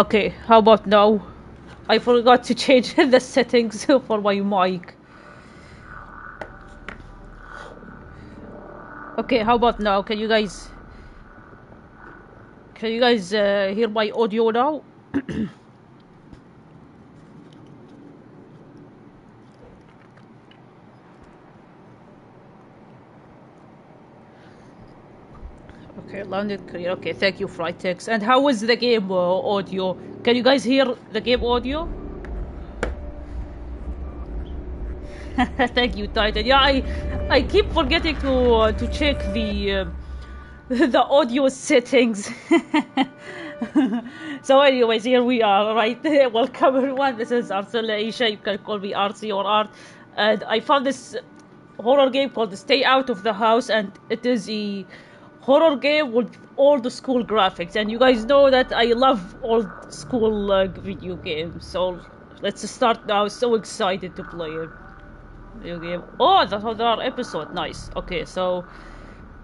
Okay, how about now? I forgot to change the settings for my mic. Okay, how about now? Can you guys... Can you guys uh, hear my audio now? Okay, thank you, Fritex. And how is the game uh, audio? Can you guys hear the game audio? thank you, Titan. Yeah, I I keep forgetting to uh, to check the uh, the audio settings. so, anyways, here we are. Right, welcome everyone. This is Artzilla Aysha. You can call me Artsy or Art. And I found this horror game called Stay Out of the House, and it is a horror game with old school graphics. And you guys know that i love old school uh, video games. So let's start now. So excited to play it video game. Oh that's another episode. Nice. Okay so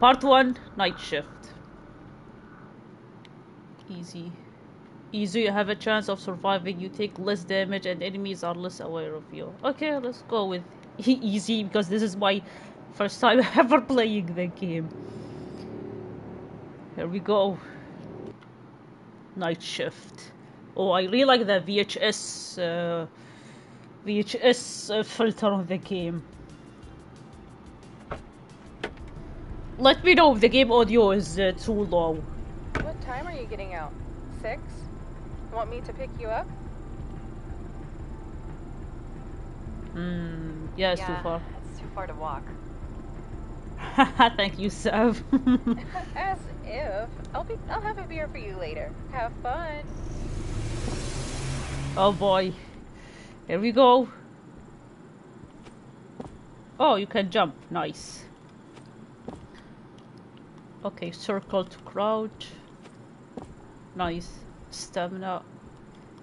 part one night shift. Easy. Easy. You have a chance of surviving. You take less damage and enemies are less aware of you. Okay let's go with easy because this is my first time ever playing the game here we go. Night shift. Oh, I really like the VHS uh, VHS uh, filter on the game. Let me know if the game audio is uh, too low. What time are you getting out? Six? Want me to pick you up? Hmm. Yeah, it's yeah, too far. It's too far to walk. Thank you, Sev. As if. I'll be. I'll have a beer for you later. Have fun. Oh boy. Here we go. Oh, you can jump. Nice. Okay, circle to crouch. Nice. Stamina.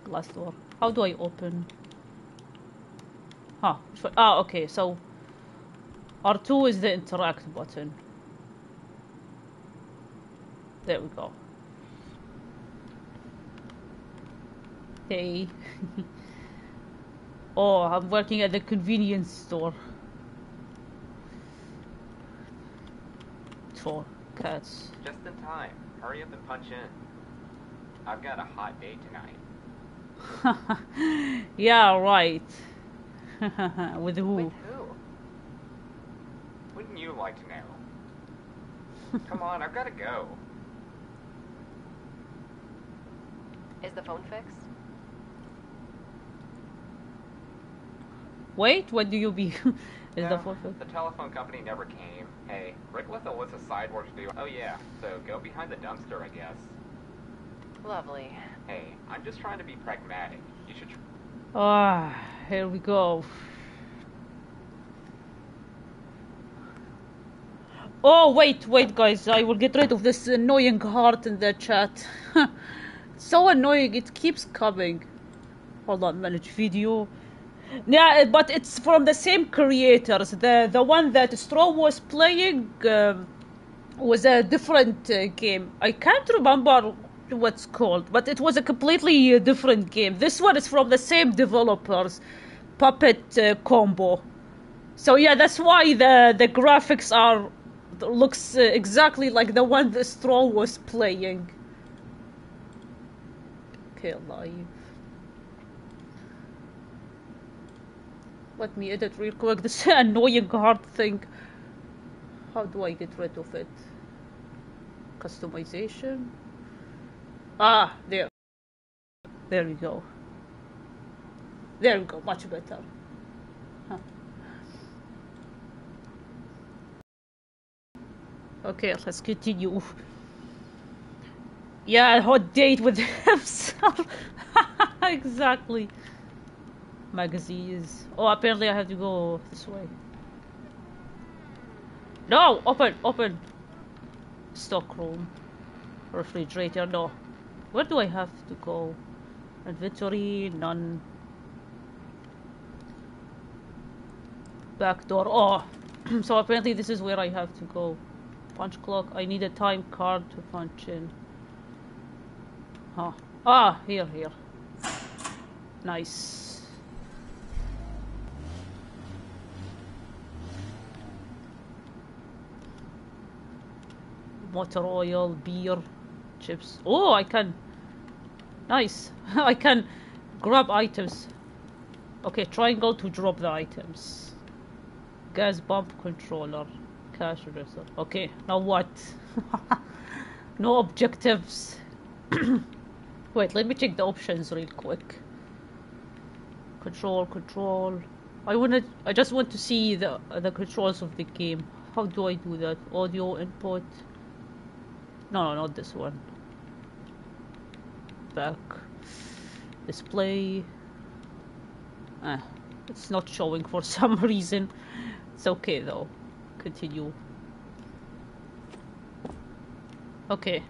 Glass door. How do I open? Huh. Ah, okay, so R2 is the interact button. There we go. Hey. oh, I'm working at the convenience store. For cats. Just in time. Hurry up and punch in. I've got a hot day tonight. yeah, right. With who? With who? Wouldn't you like to know? Come on, I've got to go. Is the phone fixed? Wait, what do you be? Is no, the phone fixed? The telephone company never came. Hey, Rick left a list of side work to do. Oh yeah, so go behind the dumpster, I guess. Lovely. Hey, I'm just trying to be pragmatic. You should. Ah, here we go. Oh, wait, wait, guys. I will get rid of this annoying heart in the chat. so annoying. It keeps coming. Hold on, manage video. Yeah, but it's from the same creators. The the one that Straw was playing um, was a different uh, game. I can't remember what's called, but it was a completely uh, different game. This one is from the same developers, Puppet uh, Combo. So yeah, that's why the the graphics are looks uh, exactly like the one the Straw was playing. Okay. Let me edit real quick this annoying hard thing. How do I get rid of it? Customization? Ah, there. There we go. There we go, much better. Huh. Okay, let's continue. Yeah, a hot date with himself. exactly. Magazines. Oh, apparently I have to go this way. No! Open! Open! Stockroom. Refrigerator. No. Where do I have to go? Inventory. None. Back door. Oh! so apparently this is where I have to go. Punch clock. I need a time card to punch in. Huh. Ah, here, here. Nice. Motor oil, beer, chips. Oh, I can. Nice. I can grab items. Okay, triangle to drop the items. Gas pump controller. Cash register. Okay, now what? no objectives. Wait, let me check the options real quick. Control, control. I wanna. I just want to see the the controls of the game. How do I do that? Audio input. No, no, not this one. Back. Display. Ah, it's not showing for some reason. It's okay though. Continue. Okay.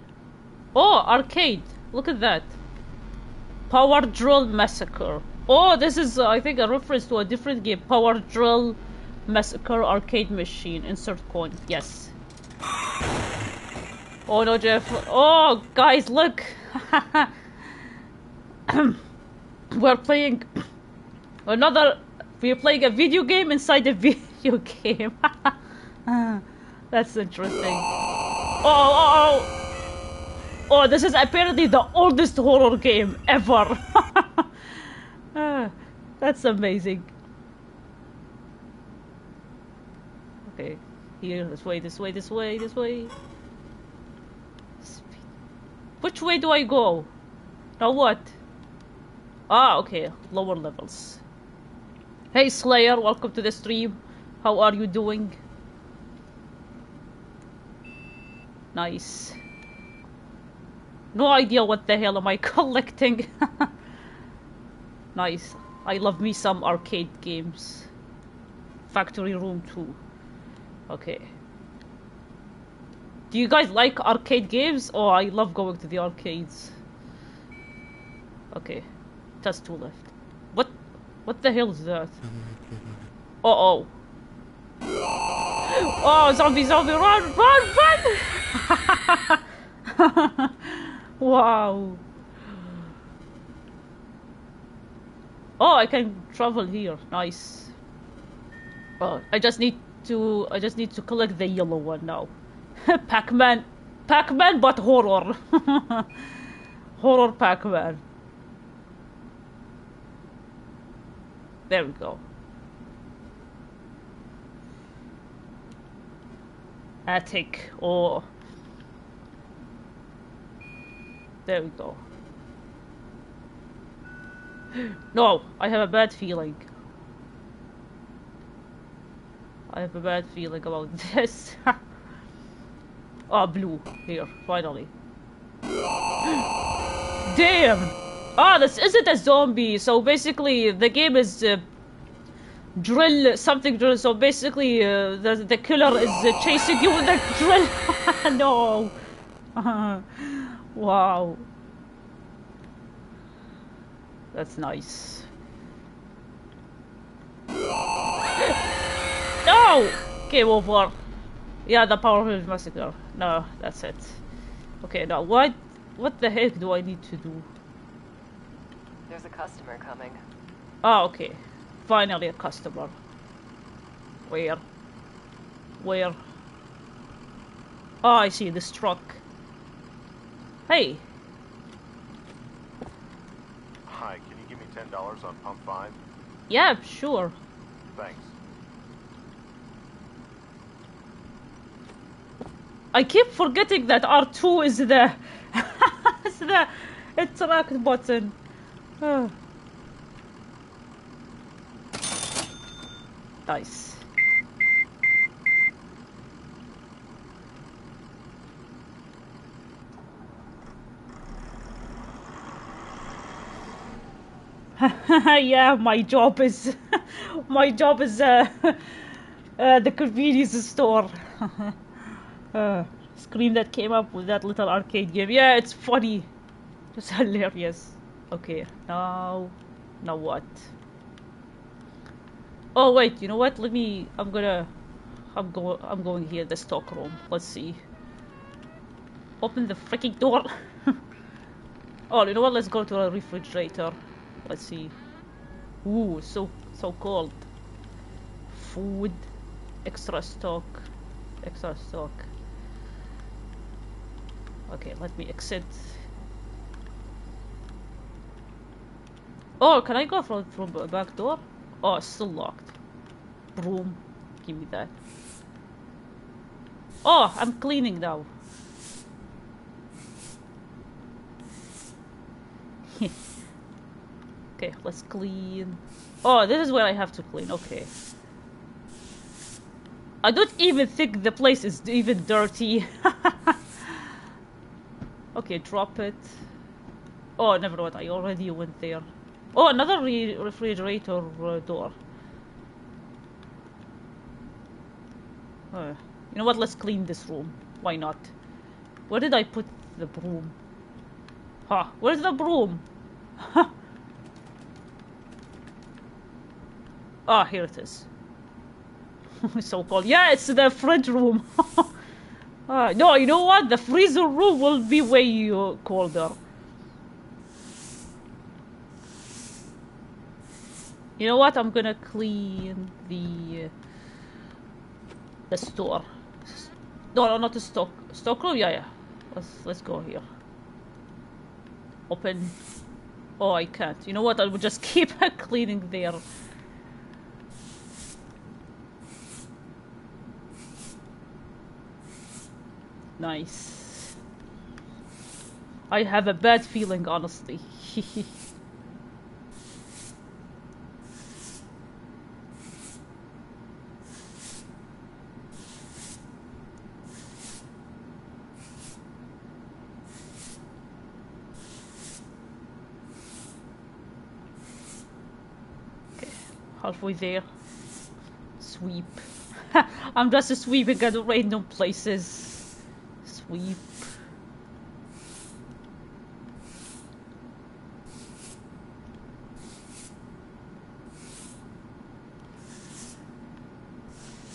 Oh, arcade. Look at that. Power Drill Massacre. Oh, this is, uh, I think, a reference to a different game. Power Drill Massacre arcade machine. Insert coin. Yes. Oh no, Jeff. Oh, guys, look. We're playing another. We're playing a video game inside a video game. That's interesting. Oh, oh, oh. Oh, this is apparently the oldest horror game ever. Ah, that's amazing. Okay, here, this way, this way, this way, this way. Which way do I go? Now what? Ah, okay, lower levels. Hey Slayer, welcome to the stream. How are you doing? Nice. No idea what the hell am I collecting. nice. I love me some arcade games. Factory Room 2. Okay. Do you guys like arcade games? Oh, I love going to the arcades. Okay. Test two left. What? What the hell is that? Uh oh. Oh, zombie, zombie, run, run, run! wow. Oh, I can travel here. Nice. Oh, I just need to. I just need to collect the yellow one now. Pac-Man, Pac-Man, but horror. horror Pac-Man. There we go. Attic or there we go. No, I have a bad feeling. I have a bad feeling about this. oh, blue. Here, finally. Damn! Ah, this isn't a zombie. So basically, the game is uh, drill something drill. So basically, uh, the the killer is uh, chasing you with a drill. no. Wow. That's nice. no! Game over. Yeah, the Power Village Massacre. No, that's it. Okay, now what? What the heck do I need to do? There's a customer coming. Oh, okay. Finally a customer. Where? Where? Oh, I see this truck. Hey. Hi, can you give me ten dollars on pump five? Yeah, sure. Thanks. I keep forgetting that R2 is the is the interact button. Nice. yeah, my job is my job is uh, uh, the convenience store. uh, scream that came up with that little arcade game. Yeah, it's funny. It's hilarious. Okay, now, now what? Oh wait, you know what? Let me. I'm gonna. I'm going. I'm going here. The stock room. Let's see. Open the freaking door. Oh, you know what? Let's go to the refrigerator. Let's see. Ooh, so so cold. Food, extra stock, extra stock. Okay, let me exit. Oh, can I go from from the back door? Oh, still locked. Broom, give me that. Oh, I'm cleaning now. okay, let's clean. Oh, this is where I have to clean. Okay. I don't even think the place is even dirty. okay, drop it. Oh, never mind. I already went there. Oh, another re refrigerator uh, door. Uh, you know what? Let's clean this room. Why not? Where did I put the broom? Huh? Where's the broom? Ah, here it is. so cold. Yeah, it's the fridge room. uh, no, you know what? The freezer room will be way colder. You know what? I'm gonna clean the uh, the store. No, no, not the stock stock room. Yeah, yeah. Let's let's go here. Open. Oh, I can't. You know what? I will just keep cleaning there. Nice. I have a bad feeling, honestly. okay, halfway there. Sweep. I'm just sweeping at random places. Sweep.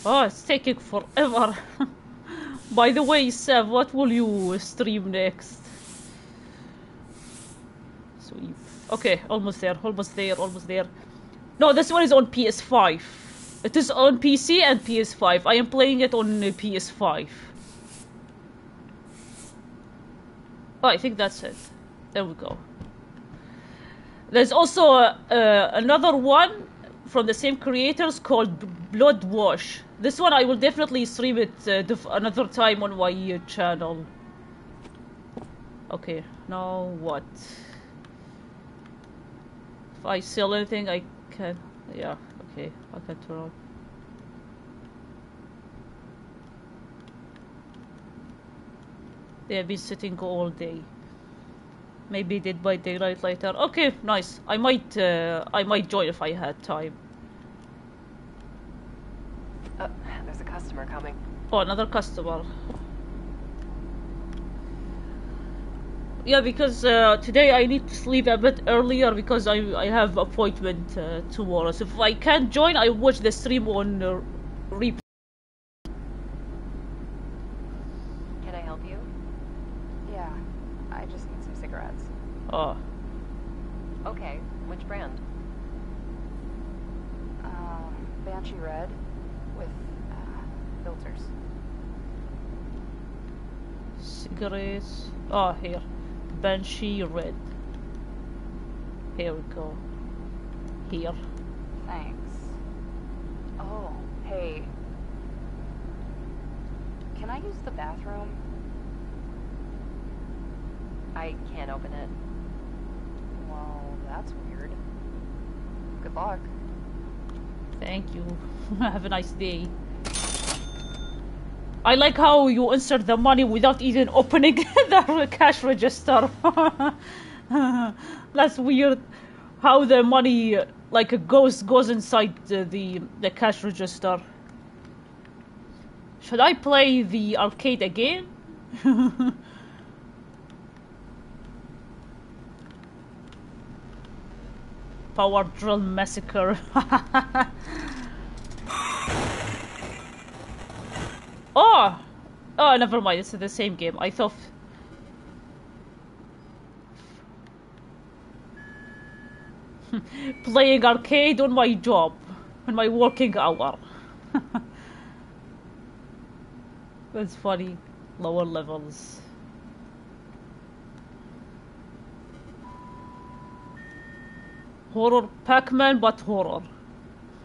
Oh, it's taking forever. By the way, Sev, what will you stream next? Sweep. Okay, almost there, almost there, almost there. No, this one is on PS5. It is on PC and PS5. I am playing it on uh, PS5. Oh, I think that's it. There we go. There's also uh, uh, another one from the same creators called Blood Wash. This one I will definitely stream it uh, another time on my uh, channel. Okay, now what? If I sell anything, I can. Yeah, okay, I can turn on. They have been sitting all day. Maybe Dead by Daylight later. Okay, nice. I might, uh, I might join if I had time. Uh, there's a customer coming. Oh, another customer. Yeah, because uh, today I need to sleep a bit earlier because I I have appointment uh, tomorrow. So if I can't join, I watch the stream on uh, replay. Can I help you? Yeah, I just need some cigarettes. Oh, Okay, which brand? Um, Banshee Red with uh, filters. cigarettes. Oh, here, Banshee Red. Here we go. Here. Thanks. Oh, hey. Can I use the bathroom? I can't open it. Well, that's weird. Good luck. Thank you. Have a nice day. I like how you insert the money without even opening the cash register. That's weird. How the money like uh, goes goes inside the, the the cash register. Should I play the arcade again? power drill massacre. oh! Oh, never mind. It's the same game. I thought... Playing arcade on my job. On my working hour. That's funny. Lower levels. Horror Pac-Man, but horror.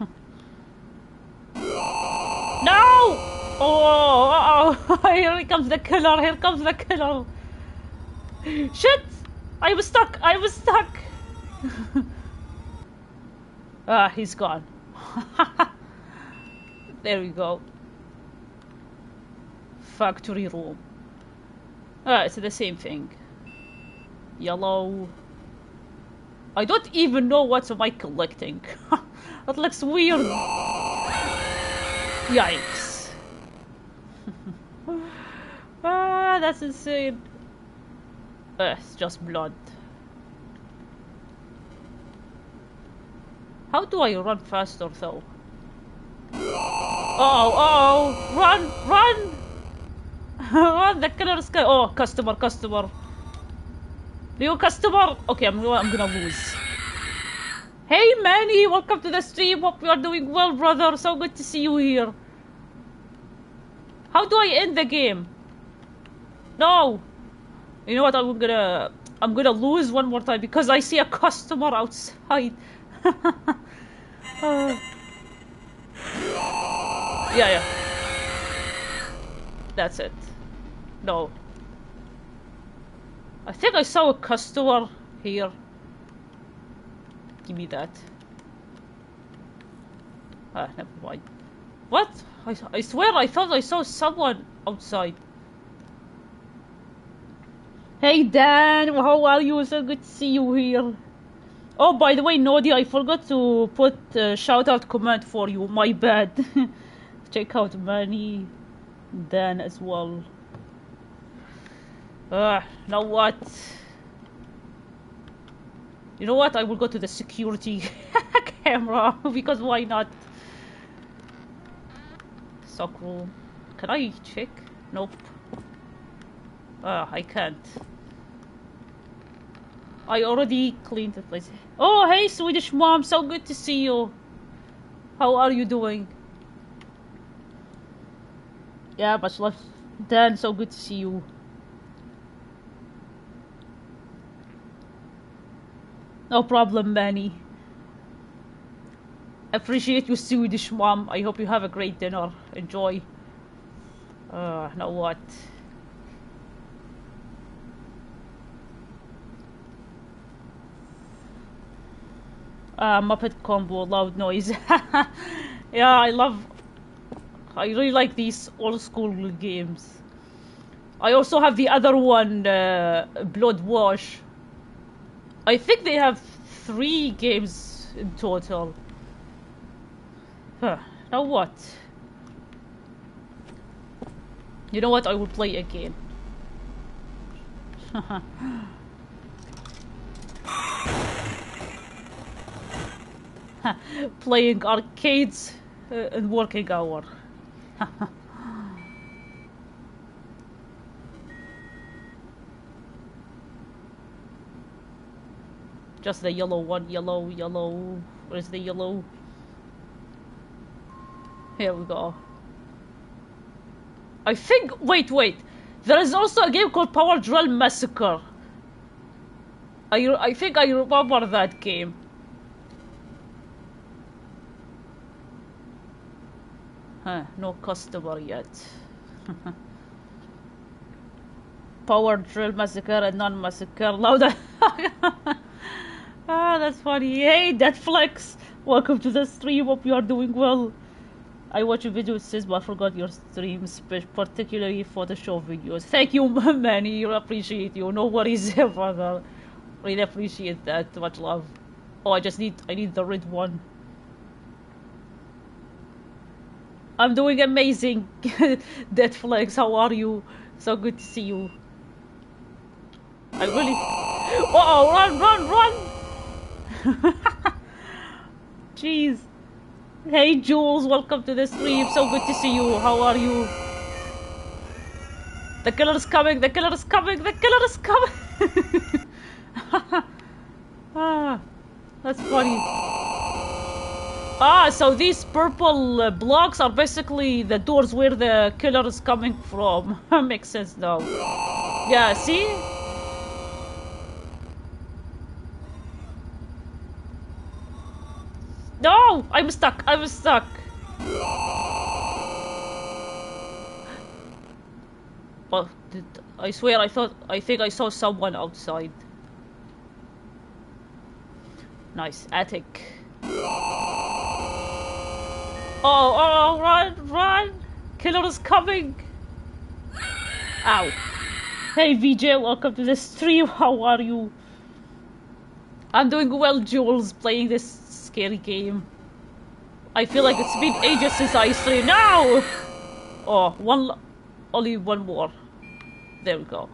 no! Oh, oh, here comes the killer, here comes the killer. Shit! I was stuck, I was stuck. ah, he's gone. there we go. Factory room. Ah, it's the same thing. Yellow. I don't even know what am I collecting. that looks weird. Yikes. ah, that's insane. Uh, it's just blood. How do I run faster though? Oh, oh, run, run! run, the killer is Oh, customer, customer. New customer. Okay, I'm, I'm gonna lose. Hey Manny, welcome to the stream. Hope you are doing well, brother. So good to see you here. How do I end the game? No. You know what? I'm gonna I'm gonna lose one more time because I see a customer outside. uh. Yeah, yeah. That's it. No. I think I saw a customer here. Give me that. Ah, never mind. What? I, I swear I thought I saw someone outside. Hey Dan, how are you? So good to see you here. Oh, by the way, Nodi, I forgot to put a shout out comment for you. My bad. Check out Manny, Dan as well. Uh, now what? You know what? I will go to the security camera because why not? Sock room. Can I check? Nope. Ah, I can't. I already cleaned the place. Oh, hey, Swedish mom, so good to see you. How are you doing? Yeah, much love. Dan, so good to see you. No problem, Manny. Appreciate you, Swedish mom. I hope you have a great dinner. Enjoy. Uh, now what? Uh, Puppet Combo, loud noise. yeah, I love... I really like these old school games. I also have the other one, uh, Blood Wash. I think they have three games in total. Huh. Now what? You know what? I will play again. Playing arcades uh, and working hour. Just the yellow one, yellow, yellow. Where's the yellow? Here we go. I think, wait, wait. There is also a game called Power Drill Massacre. I, I think I remember that game. Huh, no customer yet. Power Drill Massacre and Nun Massacre. Louder. Ah, that's funny. Hey, Netflix! Welcome to the stream. Hope you are doing well. I watch your videos, sis, but I forgot your streams, particularly for the show videos. Thank you, Manny. I appreciate you. No worries, brother. Really appreciate that. Much love. Oh, I just need I need the red one. I'm doing amazing. Netflix, how are you? So good to see you. I really. Oh, run, run, run! Jeez. Hey Jules, welcome to the stream. So good to see you. How are you? The killer is coming. The killer is coming. The killer is coming. ah. That's funny. Ah, so these purple uh, blocks are basically the doors where the killer is coming from. Makes sense now. Yeah, see? No! I'm stuck. I'm stuck. Well, did, I swear I thought I think I saw someone outside. Nice attic. Oh, oh, run, run! Killer is coming! Ow. Hey VJ, welcome to the stream. How are you? I'm doing well, Jules, playing this scary game. I feel like it's been ages since I streamed. Now! Oh, one, only one more. There we go.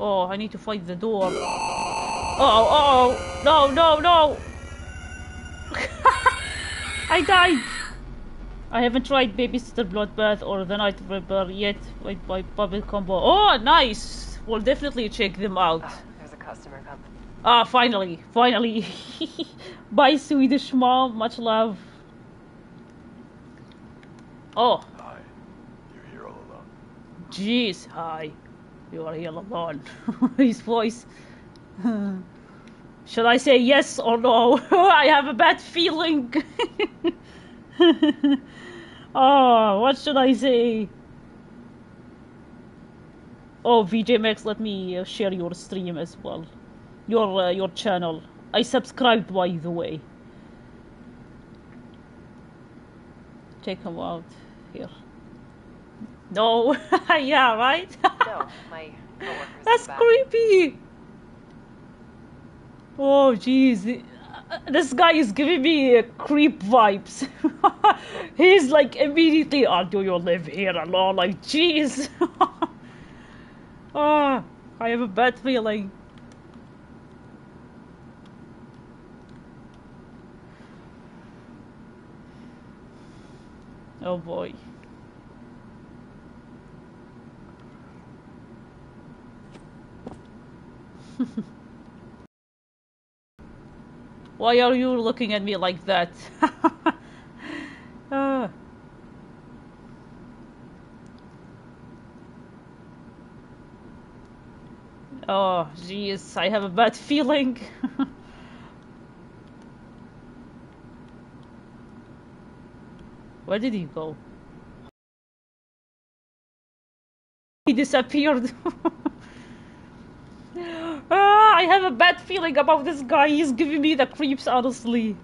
Oh, I need to find the door. Oh, oh, no, no, no! I died! I haven't tried Babysitter Bloodbath or The Night Ripper yet with my Puppet Combo. Oh, nice! We'll definitely check them out. Oh, customer coming. Ah, finally, finally. Bye, Swedish mom. Much love. Oh, Hi. You're here all alone. jeez, hi. You are here alone. His voice. Should I say yes or no? I have a bad feeling. oh, what should I say? Oh, VJ Max, let me uh, share your stream as well. Your uh, your channel. I subscribed, by the way. Check him out here. No, yeah, right. No, my That's creepy. Oh, jeez. This guy is giving me uh, creep vibes. He's like immediately, oh, do you live here alone? Like, jeez. Oh, I have a bad feeling. Oh boy. Why are you looking at me like that? Ah. Oh, jeez, I have a bad feeling. Where did he go? He disappeared. Ah, I have a bad feeling about this guy. He's giving me the creeps, honestly.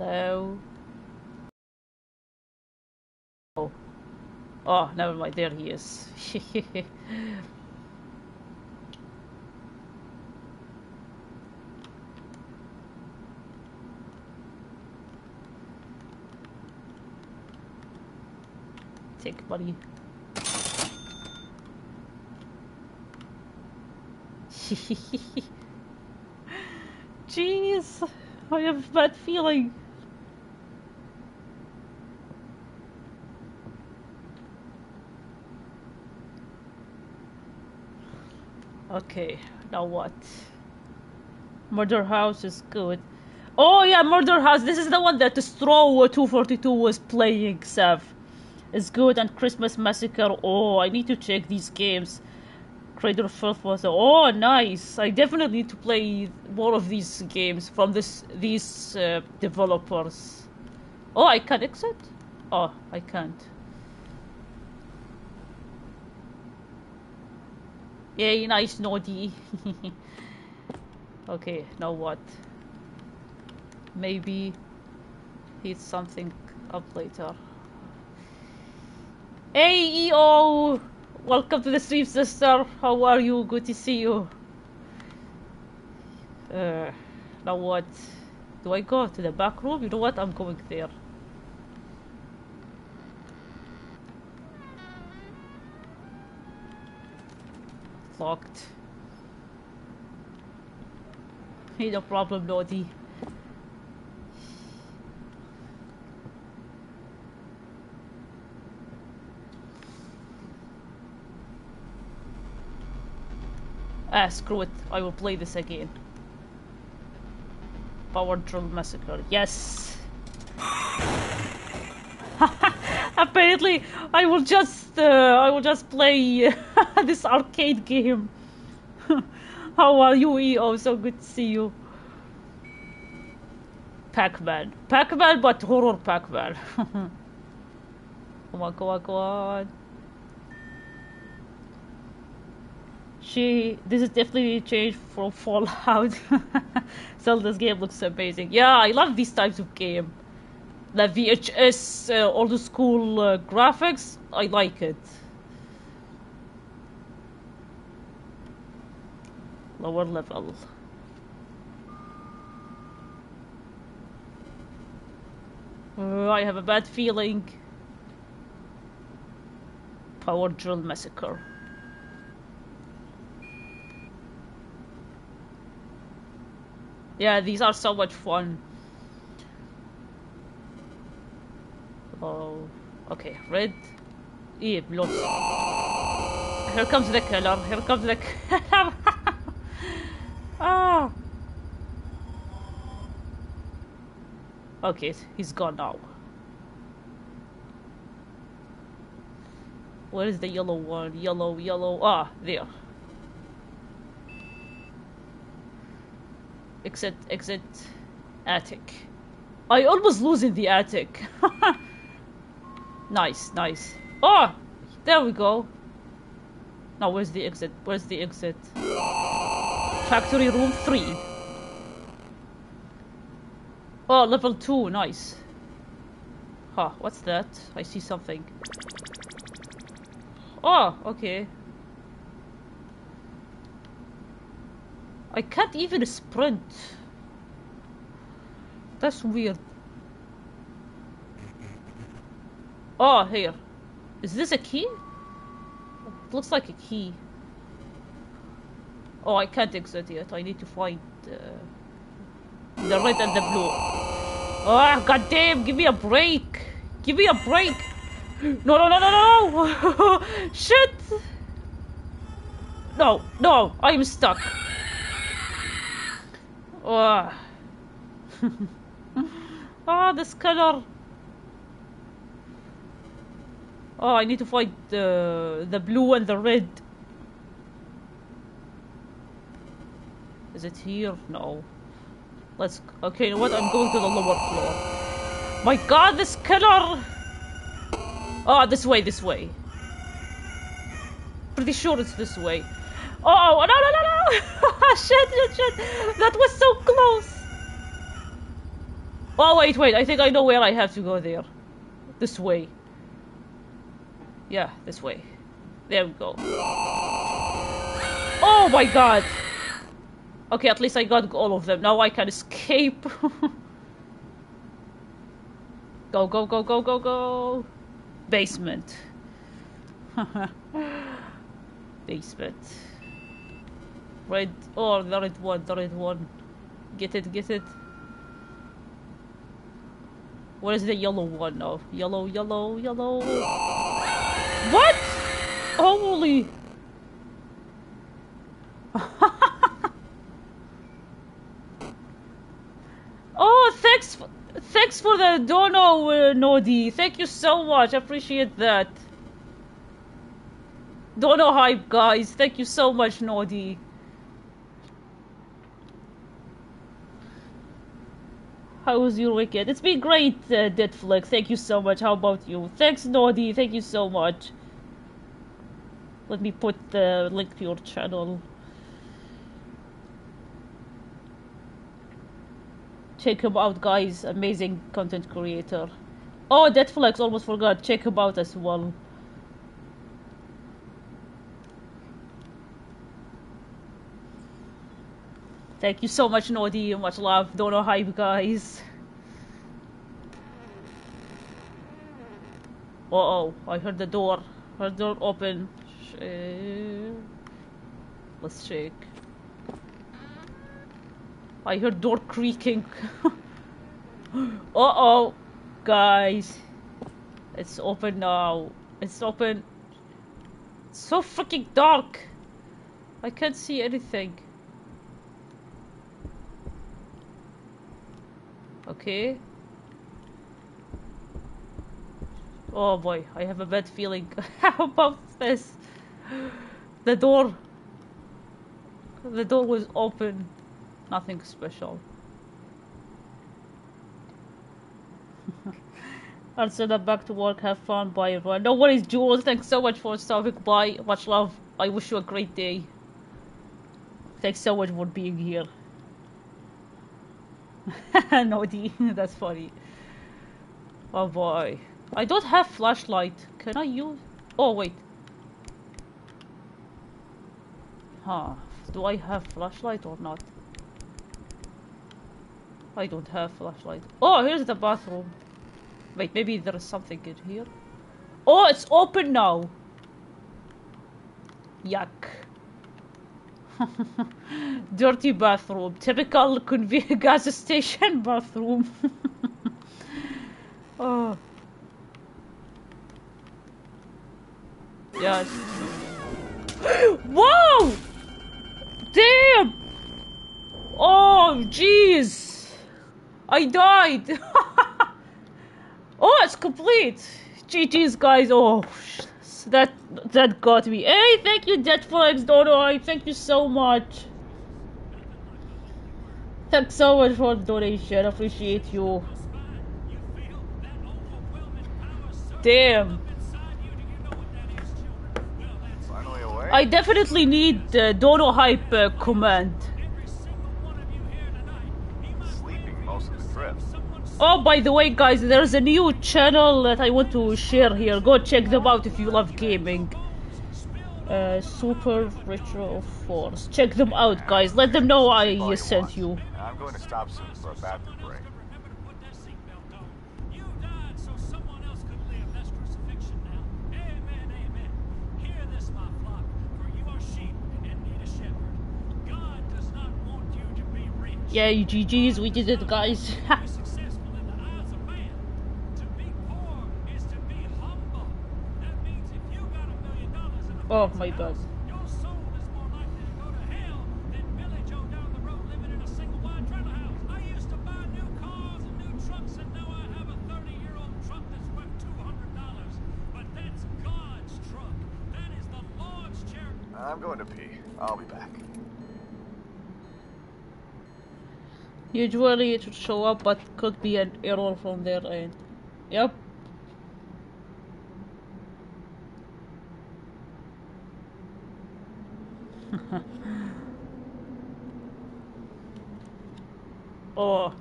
Hello. Oh. Oh, never mind. There he is. Take buddy. Jeez, I have bad feeling. Okay, now what? Murder House is good. Oh yeah, Murder House. This is the one that Straw 242 was playing, Sev. It's good and Christmas Massacre. Oh, I need to check these games. Cradle of Filth was oh nice. I definitely need to play more of these games from this these uh, developers. Oh, I can exit. Oh, I can't. Yay, nice naughty. okay, now what? Maybe heat something up later. Hey EO! Welcome to the stream, sister. How are you? Good to see you. Uh, now what? Do I go to the back room? You know what? I'm going there. locked. Ain't no problem, Naughty. Ah, screw it. I will play this again. Power Drill Massacre. Yes! Apparently, I will just uh, I will just play uh, this arcade game. How are you, EO? So good to see you. Pac-Man. Pac-Man, but horror Pac-Man. come on, come on, come on. She, this is definitely a change from Fallout. Zelda's game looks amazing. Yeah, I love these types of game. The VHS, uh, old school uh, graphics, I like it. Lower level. Uh, I have a bad feeling. Power Drill Massacre. Yeah, these are so much fun. Oh, okay, red. Yeah, blood. Here comes the killer. Here comes the killer. ah. Okay, he's gone now. Where is the yellow one? Yellow, yellow. Ah, there. Exit, exit, attic. I almost lose in the attic. nice, nice. Oh, there we go. Now, where's the exit? Where's the exit? Factory room three. Oh, level two, nice. Huh, what's that? I see something. Oh, okay. I can't even sprint. That's weird. Oh, here. Is this a key? It looks like a key. Oh, I can't exit yet. I need to find uh, the red and the blue. Oh, goddamn! Give me a break! Give me a break! No, no, no, no, no! Shit! No, no! I am stuck. Oh. oh, this color. Oh, I need to find the the blue and the red. Is it here? No. Let's. Okay, you know what? I'm going to the lower floor. My God, this color. Oh, this way, this way. Pretty sure it's this way. Oh, no, no, no, no! shit, shit, shit! That was so close! Oh, wait, wait, I think I know where I have to go there. This way. Yeah, this way. There we go. Oh my god! Okay, at least I got all of them. Now I can escape. go, go, go, go, go, go! Basement. Basement. Red. Oh, the red one, the red one. Get it, get it. Where's the yellow one now? Yellow, yellow, yellow. What? Holy. oh, thanks, thanks for the dono, uh, Nodi. Thank you so much. I appreciate that. Dono hype, guys. Thank you so much, Nodi. How was your weekend? It's been great, uh, Deadflix. Thank you so much. How about you? Thanks, Nodi. Thank you so much. Let me put the link to your channel. Check him out, guys. Amazing content creator. Oh, Deadflex, almost forgot. Check him out as well. Thank you so much, Nodi. Much love. Don't know hype, guys. Uh oh, I heard the door. Heard the door open. Let's check. I heard door creaking. uh oh, guys. It's open now. It's open. It's so freaking dark. I can't see anything. Okay. Oh boy, I have a bad feeling. About this? The door. The door was open. Nothing special. I'll send that back to work. Have fun. Bye, everyone. No worries, Jules. Thanks so much for stopping by. Much love. I wish you a great day. Thanks so much for being here. no, D. That's funny. Oh boy. I don't have flashlight. Can I use... Oh, wait. Huh. Do I have flashlight or not? I don't have flashlight. Oh, here's the bathroom. Wait, maybe there is something in here. Oh, it's open now. Yuck. Dirty bathroom. Typical convenience gas station bathroom. oh. Yes. Whoa! Damn! Oh, jeez! I died! oh, it's complete! GG's, guys. Oh, that that got me. Hey, thank you, Jetflex Dodo. I thank you so much. Thanks so much for the donation. I appreciate you. Damn. I definitely need the Dono Hype uh, command. Oh, by the way, guys, there's a new channel that I want to share here. Go check them out if you love gaming. Uh, Super Retro Force. Check them out, guys. Let them know I All sent you. I'm going to stop soon for a bathroom But that's God's truck. That is the Lord's charity. I'm going to pee. I'll be back. Usually it would show up, but could be an error from their end. Yep. oh.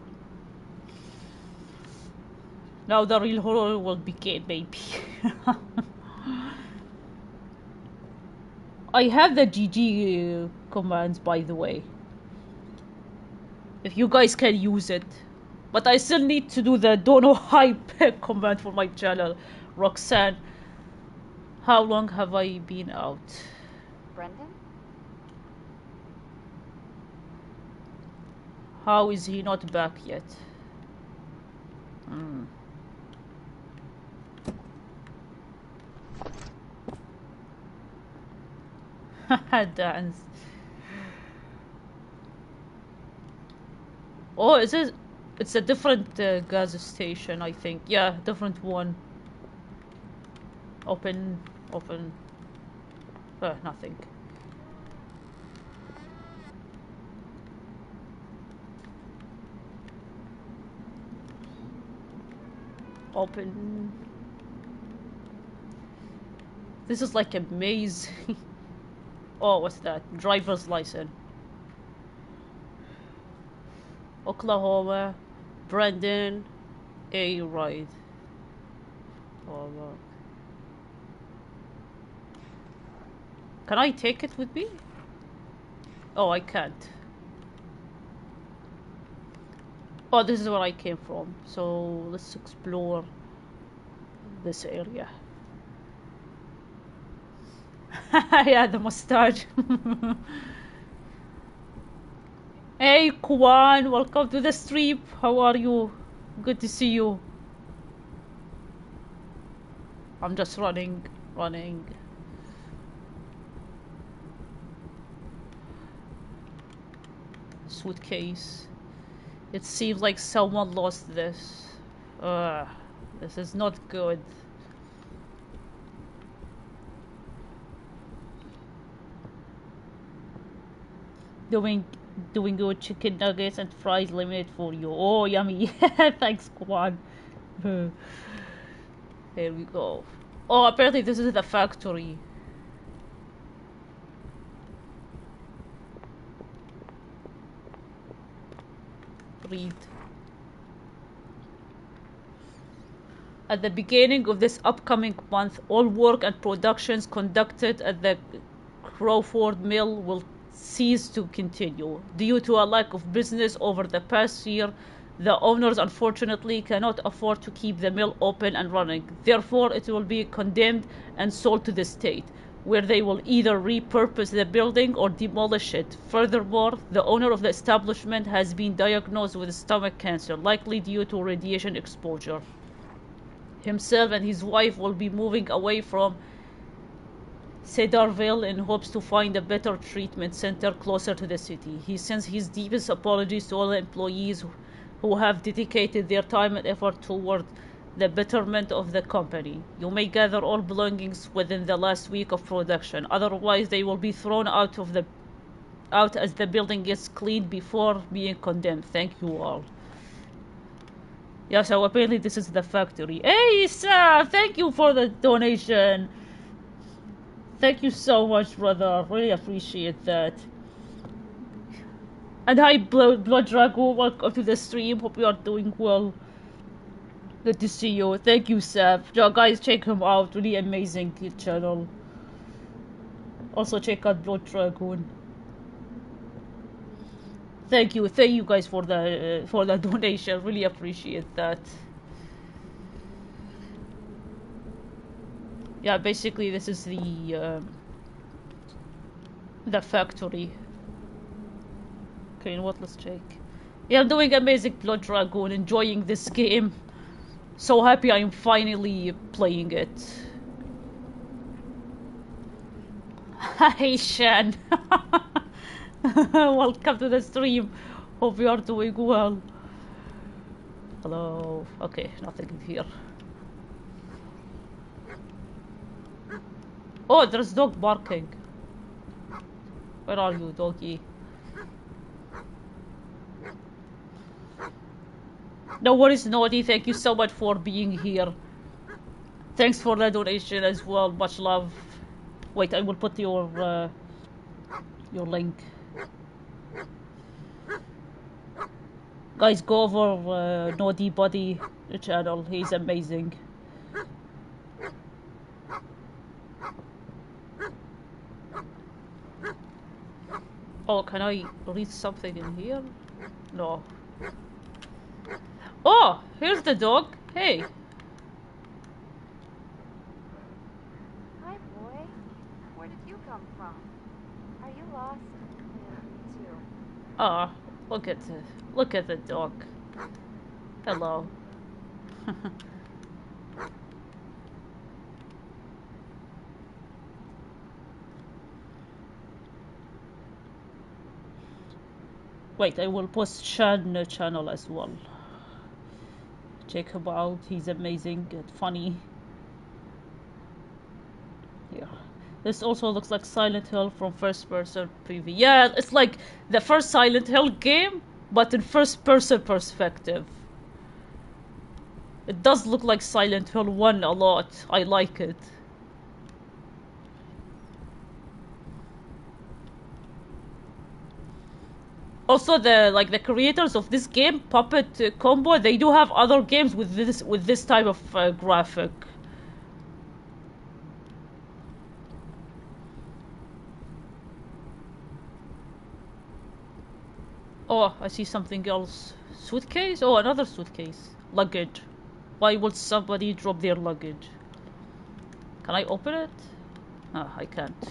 Now the real horror will begin, baby. I have the GG commands, by the way if you guys can use it. But I still need to do the Dono Hype command for my channel. Roxanne, how long have I been out? Brendan? How is he not back yet? Hmm. Dance. Oh, is it? It's a different uh, gas station, I think. Yeah, different one. Open, open. Uh, nothing. Open. This is like a maze. oh, what's that? Driver's license. Oklahoma, Brandon, A. Right. Oh, look. Can I take it with me? Oh, I can't. Oh, this is where I came from. So let's explore this area. yeah, the mustache. hey, Kwan, welcome to the stream. How are you? Good to see you. I'm just running, running. suitcase. It seems like someone lost this. Ugh, this is not good. Doing doing your chicken nuggets and fries limited for you. Oh yummy. Thanks, Kwan. there we go. Oh apparently this is the factory. Read. At the beginning of this upcoming month, all work and productions conducted at the Crawford Mill will cease to continue. Due to a lack of business over the past year, the owners unfortunately cannot afford to keep the mill open and running. Therefore, it will be condemned and sold to the state, where they will either repurpose the building or demolish it. Furthermore, the owner of the establishment has been diagnosed with stomach cancer, likely due to radiation exposure. Himself and his wife will be moving away from Cedarville in hopes to find a better treatment center closer to the city. He sends his deepest apologies to all employees who have dedicated their time and effort toward the betterment of the company. You may gather all belongings within the last week of production. Otherwise, they will be thrown out of the out as the building gets cleaned before being condemned. Thank you all. Yeah, so apparently this is the factory. Hey, sir, thank you for the donation. Thank you so much, brother. Really appreciate that. And hi, Blood, Blood Dragon. Welcome to the stream. Hope you are doing well. Good to see you. Thank you, Seth. Yo, guys, check him out. Really amazing channel. Also, check out Blood Dragon. Thank you, thank you guys for the uh, for the donation. Really appreciate that. Yeah, basically this is the um, the factory. Okay, know what? Let's check. Yeah, I'm doing amazing Blood Dragon, enjoying this game. So happy I'm finally playing it. Hi, Shan. Welcome to the stream. Hope you are doing well. Hello. Okay, nothing in here. Oh, there's dog barking. Where are you, doggy? No worries, Naughty. Thank you so much for being here. Thanks for the donation as well. Much love. Wait, I will put your uh, your link. Guys, go over uh, Naughty Buddy channel. He's amazing. Oh, can I read something in here? No. Oh, here's the dog. Hey. Hi, boy. Where did you come from? Are you lost? Yeah, too. Ah, look at the look at the dog. Hello. Wait, I will post Shan channel as well. Check him out. He's amazing and funny. Yeah. This also looks like Silent Hill from first person preview. Yeah, it's like the first Silent Hill game, but in first person perspective. It does look like Silent Hill 1 a lot. I like it. Also, the like the creators of this game, Puppet Combo, they do have other games with this with this type of uh, graphic. Oh, I see something else. Suitcase? Oh, another suitcase. Luggage. Why would somebody drop their luggage? Can I open it? Ah, I can't.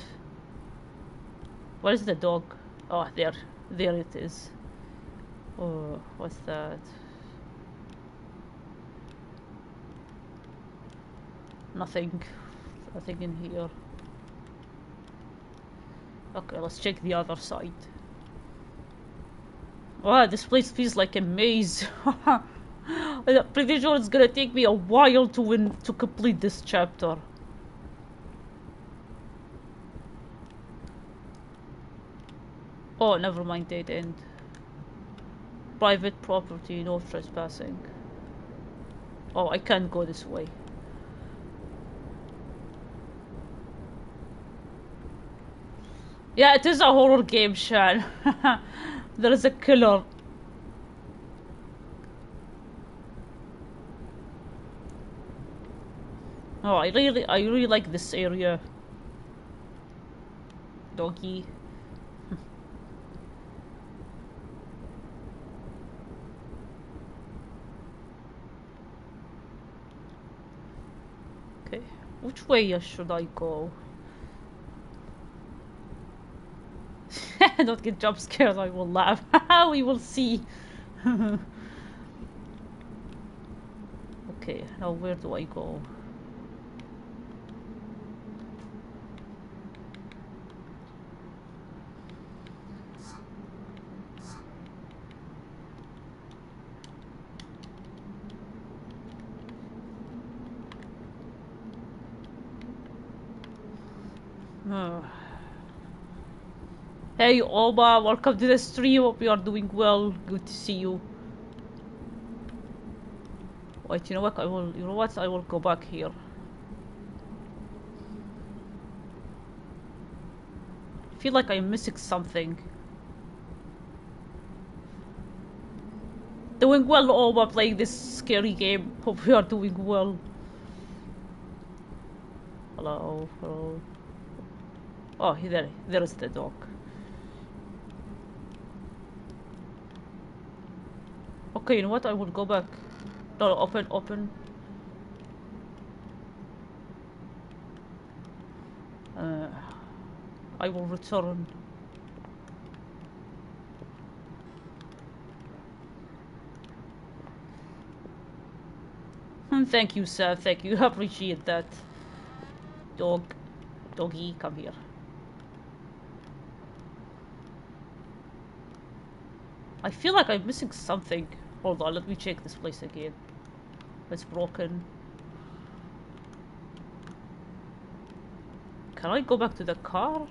Where is the dog? Oh, there. There it is. Oh, what's that? Nothing. Nothing in here. Okay, let's check the other side. Wow, this place feels like a maze. I'm pretty sure it's gonna take me a while to win to complete this chapter. Oh, never mind, dead end. Private property, no trespassing. Oh, I can't go this way. Yeah, it is a horror game, Shan. there is a killer. Oh, I really, I really like this area. Doggy. okay, which way should I go? Don't get jump scared, I will laugh. we will see. okay, now where do I go? Uh. Hey Oba, welcome to the stream. Hope you are doing well. Good to see you. Wait, you know what? I will. You know what? I will go back here. I feel like I'm missing something. Doing well, Oba, playing this scary game. Hope you are doing well. Hello, hello. Oh, there, there is the dog. Okay, you know what? I will go back. No, open, open. Uh, I will return. Hmm, Thank you, sir. Thank you. I Appreciate that. Dog. Doggy, come here. I feel like I'm missing something. Hold on, let me check this place again. It's broken. Can I go back to the car?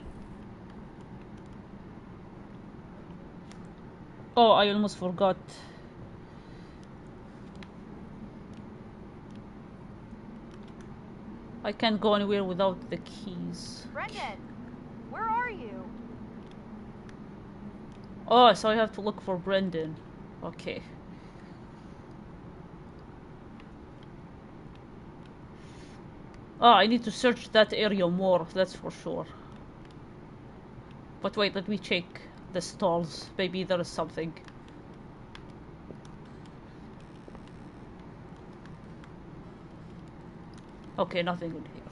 Oh, I almost forgot. I can't go anywhere without the keys. Brendan, where are you? Oh, so I have to look for Brendan. Okay. Oh, I need to search that area more, that's for sure. But wait, let me check the stalls. Maybe there is something. Okay, nothing in here.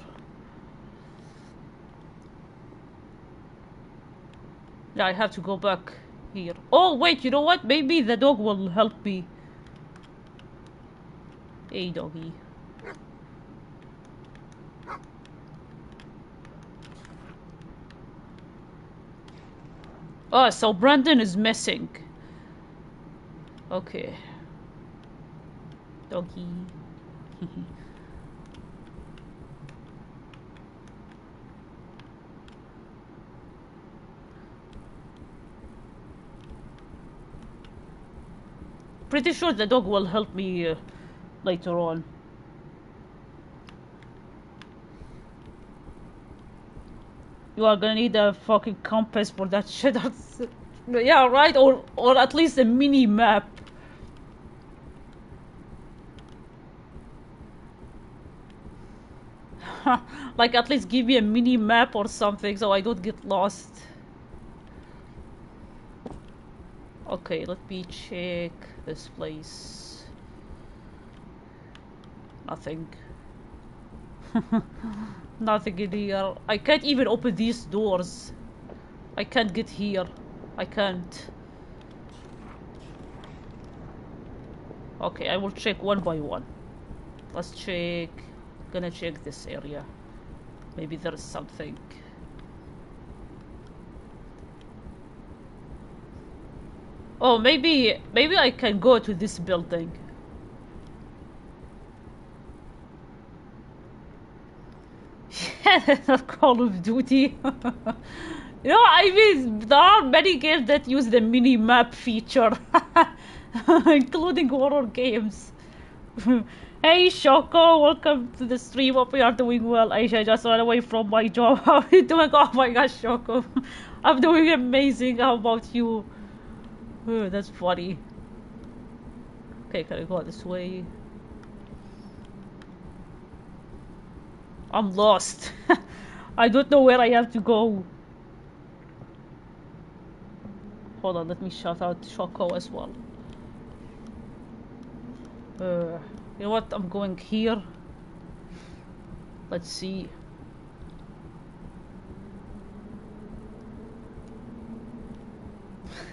Yeah, I have to go back here. Oh, wait, you know what? Maybe the dog will help me. Hey, doggy. Oh, so Brandon is missing. Okay. Doggy. Pretty sure the dog will help me uh, later on. You are gonna need a fucking compass for that shit. That's- yeah, right? Or or at least a mini map. like at least give me a mini map or something so I don't get lost. Okay, let me check this place. Nothing. Nothing in here. I can't even open these doors. I can't get here. I can't. Okay, I will check one by one. Let's check. Gonna check this area. Maybe there is something. Oh, maybe maybe I can go to this building. Yeah, that's Call of Duty. you know, I mean, there are many games that use the mini map feature, including horror games. hey, Shoko, welcome to the stream. Hope you are doing well. Aysha just ran away from my job. How are you doing? Oh my gosh, Shoko. I'm doing amazing. How about you? Oh, that's funny. Okay, can I go out this way? I'm lost. I don't know where I have to go. Hold on, let me shout out Choco as well. Uh, you know what? I'm going here. Let's see.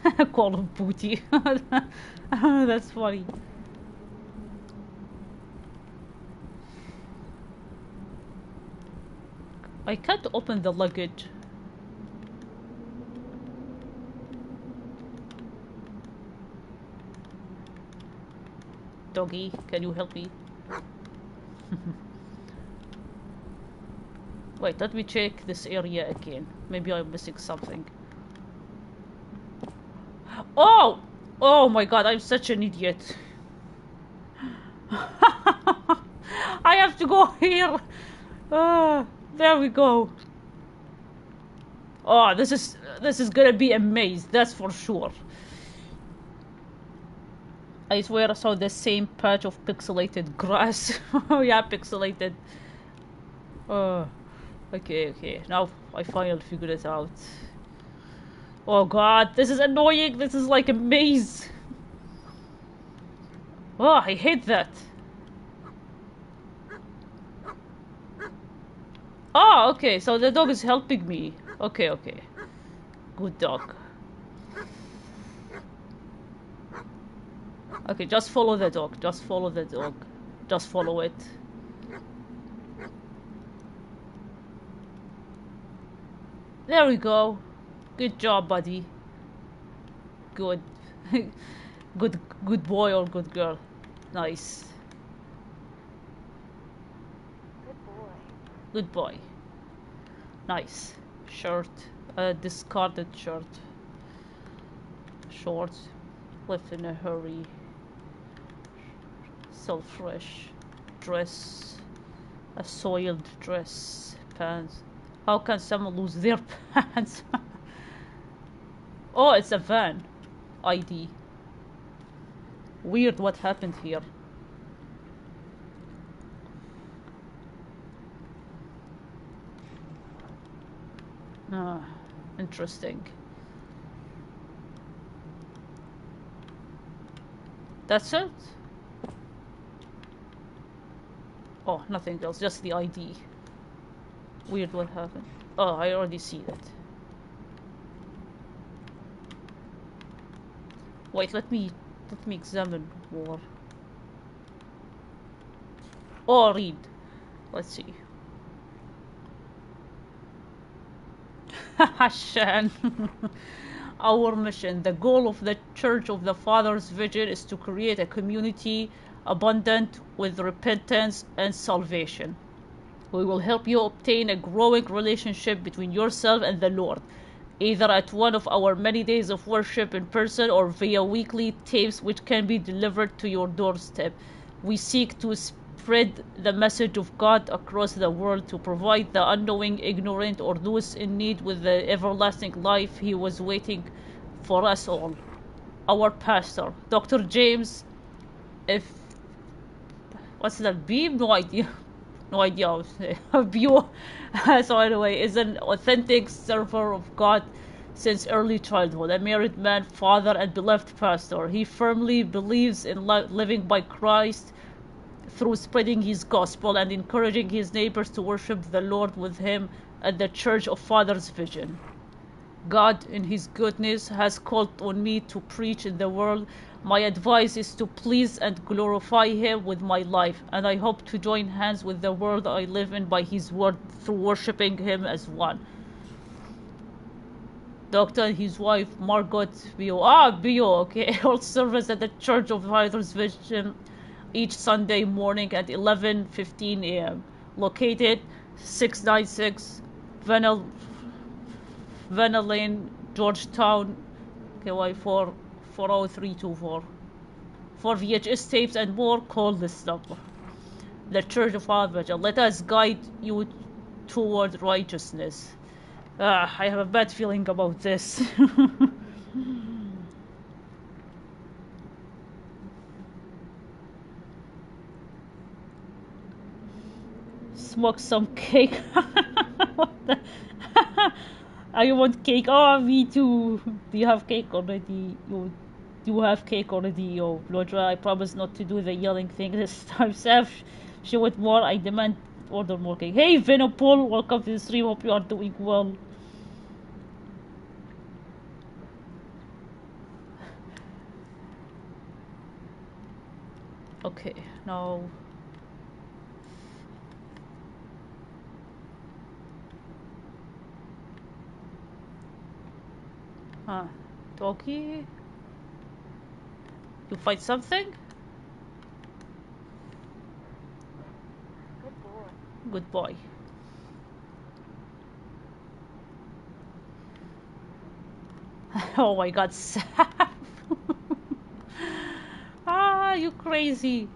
Call of Booty. That's funny. I can't open the luggage. Doggy, can you help me? Wait, let me check this area again. Maybe I'm missing something. Oh! Oh my god, I'm such an idiot. I have to go here. Ah, there we go. Oh, this is this is gonna be a maze, that's for sure. I swear I saw the same patch of pixelated grass. oh yeah, pixelated. Oh, okay, okay. Now I finally figured it out. Oh god, this is annoying. This is like a maze. Oh, I hate that. Oh, okay, so the dog is helping me. Okay, okay. Good dog. Okay, just follow the dog. Just follow the dog. Just follow it. There we go. Good job, buddy. Good. good good boy or good girl. Nice. Good boy. Good boy. Nice. Shirt. A discarded shirt. Shorts. Left in a hurry. So fresh. Dress. A soiled dress. Pants. How can someone lose their pants? Oh, it's a van. ID. Weird what happened here. Ah, interesting. That's it? Oh, nothing else, just the ID. Weird what happened. Oh, I already see that. Wait, let me let me examine more. Oh, read. Let's see. Shan. Our mission, the goal of the Church of the Father's vision is to create a community abundant with repentance and salvation. We will help you obtain a growing relationship between yourself and the Lord, either at one of our many days of worship in person or via weekly tapes which can be delivered to your doorstep. We seek to spread the message of God across the world to provide the unknowing, ignorant, or those in need with the everlasting life He was waiting for us all. Our pastor, Dr. James, if what's that beam? No idea. No idea. how to so anyway, is an authentic server of God since early childhood. A married man, father, and beloved pastor. He firmly believes in li- living by Christ through spreading his gospel and encouraging his neighbors to worship the Lord with him at the Church of Father's Vision. God, in His goodness, has called on me to preach in the world. My advice is to please and glorify Him with my life, and I hope to join hands with the world I live in by His word through worshiping Him as one. Doctor and his wife Margot Bio. Ah, Bio, okay. Hold service at the Church of Father's Vision each Sunday morning at 11:15 a.m. Located 696 Venel Venel Lane, Georgetown, KY 4 40324. For VHS tapes and more, call this number. The Church of Father Let us guide you toward righteousness. Ah, I have a bad feeling about this. Smoke some cake. I want cake. Oh, me too. Do you have cake already? You do have cake already, yo. Lodra, I promise not to do the yelling thing this time. Seth, she want more. I demand order more cake. Hey, Venopol, welcome to the stream. Hope you are doing well. Okay, now. Huh. Doggy? You find something? Good boy. Good boy. oh my god, ah, you crazy!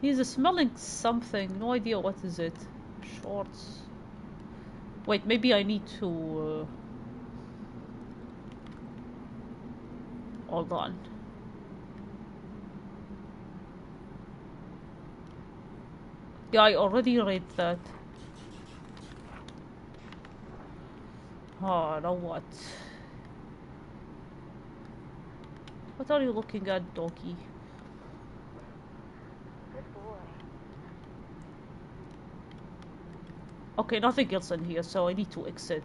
He's smelling something. No idea what is it. Shorts. Wait, maybe I need to. Uh... Hold on. Yeah, I already read that. Oh, now what? What are you looking at, doggy? Okay, nothing else in here, so I need to exit.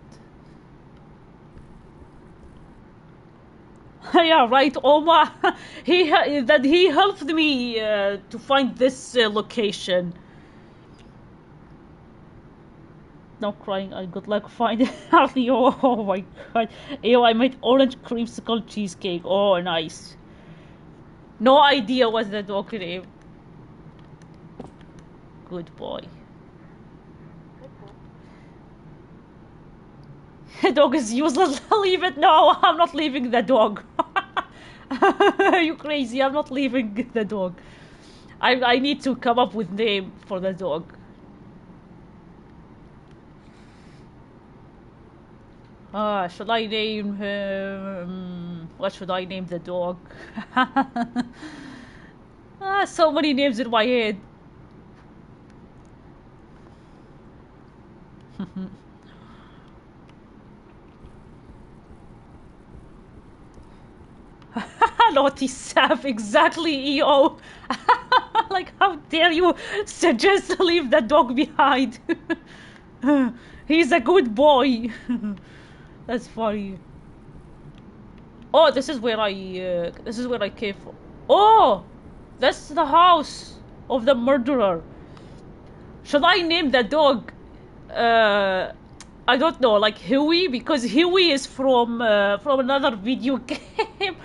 yeah, right, Oma. he ha- that he helped me uh, to find this uh, location. No crying. I good luck finding Yo, oh my god. Yo, I made orange creamsicle cheesecake. Oh, nice. No idea what's that name. Good boy. Good boy. The dog is useless. Leave it. No, I'm not leaving the dog. you crazy? I'm not leaving the dog. I I need to come up with name for the dog. Ah, should I name him? What should I name the dog? ah, so many names in my head. Naughty Saf, exactly, EO. like, how dare you suggest to leave the dog behind? He's a good boy. That's funny. Oh, this is where I, uh, this is where I came from. Oh, that's the house of the murderer. Should I name the dog? Uh, I don't know, like Huey, because Huey is from uh, from another video game.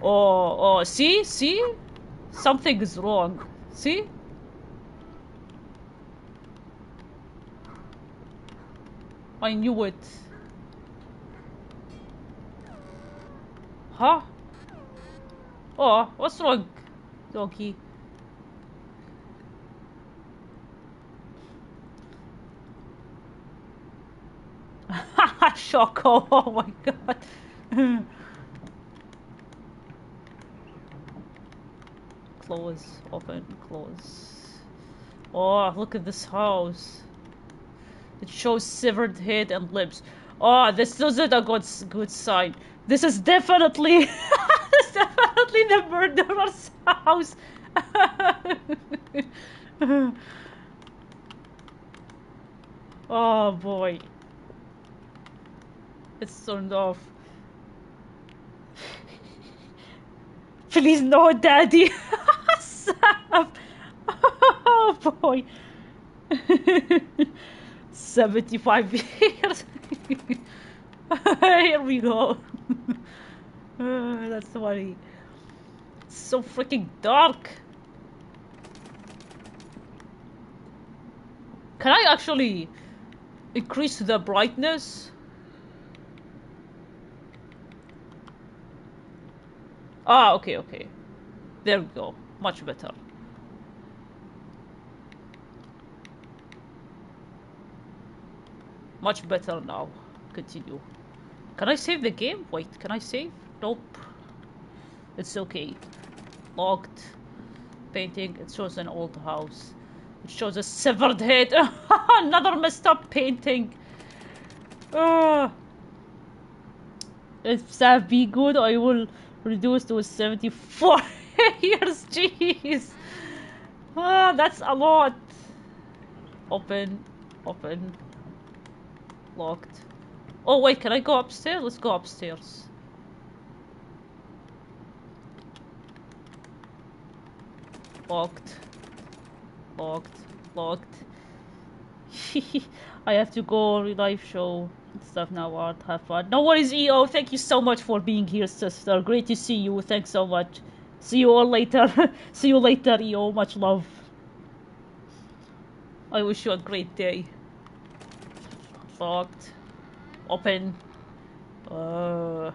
oh, oh, see, see, something is wrong. See. I knew it. Huh? Oh, what's wrong, doggy? Choco, oh my god. close, open, close. Oh, look at this house. It shows severed head and lips. Oh, this isn't a good good sign. This is definitely, this is definitely the murderer's house. oh boy, it's turned off. Please no, Daddy. Sam. Oh boy. 75 years. Here we go. Uh, that's funny. It's so freaking dark. Can I actually increase the brightness? Ah, okay, okay. There we go. Much better. Much better now. Continue. Can I save the game? Wait, can I save? Nope. It's okay. Locked. Painting. It shows an old house. It shows a severed head. Another messed up painting. Uh, if that be good, I will reduce to 74 years. Jeez. Ah, that's a lot. Open. Open. Locked. Oh, wait, can I go upstairs? Let's go upstairs. Locked. Locked. Locked. I have to go live show stuff now. Art, have fun. No worries, EO. Thank you so much for being here, sister. Great to see you. Thanks so much. See you all later. see you later, EO. Much love. I wish you a great day. Locked. Open. Uh,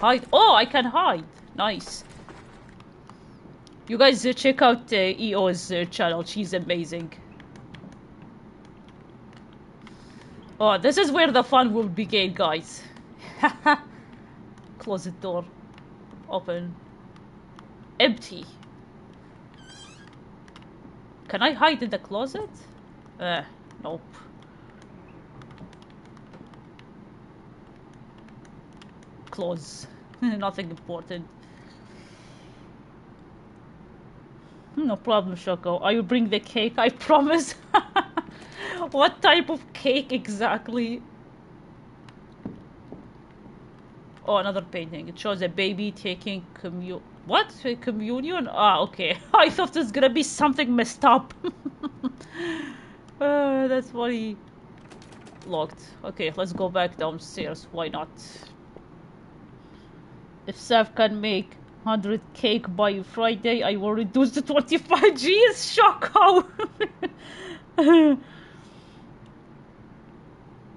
hide. Oh, I can hide. Nice. You guys uh, check out uh, EO's uh, channel. She's amazing. Oh, this is where the fun will begin, guys. Closet door. Open. Empty. Can I hide in the closet? Uh, nope. Close. Nothing important. No problem, Shoko. I will bring the cake, I promise. what type of cake exactly? Oh, another painting. It shows a baby taking commu- What? Communion? Ah, okay. I thought there's gonna be something messed up. uh, that's funny. Locked. Okay, let's go back downstairs. Why not? If Sav can make 100 cake by Friday, I will reduce to 25 G's. Shocko!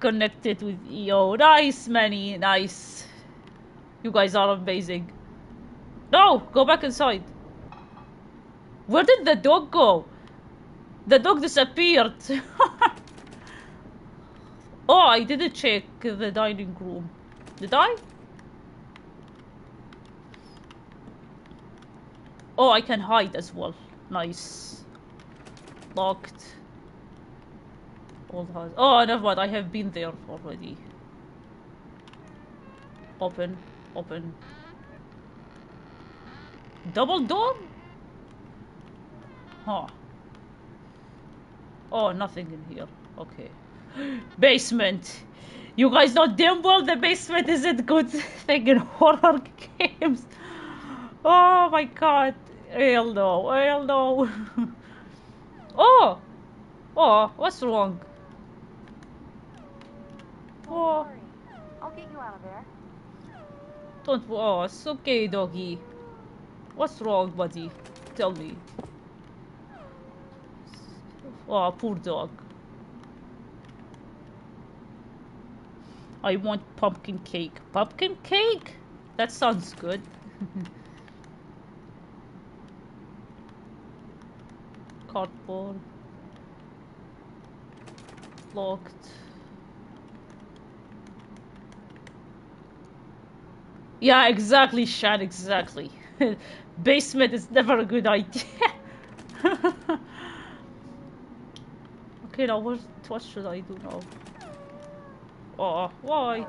Connected with EO. Nice, Manny. Nice. You guys are amazing. No! Go back inside. Where did the dog go? The dog disappeared. oh, I didn't check the dining room. Did I? Oh, I can hide as well. Nice. Locked. Old house. Oh, never mind. I have been there already. Open. Open. Double door? Huh. Oh, nothing in here. Okay. Basement. You guys know damn well the basement isn't good thing in horror games. Oh my god. Hell no. Hell no. oh! Oh, what's wrong? Oh. I'll get you out of there. don't. Oh, it's okay, doggy. What's wrong, buddy? Tell me. Oh, poor dog. I want pumpkin cake. Pumpkin cake? That sounds good. Cardboard. Locked. Yeah, exactly, Shad, exactly. Basement is never a good idea. okay, now what, what should I do now? Oh, why?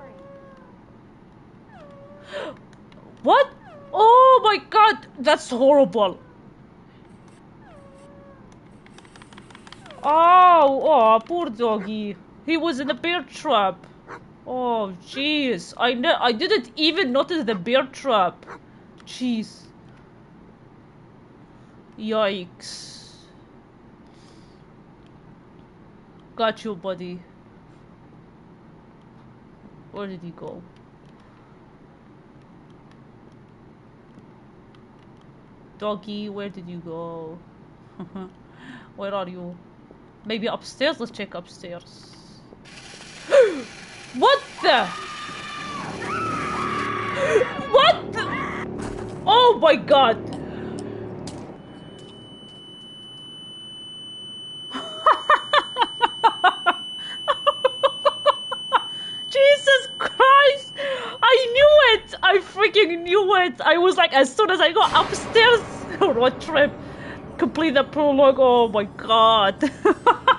What? Oh my god, that's horrible. Oh, oh, poor doggy. He was in a bear trap. Oh, jeez. I ne- I didn't even notice the bear trap. Jeez. Yikes. Got you, buddy. Where did he go? Doggy, where did you go? where are you? Maybe upstairs? Let's check upstairs. what the? what the? Oh my god! Jesus Christ! I knew it! I freaking knew it! I was like, as soon as I got upstairs, road trip, complete the prologue. Oh my god!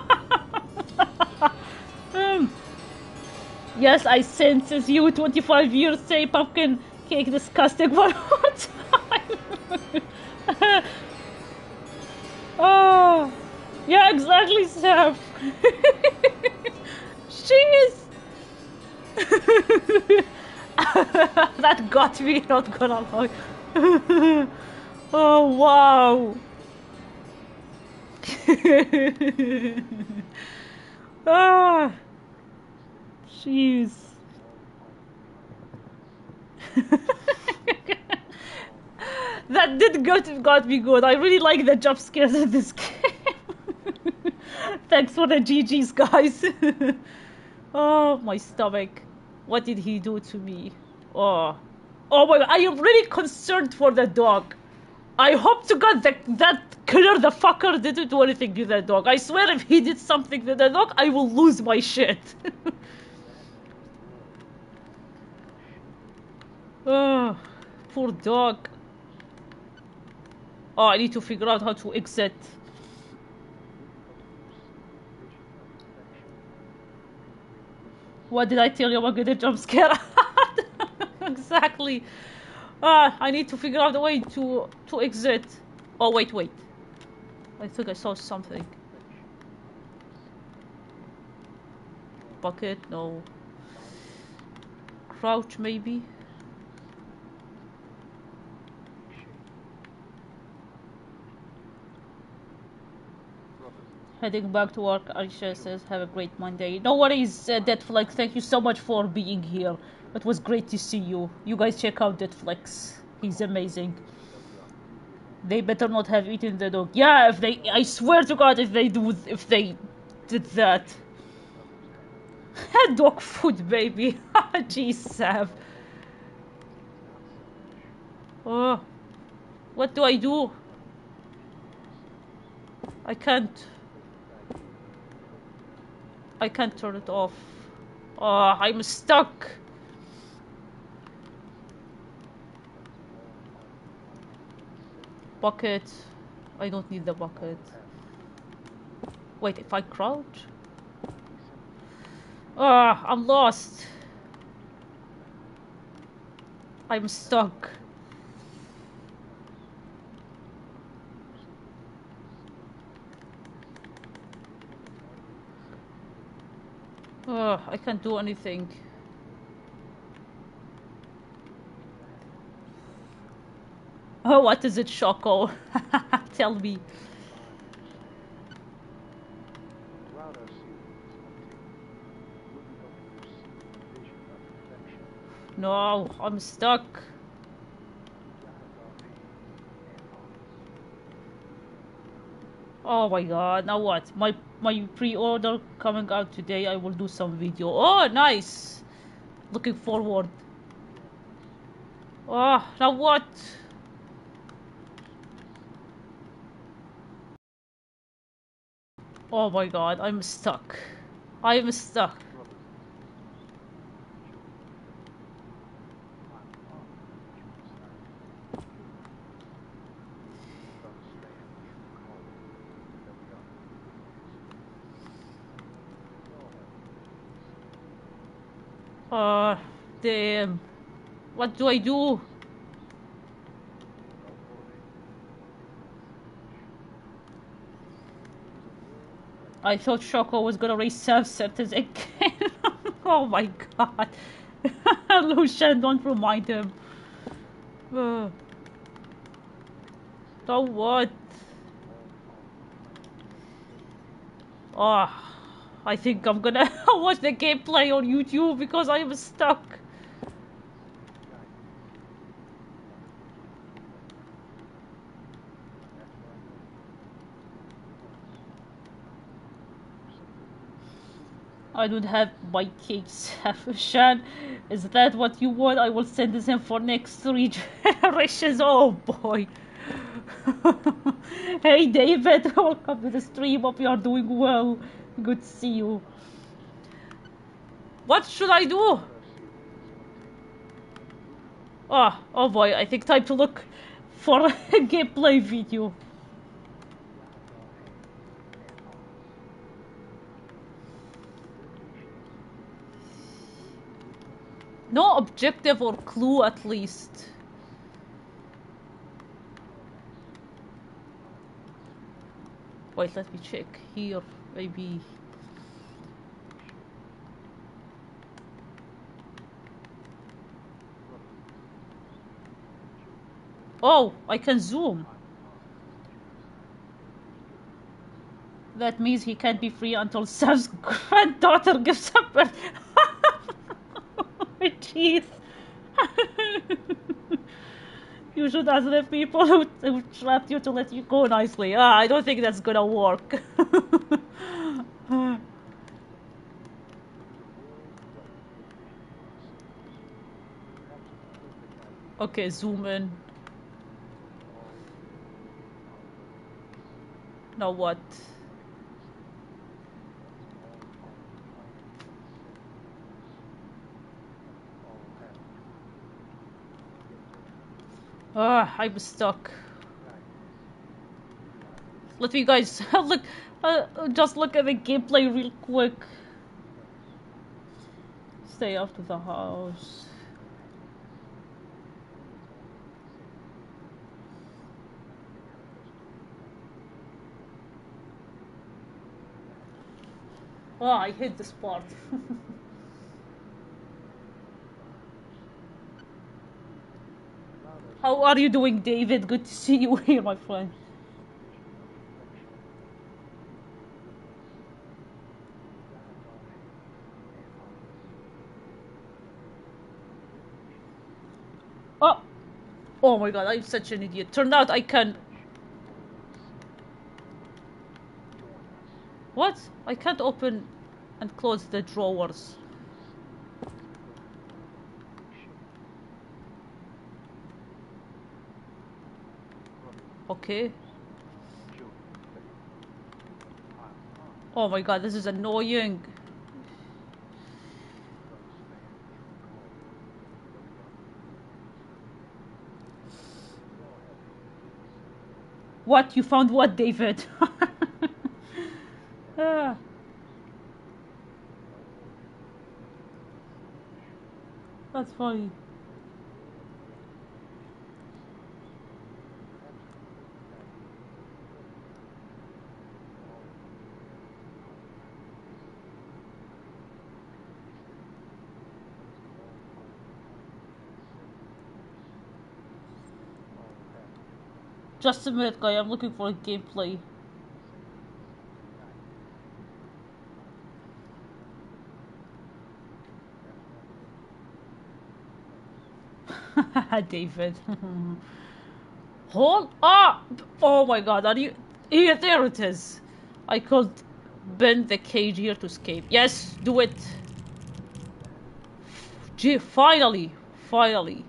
yes, I senses you 25 years say pumpkin cake disgusting one more time. oh, yeah, exactly, Steph. Jeez. that got me, not gonna lie. oh, wow. ah, jeez. that did got, got me good. I really like the jump scares in this game. Thanks for the GG's, guys. oh, my stomach. What did he do to me? Oh, oh my god! I am really concerned for the dog. I hope to God that that killer, the fucker, didn't do anything to the dog. I swear, if he did something to the dog, I will lose my shit. Oh, poor dog. Oh, I need to figure out how to exit. What did I tell you about getting jump scare? exactly. Ah, I need to figure out a way to to exit. Oh wait, wait. I think I saw something. Bucket, no. Crouch, maybe. Heading back to work, Aysha says, have a great Monday. No worries, uh, Deadflex. Thank you so much for being here. It was great to see you. You guys check out Deadflex. He's amazing. They better not have eaten the dog. Yeah, if they, I swear to God, if they do, if they did that. dog food, baby. Jeez, Sav. Oh, what do I do? I can't. I can't turn it off. Oh, I'm stuck. Bucket. I don't need the bucket. Wait, if I crouch? Ah, I'm lost. I'm stuck. Oh, I can't do anything. Oh, what is it, Shoko? Tell me. No, I'm stuck. Oh my god, now what? My my pre-order coming out today, I will do some video. Oh, nice! Looking forward. Oh, now what? Oh my god, I'm stuck. I'm stuck. Uh, damn. What do I do? I thought Shoko was gonna reserve sentence again. oh my god. Lucian, don't remind him. Uh, so what? Oh. I think I'm gonna watch the gameplay on YouTube because I am stuck. I don't have my cakes. Shan, is that what you want? I will send this in for next three generations. Oh boy. hey David, welcome to the stream. Hope you are doing well. Good to see you. What should I do? Oh, oh boy, I think time to look for a gameplay video. No objective or clue at least. Wait, let me check here, maybe. Oh, I can zoom. That means he can't be free until Sam's granddaughter gives up birth. Oh, jeez. You should ask the people who, who trapped you to let you go nicely. Ah, I don't think that's gonna work. okay, zoom in. Now what? Ah, I'm stuck. Let me guys look. Uh, just look at the gameplay real quick. Stay after the house. Oh, I hate this part. How are you doing, David? Good to see you here, my friend. Oh! Oh my god, I'm such an idiot. Turned out I can... What? I can't open and close the drawers. Okay. Oh my god, this is annoying. What? You found what, David? ah. That's funny. Just a minute, guy. I'm looking for a gameplay. David. Hold up! Oh my god, are you... Here, there it is. I could bend the cage here to escape. Yes, do it. Gee, finally. Finally.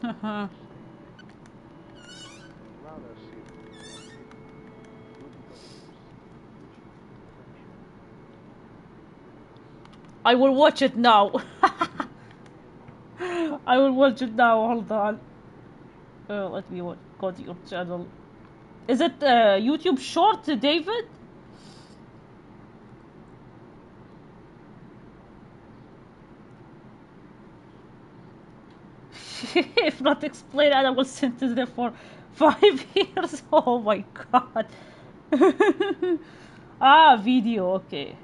I will watch it now. I will watch it now. Hold on. Uh, let me watch, go to your channel. Is it uh, YouTube short, David? if not explained, I will sentence them for five years. Oh my god. ah, video. Okay.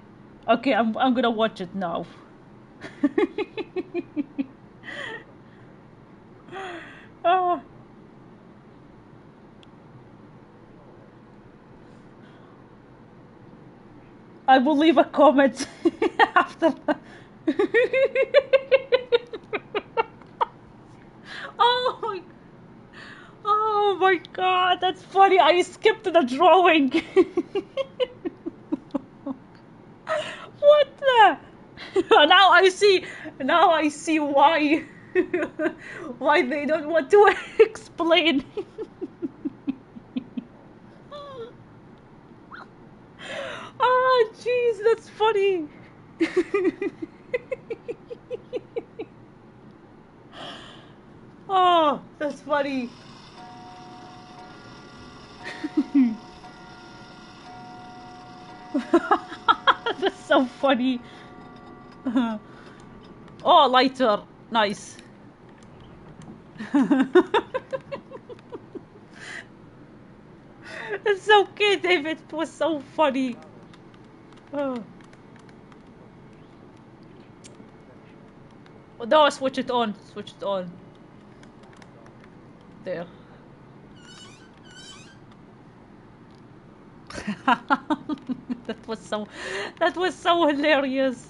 Okay, I'm I'm gonna watch it now. ah. I will leave a comment after. oh my. Oh my god, that's funny. I skipped the drawing. What the? now I see. Now I see why. why they don't want to explain. oh, jeez, that's funny. oh, that's funny. That's so funny. oh, lighter. Nice. it's okay, David. It was so funny. Oh. No, switch it on. Switch it on. There. that was so that was so hilarious.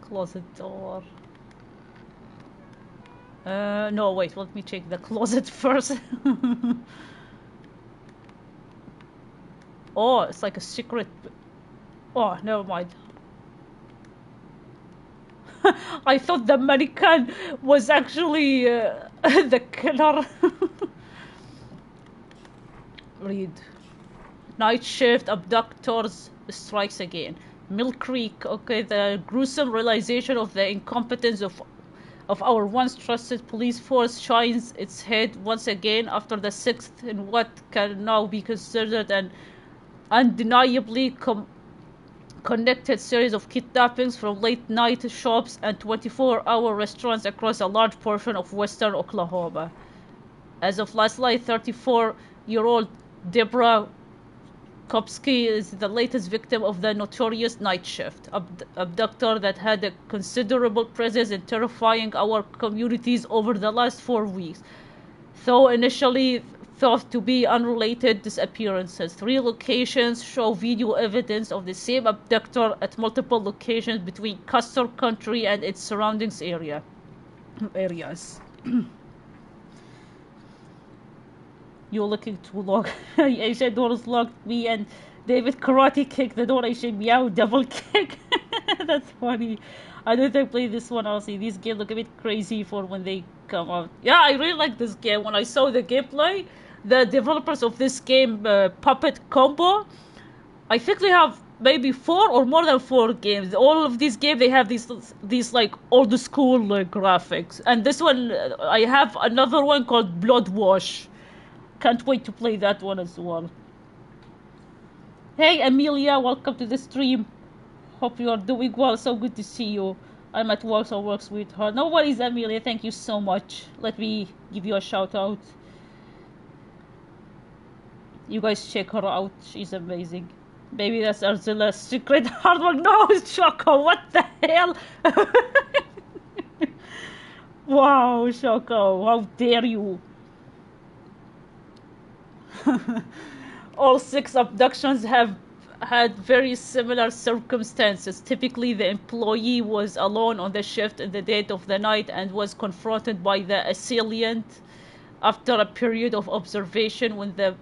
Closet door. Uh, no, wait, let me check the closet first. oh, it's like a secret. Oh, never mind. I thought the mannequin was actually uh, the killer. Read. Night shift abductors strikes again. Mill Creek, okay, the gruesome realization of the incompetence of of our once trusted police force shines its head once again after the sixth in what can now be considered an undeniably com- connected series of kidnappings from late night shops and 24 hour restaurants across a large portion of western Oklahoma. As of last night, 34 year old Deborah Kopsky is the latest victim of the notorious night shift abd- abductor that had a considerable presence in terrifying our communities over the last four weeks. Though initially thought to be unrelated disappearances, three locations show video evidence of the same abductor at multiple locations between Custer County and its surroundings area areas. You're looking too long. Asian doors locked me and David karate kick the door. Asian meow double kick. That's funny. I don't think I play this one honestly. These games look a bit crazy for when they come out. Yeah, I really like this game. When I saw the gameplay, the developers of this game, uh, Puppet Combo, I think they have maybe four or more than four games. All of these games they have these these like old school uh, graphics, and this one uh, I have another one called Blood Wash. Can't wait to play that one as well. Hey Amelia, welcome to the stream. Hope you are doing well. So good to see you. I'm at work, so works with her. No worries, Amelia. Thank you so much. Let me give you a shout out. You guys check her out. She's amazing. Maybe that's Artzilla's secret hard work. No, it's Choco. What the hell? wow, Choco. How dare you? All six abductions have had very similar circumstances. Typically, the employee was alone on the shift in the dead of the night and was confronted by the assailant after a period of observation when the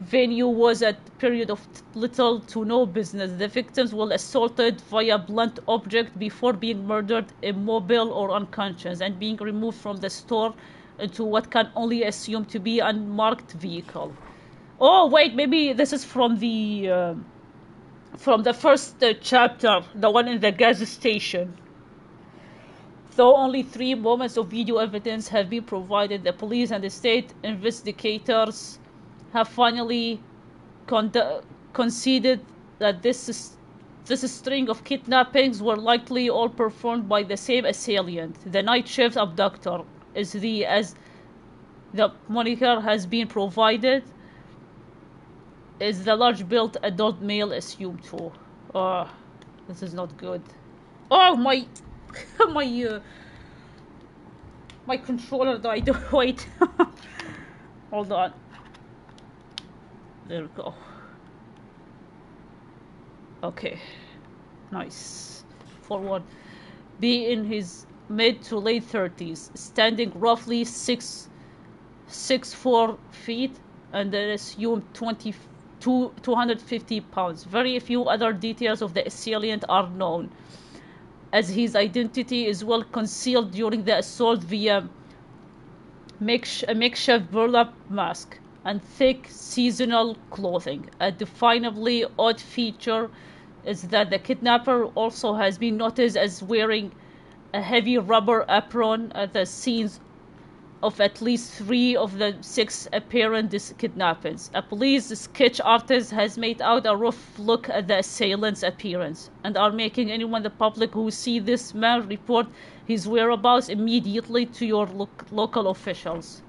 venue was at period of little to no business. The victims were assaulted via blunt object before being murdered immobile or unconscious and being removed from the store into what can only assume to be unmarked vehicle. Oh wait, maybe this is from the uh, from the first uh, chapter, the one in the gas station. Though only three moments of video evidence have been provided, the police and the state investigators have finally condu- conceded that this is, this string of kidnappings were likely all performed by the same assailant. The night shift abductor is the as the moniker has been provided is the large built adult male assumed for. Oh, this is not good. Oh my my uh, my controller died. Wait. Hold on. There we go. Okay. Nice. Forward. Be in his mid to late 30s, standing roughly 6 six four feet and then assumed 20 two, 250 pounds. Very few other details of the assailant are known, as his identity is well concealed during the assault via a makeshift burlap mask and thick seasonal clothing. A definably odd feature is that the kidnapper also has been noticed as wearing a heavy rubber apron at the scenes of at least three of the six apparent kidnappings. A police sketch artist has made out a rough look at the assailant's appearance and are making anyone the public who see this man report his whereabouts immediately to your lo- local officials.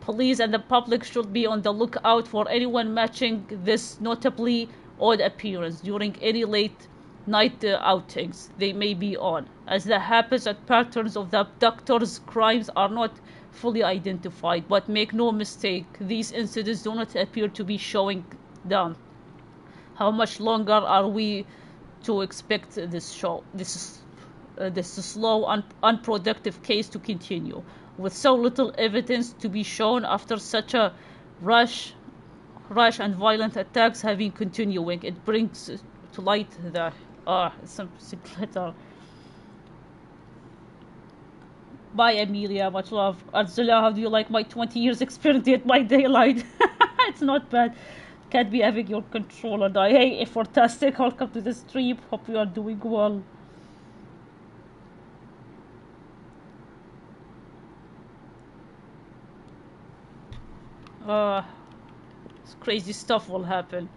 Police and the public should be on the lookout for anyone matching this notably odd appearance during any late night outings they may be on, as habits and patterns of the abductor's crimes are not fully identified. But make no mistake, these incidents do not appear to be showing down. How much longer are we to expect this show, this uh, this slow, un- unproductive case to continue, with so little evidence to be shown after such a rush, rush and violent attacks been continuing? It brings to light the ah, some glitter. Bye, Amelia. Much love. Arzula, how do you like my 20 years experience at my daylight? it's not bad. Can't be having your controller die. Hey, fantastic. Welcome to the stream. Hope you are doing well. Uh, crazy stuff will happen.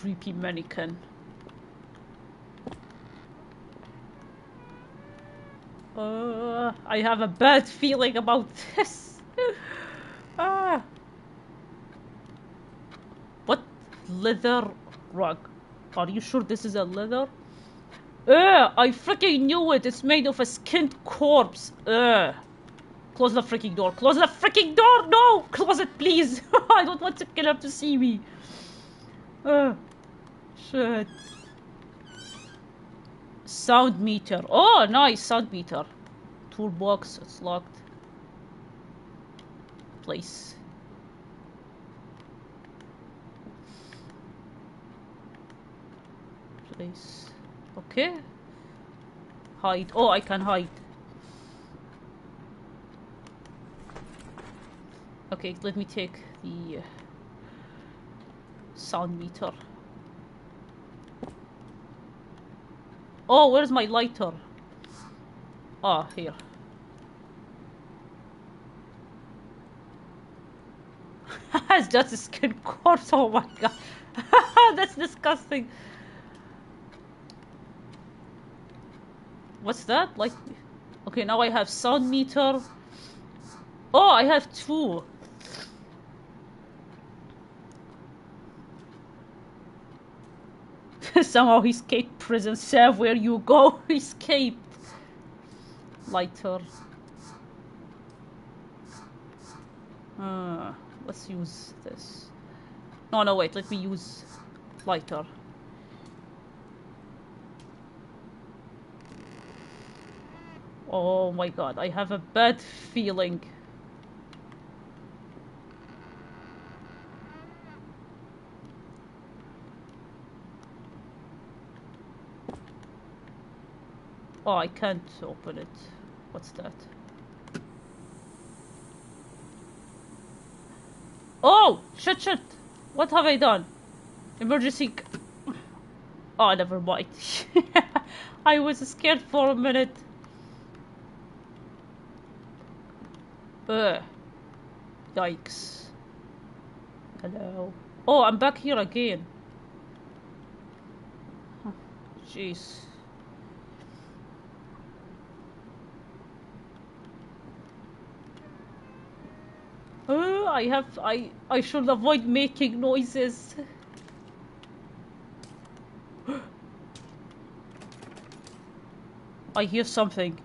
Creepy mannequin. Uh, I have a bad feeling about this. ah. What leather rug? Are you sure this is a leather? Uh, I freaking knew it. It's made of a skinned corpse. Uh. Close the freaking door. Close the freaking door. No, close it, please. I don't want the killer to see me. Uh, shit. Sound meter. Oh, nice sound meter. Toolbox. It's locked. Place. Place. Okay. Hide. Oh, I can hide. Okay, let me take the uh, sound meter. Oh, where's my lighter? Ah, here. it's just a skin corpse. Oh my god. That's disgusting. What's that? Like, okay, now I have sound meter. Oh, I have two. Somehow he escaped prison. cell where you go. He escaped. Lighter. Uh, let's use this. No, no, wait. Let me use lighter. Oh my god, I have a bad feeling. Oh, I can't open it. What's that? Oh! Shit, shit! What have I done? Emergency. Oh, never mind. I was scared for a minute. Ugh. Yikes. Hello. Oh, I'm back here again. Jeez. Oh, I have I I should avoid making noises. I hear something.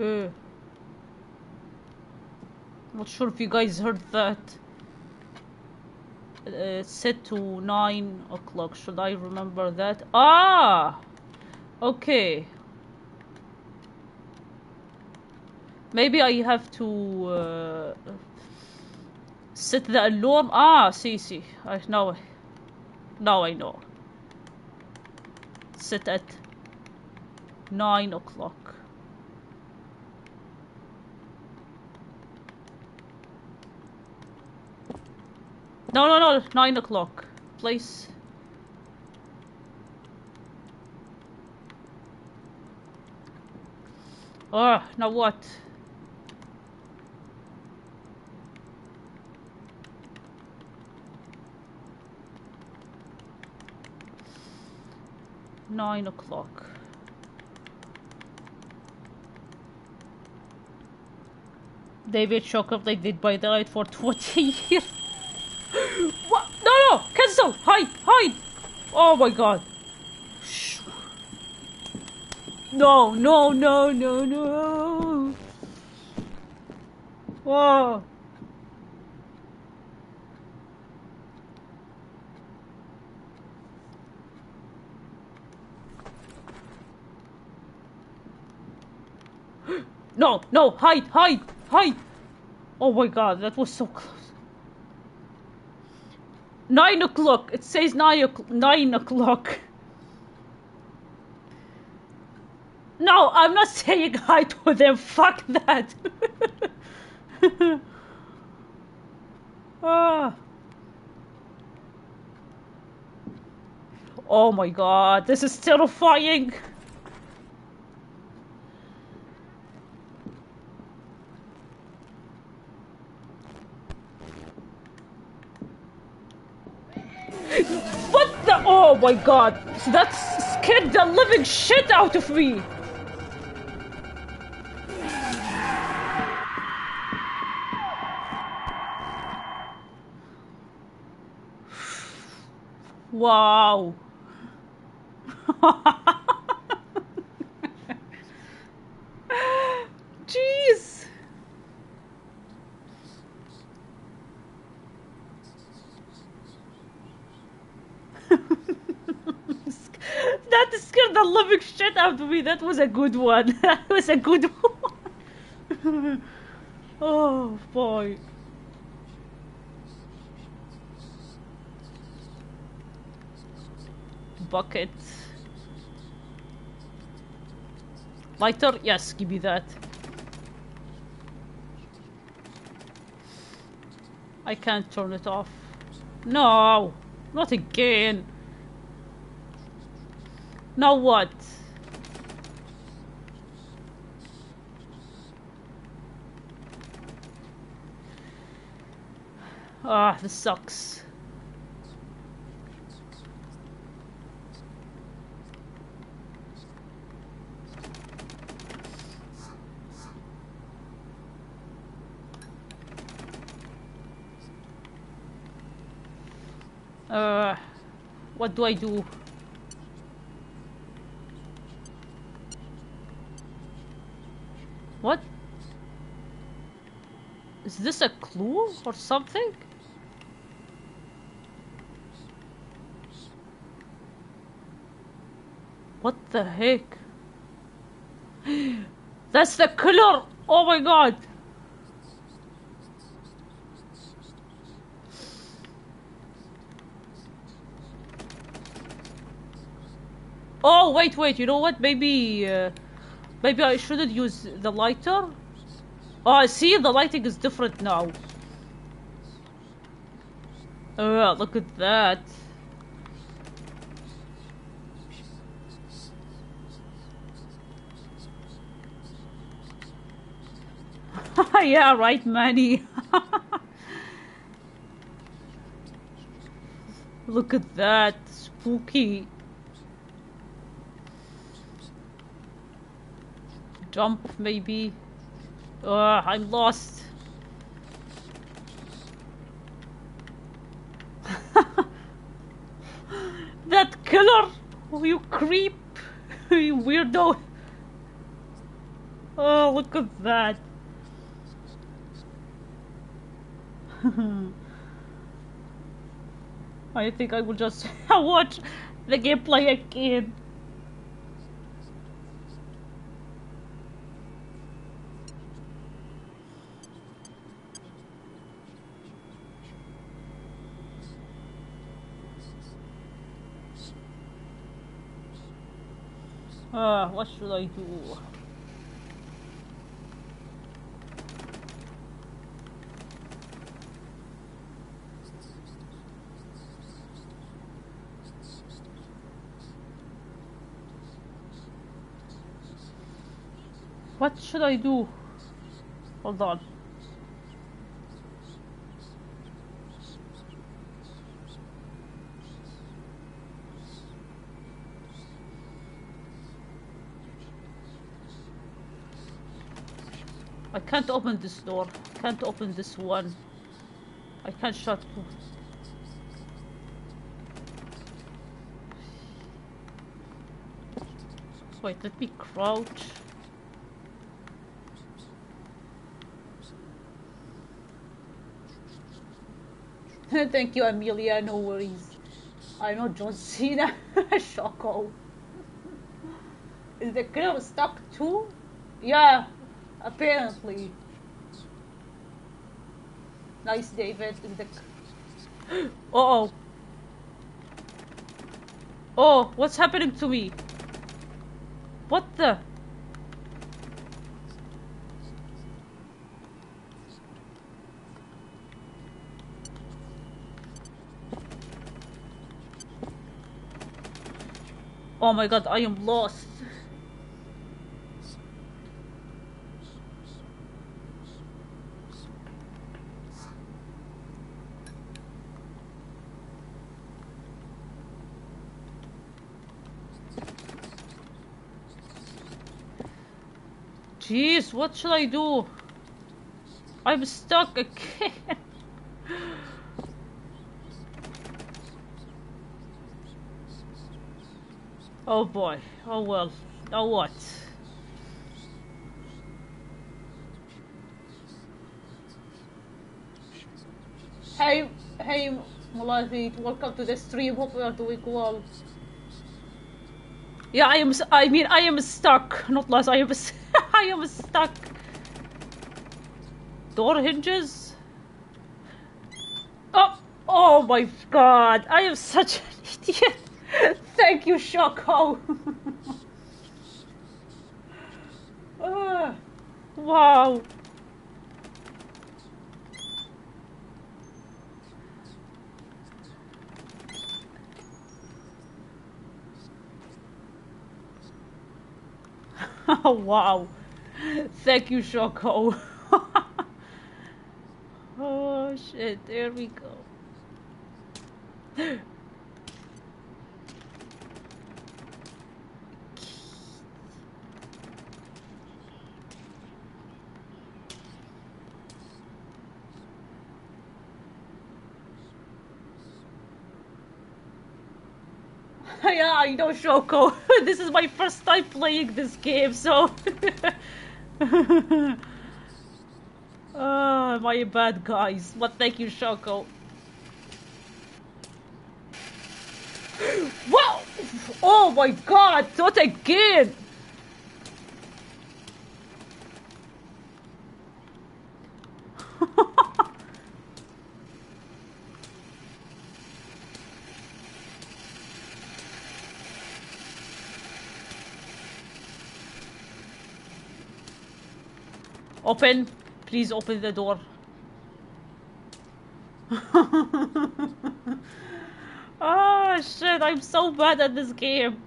Uh. sure if you guys heard that. Uh, set to 9 o'clock. Should I remember that? Ah! Okay. Maybe I have to uh, set the alarm. Ah, see, see. I now, now I know. Set at nine o'clock. No, no, no, nine o'clock. Place. Oh, now what? Nine o'clock. David Shokup they did by the night for 20 years. what? No, no! Cancel! Hide! Hide! Oh my god. No, no, no, no, no. Whoa. Oh. No, no, hide, hide, hide. Oh my god, that was so close. Nine o'clock. It says nine o'clock. Nine o'clock. No, I'm not saying hi to them. Fuck that. ah. Oh my god, this is terrifying. What the? Oh my god, that scared the living shit out of me. Wow. Jeez. that scared the living shit out of me. That was a good one. That was a good one. oh boy. Bucket. Lighter? Yes, give me that. I can't turn it off. No! Not again! Now what? Ah, this sucks. Uh, what do I do? What? Is this a clue or something? What the heck? That's the killer! Oh my god! Oh, wait, wait, you know what? Maybe, uh, maybe I shouldn't use the lighter? Oh, I see, the lighting is different now. Oh, look at that. yeah, right, Manny. look at that. Spooky. Jump, maybe. Ugh, I'm lost. that killer! You creep! you weirdo! Oh, look at that. I think I will just watch the gameplay again. Ah, what should I do? What should I do? Hold on. Can't open this door. Can't open this one. I can't shut. Wait, let me crouch. Thank you, Amelia. No worries. I'm not John Cena. Shocko. Is the grill stuck too? Yeah, apparently. Nice, David. Is the. Uh oh. Oh, what's happening to me? What the? Oh my god, I am lost. Jeez, what should I do? I'm stuck again. oh boy. Oh well. Oh what? Hey, hey, Malazi, welcome to the stream. Hope you are doing well. Yeah, I am. I mean, I am stuck. Not less. I am. I am stuck. Door hinges. Oh, oh my god! I am such an idiot. Thank you, Shoko. Ah, wow. Oh, wow. Thank you, Shoko. oh, shit. There we go. yeah, I know Shoko. this is my first time playing this game, so. Ah, my bad guys. But thank you, Shoko. Wow! Oh my god, not again! Open. Please open the door. oh shit, I'm so bad at this game.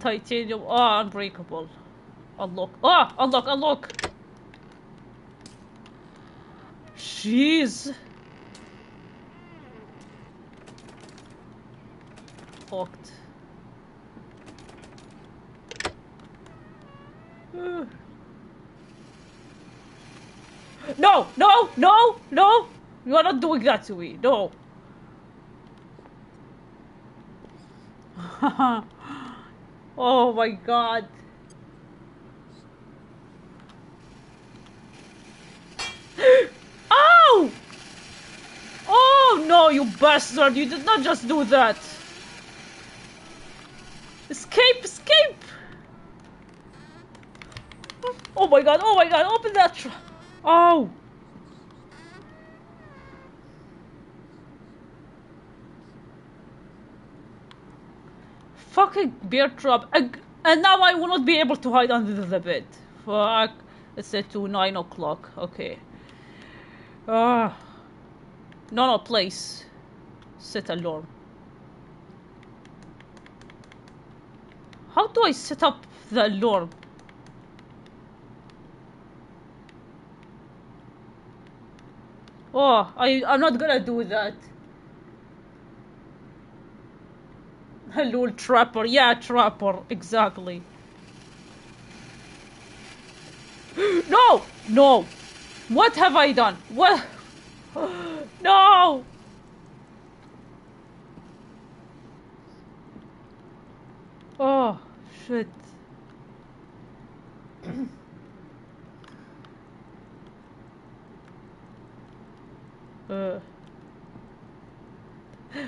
Titanium. Oh, unbreakable. Unlock. Oh, unlock, unlock. Jeez. Fucked. No, no, no, no. You are not doing that to me. No. oh my god. oh! Oh no, you bastard! You did not just do that! Escape! Escape! Oh my god, oh my god, open that trap! Oh! Fucking bear trap. And now I will not be able to hide under the bed. Fuck. It's set to 9 o'clock. Okay. Ah. No, no, place. Set alarm. How do I set up the alarm? Oh, I, I'm not gonna do that. Hello, trapper. Yeah, trapper. Exactly. no! No! What have I done? What? no! Oh, shit. Uh.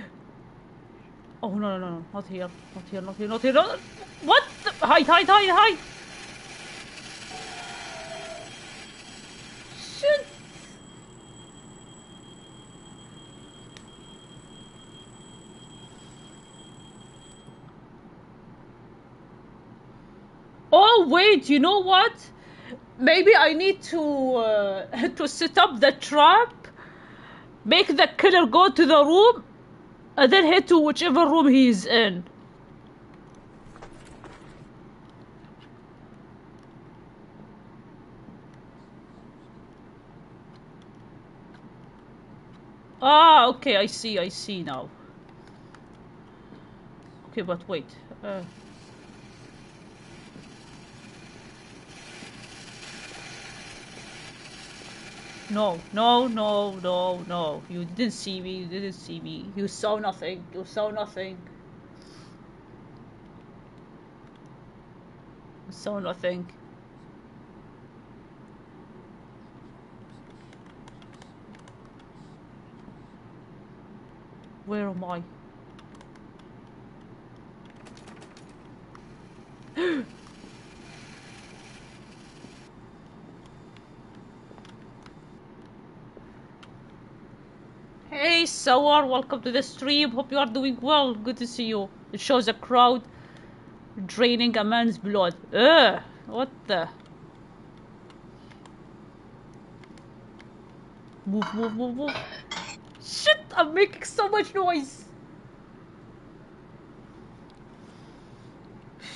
Oh no no no no! Not here! Not here! Not here! Not here! No. What? Hide! Hide! Hide! Hide! Shit! Oh wait! You know what? Maybe I need to uh, to set up the trap. Make the killer go to the room and then head to whichever room he is in. Ah, okay, I see, I see now. Okay, but wait. Uh... No, no, no, no, no. You didn't see me. You didn't see me. You saw nothing. You saw nothing. You saw nothing. Where am I? Hey Sawar, welcome to the stream. Hope you are doing well. Good to see you. It shows a crowd draining a man's blood. Ugh, what the? Move, move, move, move. Shit, I'm making so much noise.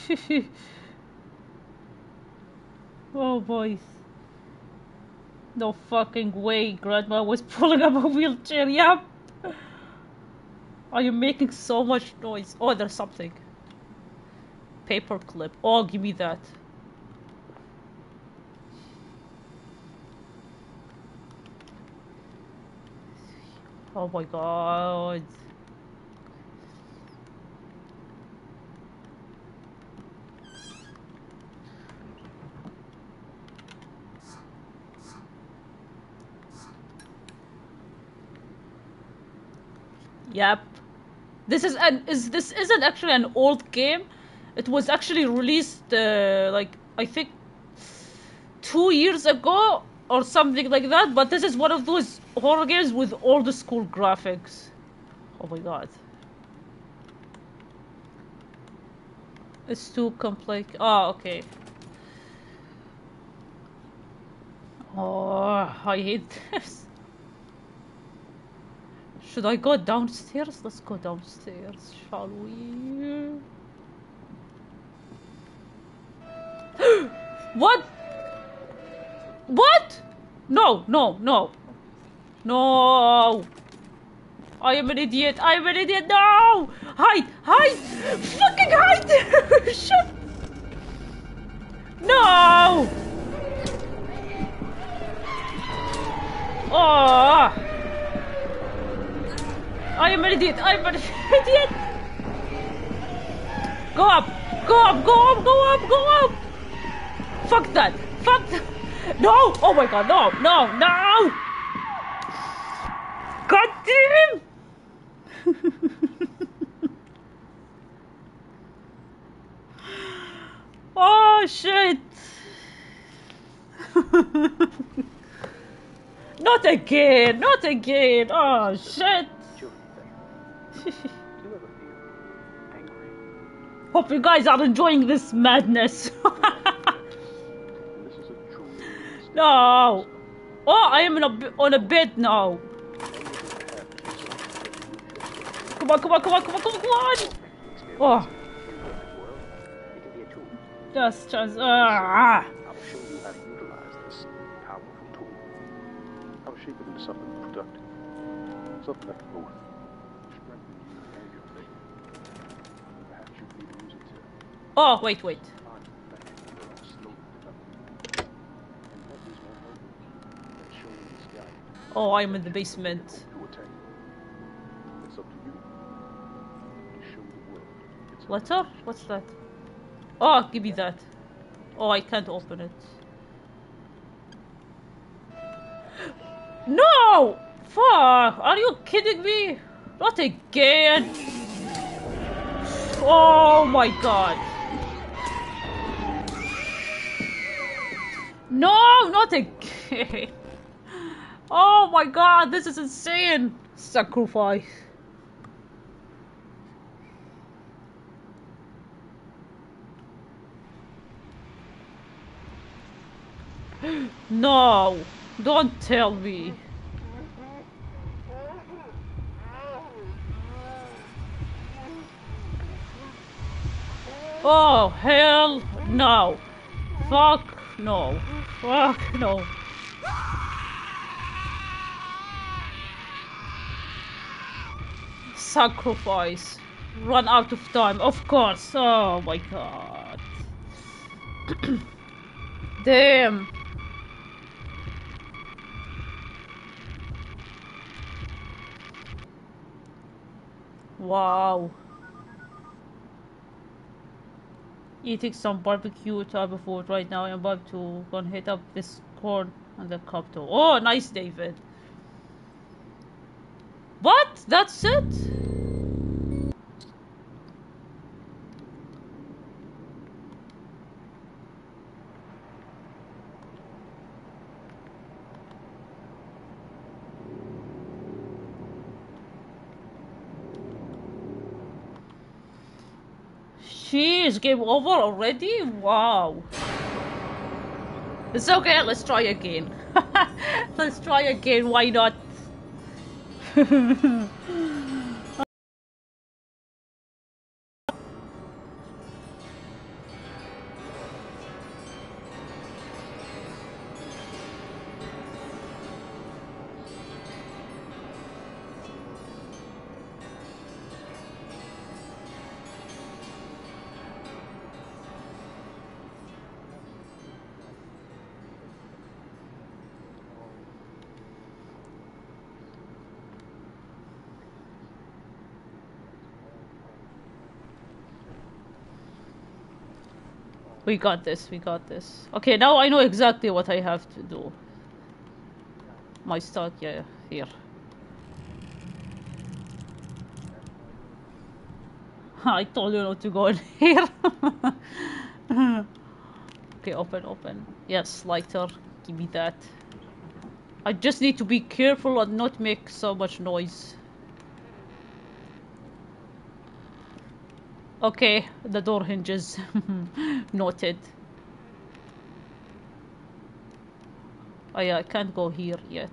oh boys. No fucking way, Grandma was pulling up a wheelchair, yep! Are you making so much noise? Oh, there's something. Paperclip. Oh, give me that. Oh my god. Yep. This is an is this isn't actually an old game. It was actually released uh, like I think two years ago or something like that. But this is one of those horror games with old school graphics. Oh my god. It's too complex. Oh, okay. Oh, I hate this. Should I go downstairs? Let's go downstairs, shall we? what? What? No, no, no. No. I am an idiot. I am an idiot. No! Hide! Hide! Fucking hide! No! Oh! I am an idiot. I am an idiot. Go up. Go up. Go up. Go up. Go up. Fuck that. Fuck. That. No. Oh my god. No. No. No. God damn. oh shit! not again! Not again! Oh shit! Hope you guys are enjoying this madness. This is a truly no! Oh, I am in a, on a bed now. Come on, come on, come on, come on, come on, come on! Oh, It can be a tool. just, just, ah. I'll show you how to utilize this powerful tool. I'll shape it into something productive. Something that can both strengthen you and your faith. Perhaps you can even use it to Oh, wait, wait. find that you are slowly developing. And what is more noble than showing wait, wait. Oh, I'm in the basement. Letter? What's that? Oh, give me that. Oh, I can't open it. No! Fuck! Are you kidding me? Not again! Oh my god! No, not again! Oh my god, this is insane! Sacrifice. No! Don't tell me! Oh, hell no! Fuck no! Fuck no! Sacrifice! Run out of time, of course! Oh my god! Damn! Wow. Eating some barbecue type of food right now. I'm about to go and hit up this corn and the cup too. Oh, nice, David. What? That's it? Jeez, game over already? Wow. It's okay, let's try again. let's try again, why not? We got this, we got this. Okay, now I know exactly what I have to do. My stock, yeah, here. I told you not to go in here. okay, open, open. Yes, lighter. Give me that. I just need to be careful and not make so much noise. Okay, the door hinges. Noted. Oh yeah, I can't go here yet.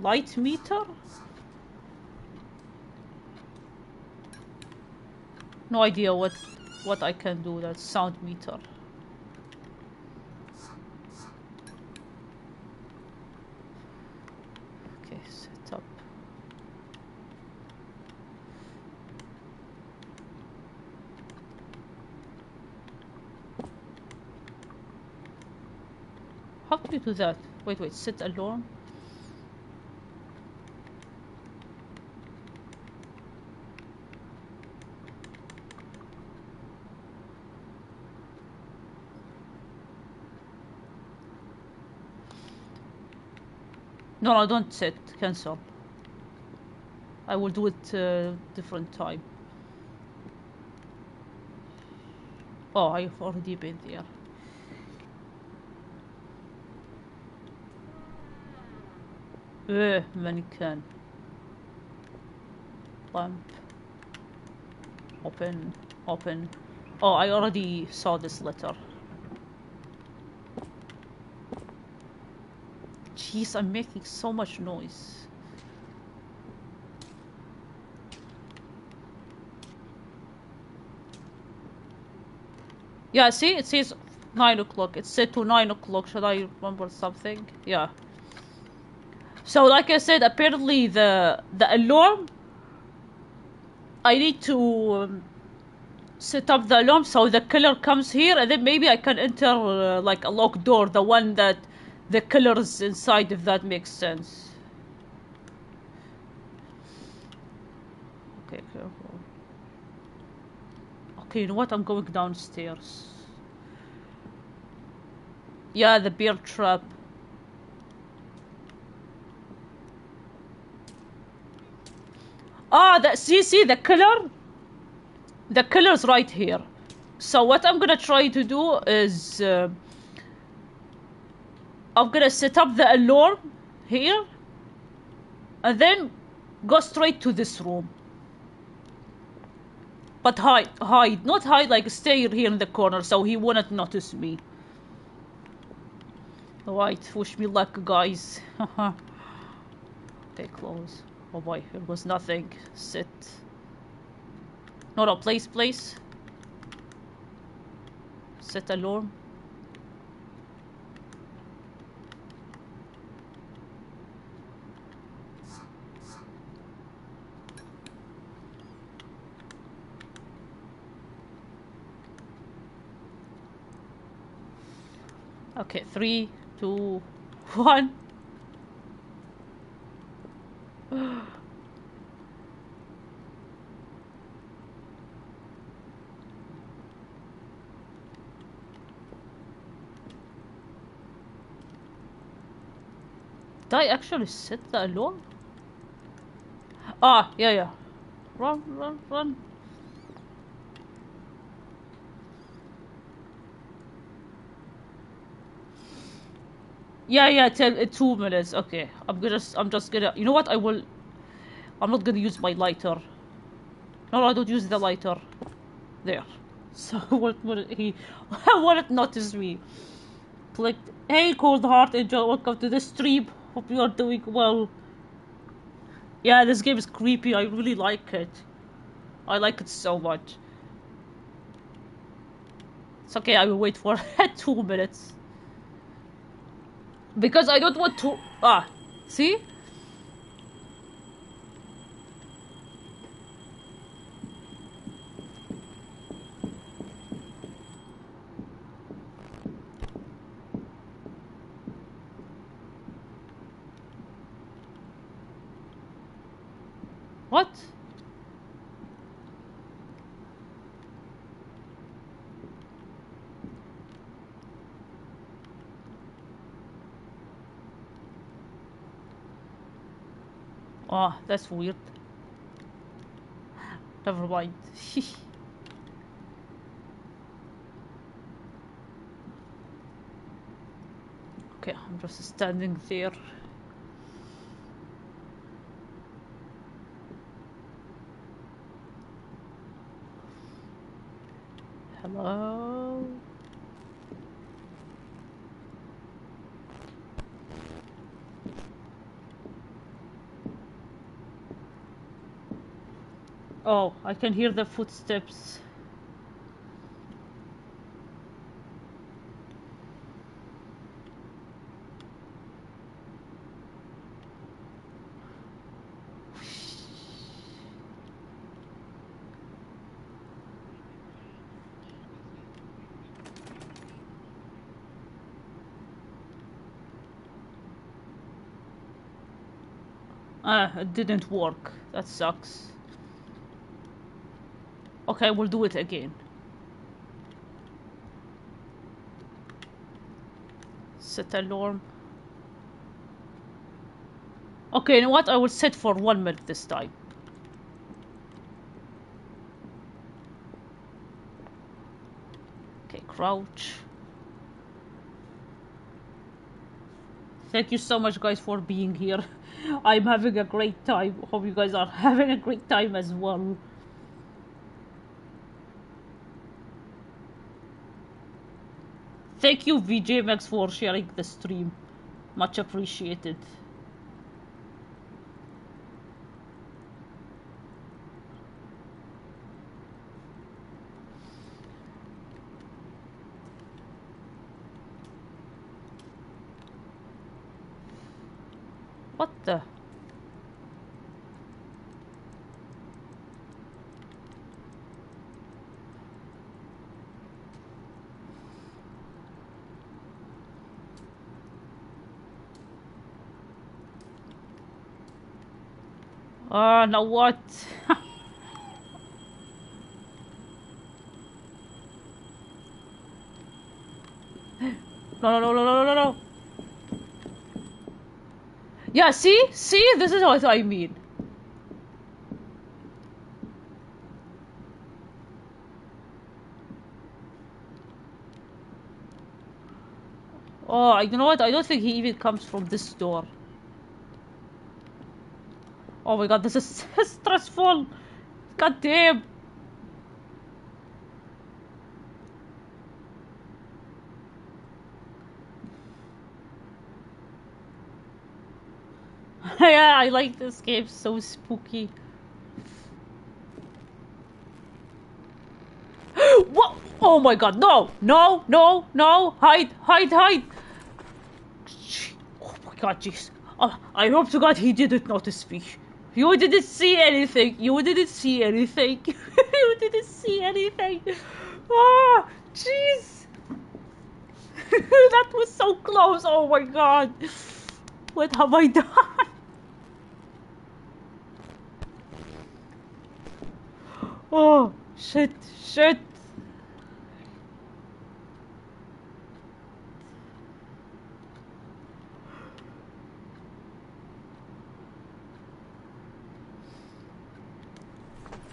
Light meter? No idea what what I can do. That sound meter. Okay, set up. How do you do that? Wait, wait, set alarm. No, no, don't set. Cancel. I will do it uh, different time. Oh, I've already been there. Eh, mannequin. Lamp. Open. Open. Oh, I already saw this letter. Jeez, I'm making so much noise. Yeah, see, it says 9 o'clock. It's set to 9 o'clock. Should I remember something? Yeah. So, like I said, apparently the the alarm. I need to um, set up the alarm so the killer comes here, and then maybe I can enter uh, like a locked door, the one that the colors inside, if that makes sense. Okay, careful. Okay, you know what? I'm going downstairs. Yeah, the bear trap. Ah, that see, see, the color The colors right here. So what I'm gonna try to do is... Uh, I'm gonna set up the alarm here. And then go straight to this room. But hide, hide, not hide, like stay here in the corner so he wouldn't notice me. Right, wish me luck, guys. okay, close. Oh boy, it was nothing. Sit. Not a place, place. Set alarm. Okay, three, two, one. Did I actually set the alone? Ah, yeah, yeah. Run, run, run. Yeah, yeah, ten, uh, two minutes. Okay, I'm gonna, I'm just gonna. You know what? I will. I'm not gonna use my lighter. No, I don't use the lighter. There. So what would he? won't notice me. Click. Hey, cold heart angel, welcome to the stream. Hope you are doing well. Yeah, this game is creepy. I really like it. I like it so much. It's okay. I will wait for two minutes because I don't want to. Ah, see? What? Oh, that's weird. Never mind. okay, I'm just standing there. Hello? Oh, I can hear the footsteps. Ah, it didn't work. That sucks. Okay, we'll do it again. Set alarm. Okay, you know what? I will set for one minute this time. Okay, crouch. Thank you so much, guys, for being here. I'm having a great time. Hope you guys are having a great time as well. Thank you, VJ Max, for sharing the stream. Much appreciated. What the? Oh, now what? no, no, no, no, no, no, no. Yeah, see? See? This is what I mean. Oh, you know what? I don't think he even comes from this door. Oh my god, this is so stressful. God damn. yeah, I like this game. So spooky. what? Oh my god, no! No, no, no! Hide, hide, hide! Oh my god, jeez. Oh, I hope to god he didn't notice me. You didn't see anything. You didn't see anything. you didn't see anything. Ah, jeez. that was so close. Oh my god. What have I done? Oh, shit, shit.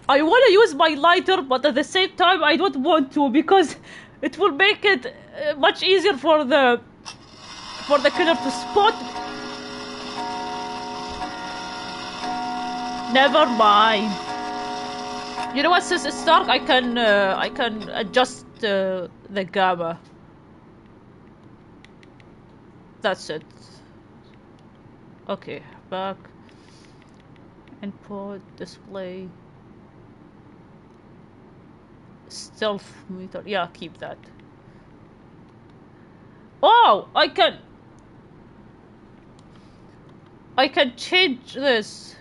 I want to use my lighter, but at the same time, I don't want to because it will make it uh, much easier for the for the killer to spot. Never mind. You know what, since it's dark, I can uh, I can adjust uh, the gamma. That's it. Okay, back. Input display. Stealth meter. Yeah, keep that. Oh, I can. I can change this.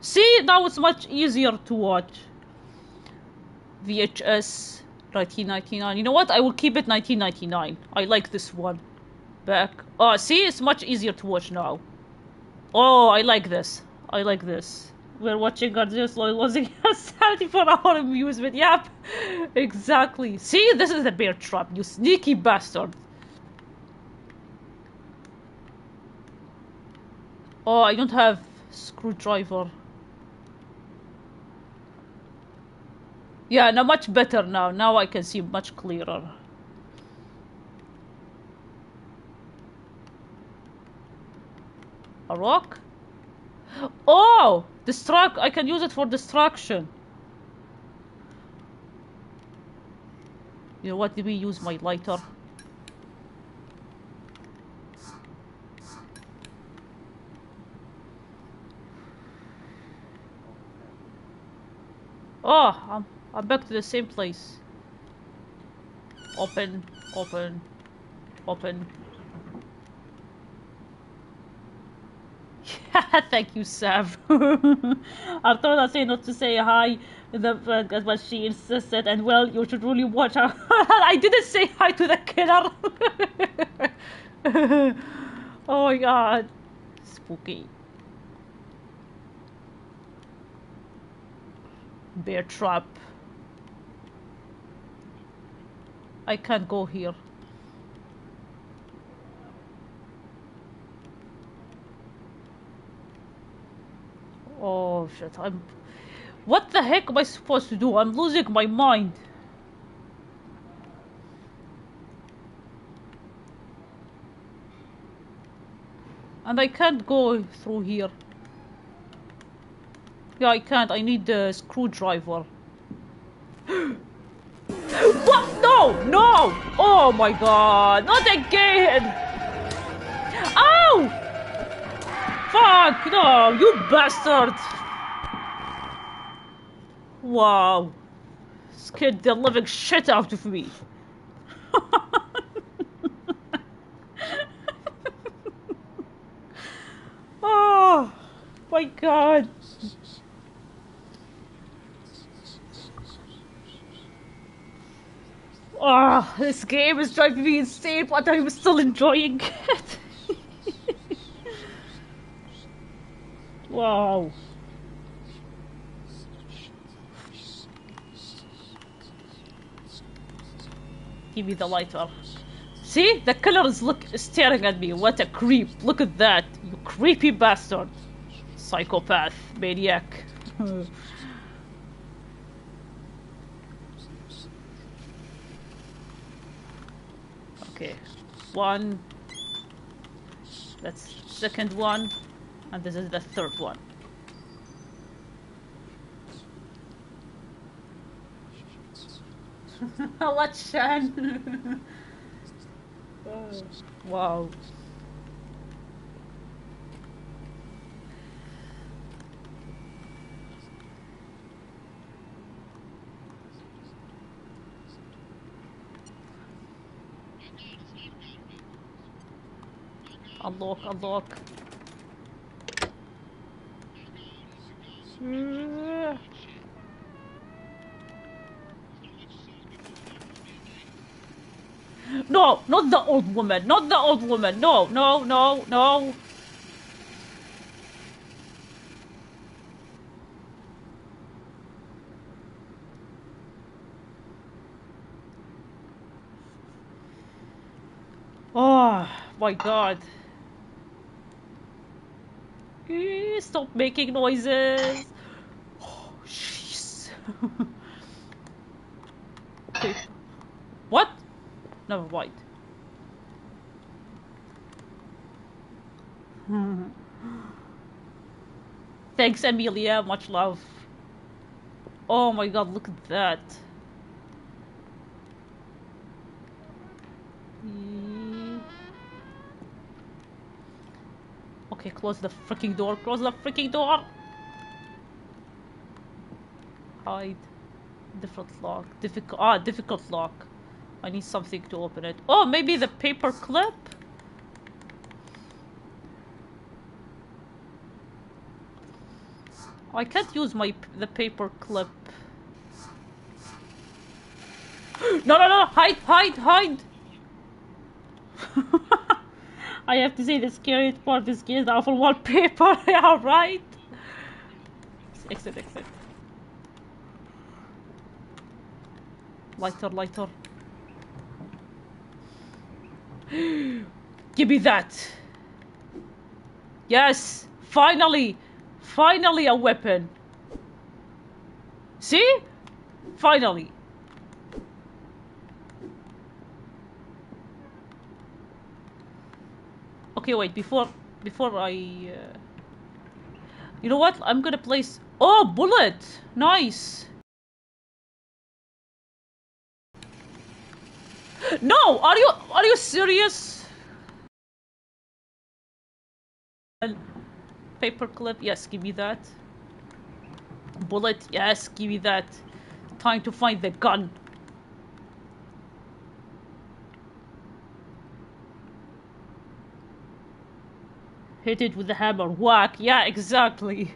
See, now it's much easier to watch. VHS 1999. You know what? I will keep it 1999. I like this one. Back. Oh, see, it's much easier to watch now. Oh, I like this. I like this. We're watching Guardians losing a 74 hour amusement. Yep, exactly. See, this is the bear trap, you sneaky bastard. Oh, I don't have screwdriver. Yeah, now much better now. Now I can see much clearer. A rock? Oh! Distract! I can use it for destruction. You know what? Let me use my lighter. Oh, I'm, I'm back to the same place. Open, open, open. Thank you, Sav. I told her say not to say hi, the, uh, but she insisted. And well, you should really watch her. I didn't say hi to the killer. oh my god, spooky. Bear trap. I can't go here. Oh shit, I'm. What the heck am I supposed to do? I'm losing my mind. And I can't go through here. Yeah, I can't. I need the screwdriver. what? No! No! Oh my god! Not again! Ow! Fuck! No! You bastard! Wow. Scared the living shit out of me. oh my god. Oh, this game is driving me insane, but I'm still enjoying it. wow. Give me the lighter. See? The killer is look staring at me. What a creep. Look at that. You creepy bastard. Psychopath. Maniac. okay. One. That's second one. And this is the third one. Shan? oh, wow. Unlock, unlock. No, not the old woman, not the old woman. No, no, no, no. Oh my god. Stop making noises. Oh, jeez. okay. What? Never mind. Thanks, Amelia. Much love. Oh my god, look at that. Mm. Okay, close the freaking door. Close the freaking door. Hide. Different lock. Difficult. Ah, difficult lock. I need something to open it. Oh, maybe the paper clip? I can't use my the paper clip. no, no, no! Hide, hide, hide! I have to say the scariest part is the awful wallpaper. yeah, right? Exit, exit. Lighter, lighter. Give me that. Yes, finally, finally a weapon. See? Finally. Okay, wait, before, before I... Uh... You know what? I'm gonna place... Oh, bullet! Nice! No! Are you are you serious? Paperclip, yes, give me that. Bullet, yes, give me that. Time to find the gun. Hit it with the hammer. Whack. Yeah, exactly.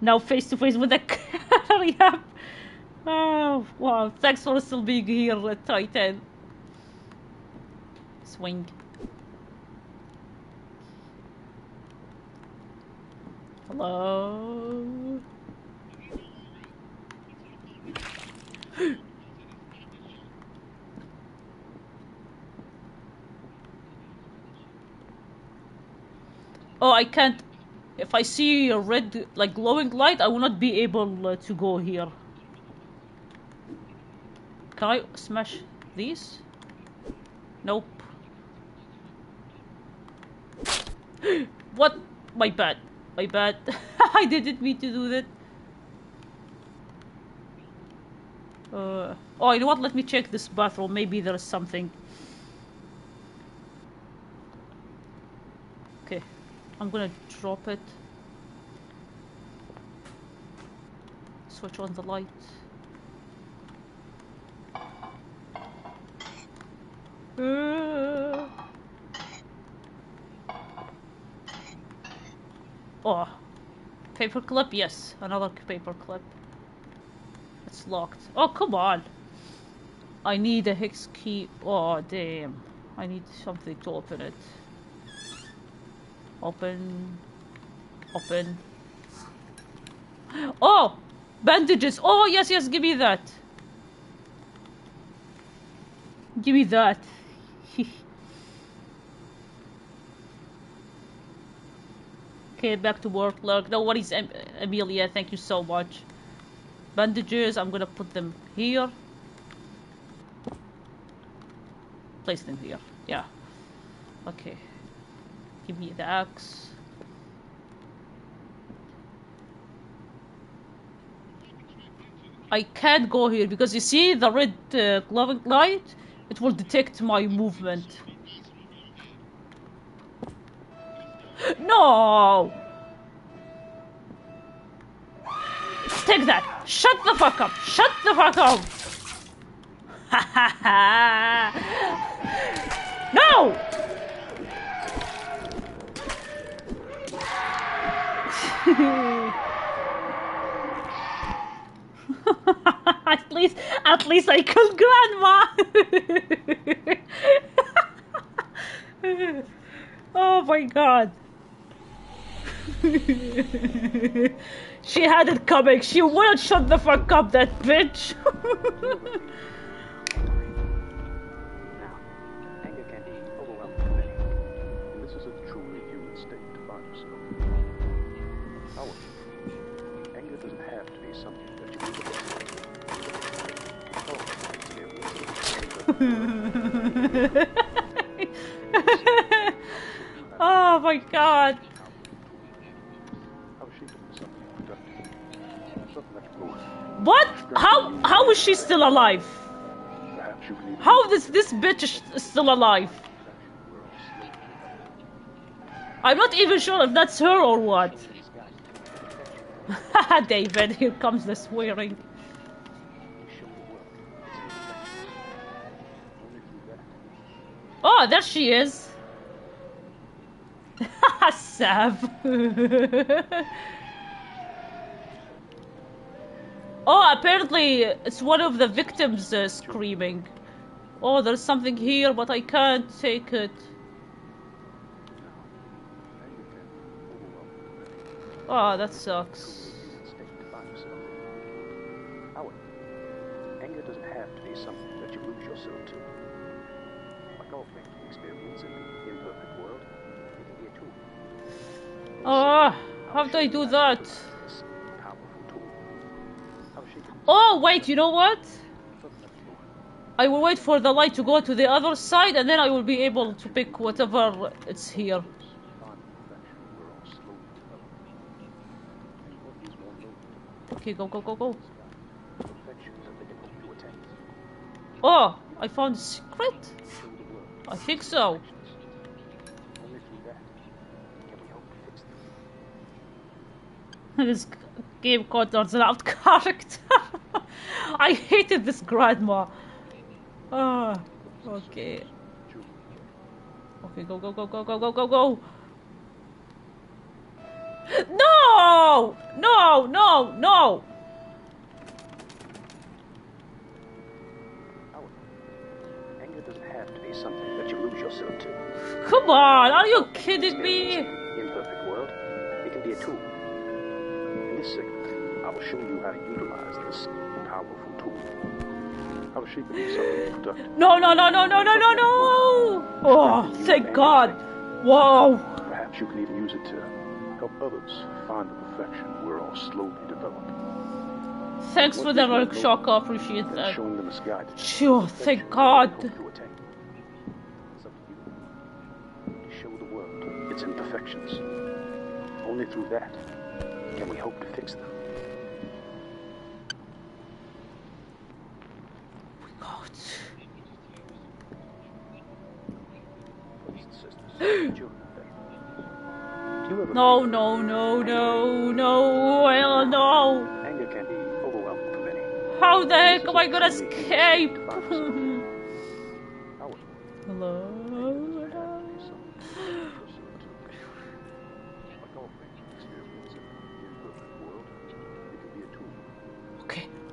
Now face to face with the yep. Oh, wow. Thanks for still being here, Titan swing. Hello? Oh, I can't... If I see a red, like glowing light, I will not be able uh, to go here. Can I smash these? Nope. what? My bad. My bad. I didn't mean to do that. Uh, oh, you know what? Let me check this bathroom. Maybe there's something. Okay. I'm gonna drop it. Switch on the light. Uh. Oh. Paper clip? Yes. Another paper clip. It's locked. Oh, come on. I need a hex key. Oh, damn. I need something to open it. Open. Open. Oh! Bandages! Oh, yes, yes, give me that. Give me that. okay, back to work. Look, no worries, Em- Amelia. Thank you so much. Bandages, I'm gonna put them here. Place them here. Yeah. Okay. Give me the axe. I can't go here because you see the red uh, glowing light? It will detect my movement. No! Take that! Shut the fuck up! Shut the fuck up! no! at least, at least I killed Grandma. oh my god. she had it coming. She wouldn't shut the fuck up, that bitch. oh my god. What? How how is she still alive? How is this bitch still alive? I'm not even sure if that's her or what. David, here comes the swearing. Oh, there she is. Sav. oh, apparently it's one of the victims uh, screaming. Oh, there's something here, but I can't take it. Oh, that sucks. Oh, how do I do that? Oh, wait, you know what? I will wait for the light to go to the other side and then I will be able to pick whatever it's here. Okay, go, go, go, go. Oh, I found a secret? I think so. Only through that can we hope to fix them. this game called turns out character. I hated this grandma. Ah, okay. Okay, go, go, go, go, go, go, go, go. No! No, no, no! Anger doesn't have to be something that you lose yourself to. Come on, are you kidding me? Imperfect world, it can be a tool. In I will show you how to utilize this powerful tool. How she can do something productive. No, no, no, no, no, no, no, no! Oh, thank God. Whoa. Perhaps you can even use it to help others find the perfection we're all slowly developing. Thanks for the is my Rock? Shock, I appreciate that. showing them a guide Sure, thank God. hope to attain. It's up to you. To show the world its imperfections. Only through that can we hope to fix them. God. Brothers and sisters, children of faith. Do you ever No, no, no, no, no, hell no. Anger can be overwhelming for many. How the heck am I gonna escape?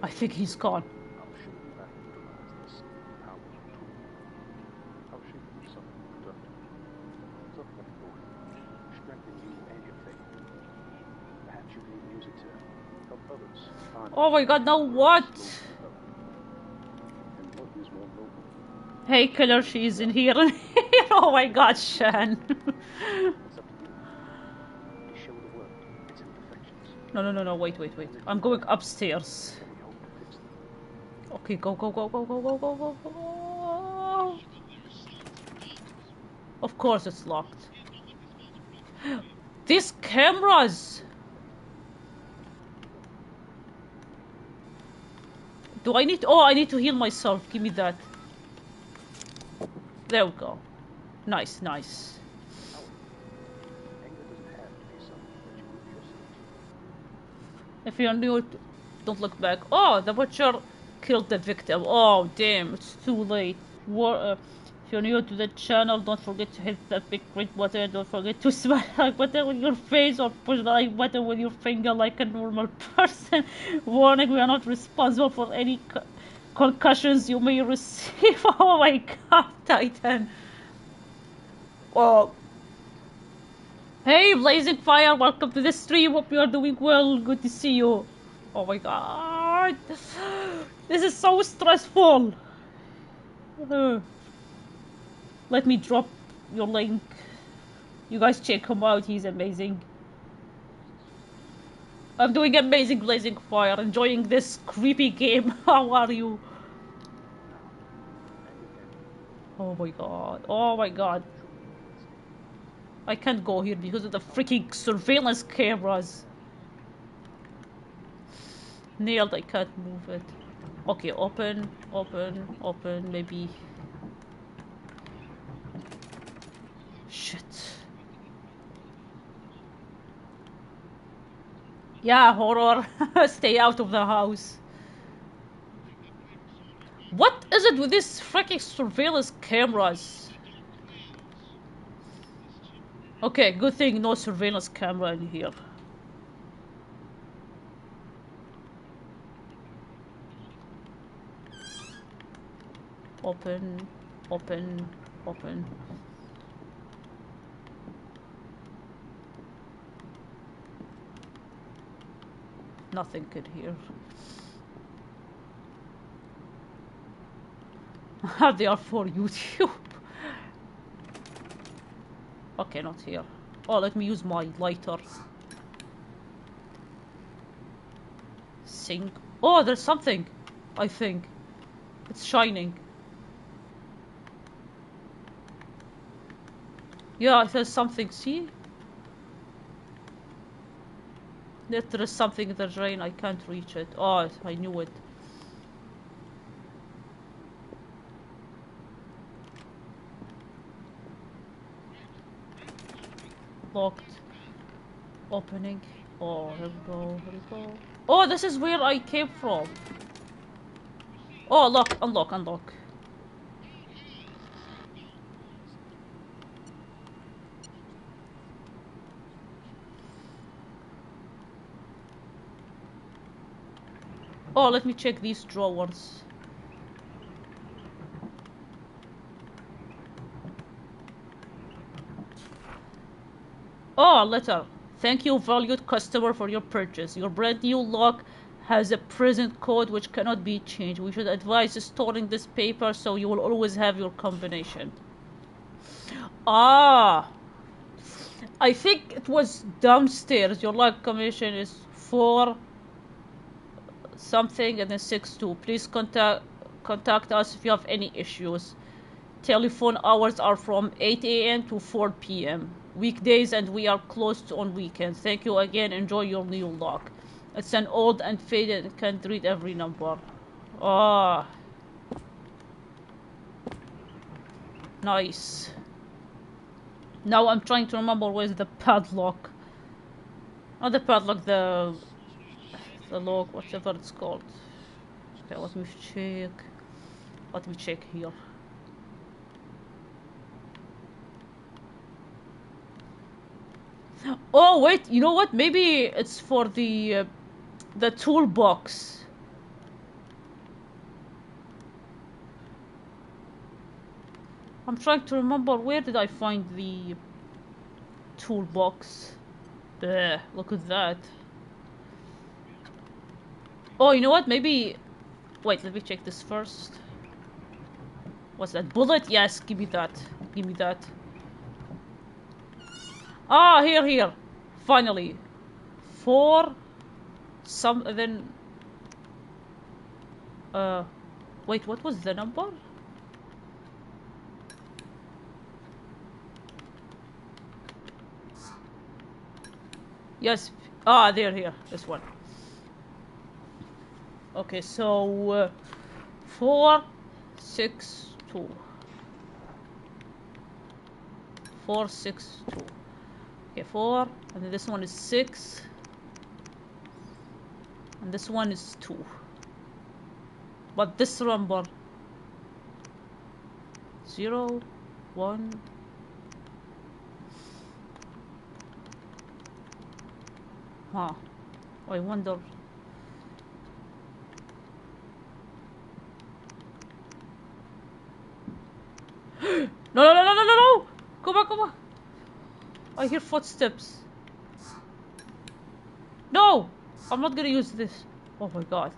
I think he's gone. Oh my god, now what? Hey killer, she's in here here. Oh my god, Shan. no, no, no, no, wait, wait, wait. I'm going upstairs. Okay, go, go, go, go, go, go, go, go, go. Of course it's locked. These cameras! Do I need... Oh, I need to heal myself. Give me that. There we go. Nice, nice. If you're new, don't look back. Oh, the butcher killed the victim. Oh, damn, it's too late. War, uh, if you're new to the channel, don't forget to hit that big red button. Don't forget to the like button with your face or push the like button with your finger like a normal person. Warning, we are not responsible for any co- concussions you may receive. Oh my god, Titan. Oh. Hey, Blazing Fire, welcome to the stream. Hope you are doing well. Good to see you. Oh my god. This is so stressful. Let me drop your link. You guys check him out, he's amazing. I'm doing amazing Blazing Fire, enjoying this creepy game. How are you? Oh my god. Oh my god. I can't go here because of the freaking surveillance cameras. Nailed, I can't move it. Okay, open, open, open, maybe. Shit. Yeah, horror. Stay out of the house. What is it with these freaking surveillance cameras? Okay, good thing no surveillance camera in here. Open, open, open. Nothing good here. they are for YouTube. Okay, not here. Oh, let me use my lighter. Sink. Oh, there's something. I think. It's shining. Yeah, there's something. See? There is something in the drain. I can't reach it. Oh, I knew it. Locked. Opening. Oh, here we go. Here we go. Oh, this is where I came from. Oh, lock, unlock, unlock. Oh, let me check these drawers. Oh, letter. Thank you, valued customer, for your purchase. Your brand new lock has a present code which cannot be changed. We should advise storing this paper so you will always have your combination. Ah! I think it was downstairs. Your lock commission is four something and then six two. Please contact contact us if you have any issues. Telephone hours are from 8 a.m. to 4 p.m. Weekdays and we are closed on weekends. Thank you again. Enjoy your new lock. It's an old and faded and can't read every number. Ah. Nice. Now I'm trying to remember where's the padlock. Not the padlock, the the log, whatever it's called. Okay, let me check. Let me check here. Oh wait, you know what? Maybe it's for the uh, the toolbox. I'm trying to remember where did I find the toolbox. There, look at that. Oh, you know what? Maybe. Wait, let me check this first. What's that? Bullet? Yes, give me that. Give me that. Ah, here, here. Finally. Four. Some. Then. Uh. Wait, what was the number? Yes. Ah, there, here. This one. Okay, so uh, four, six, two. Four, six, two. Okay, four, and then this one is six, and this one is two. But this number zero, one. Huh. I wonder. no, no, no, no, no, no, no! Go back, go back! I hear footsteps. No! I'm not gonna use this. Oh my god.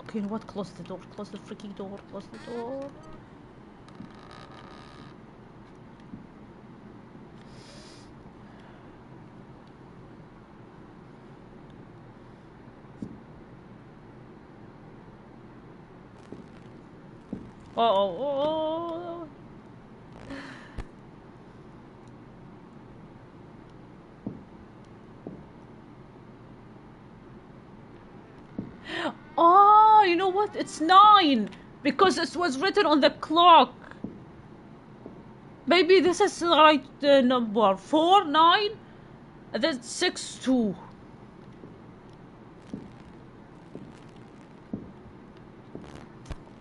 Okay, what? Close the door. Close the freaking door. Close the door. Uh oh. oh. Oh, you know what? It's nine because it was written on the clock. Maybe this is the right uh, number. Four, nine, and then six, two.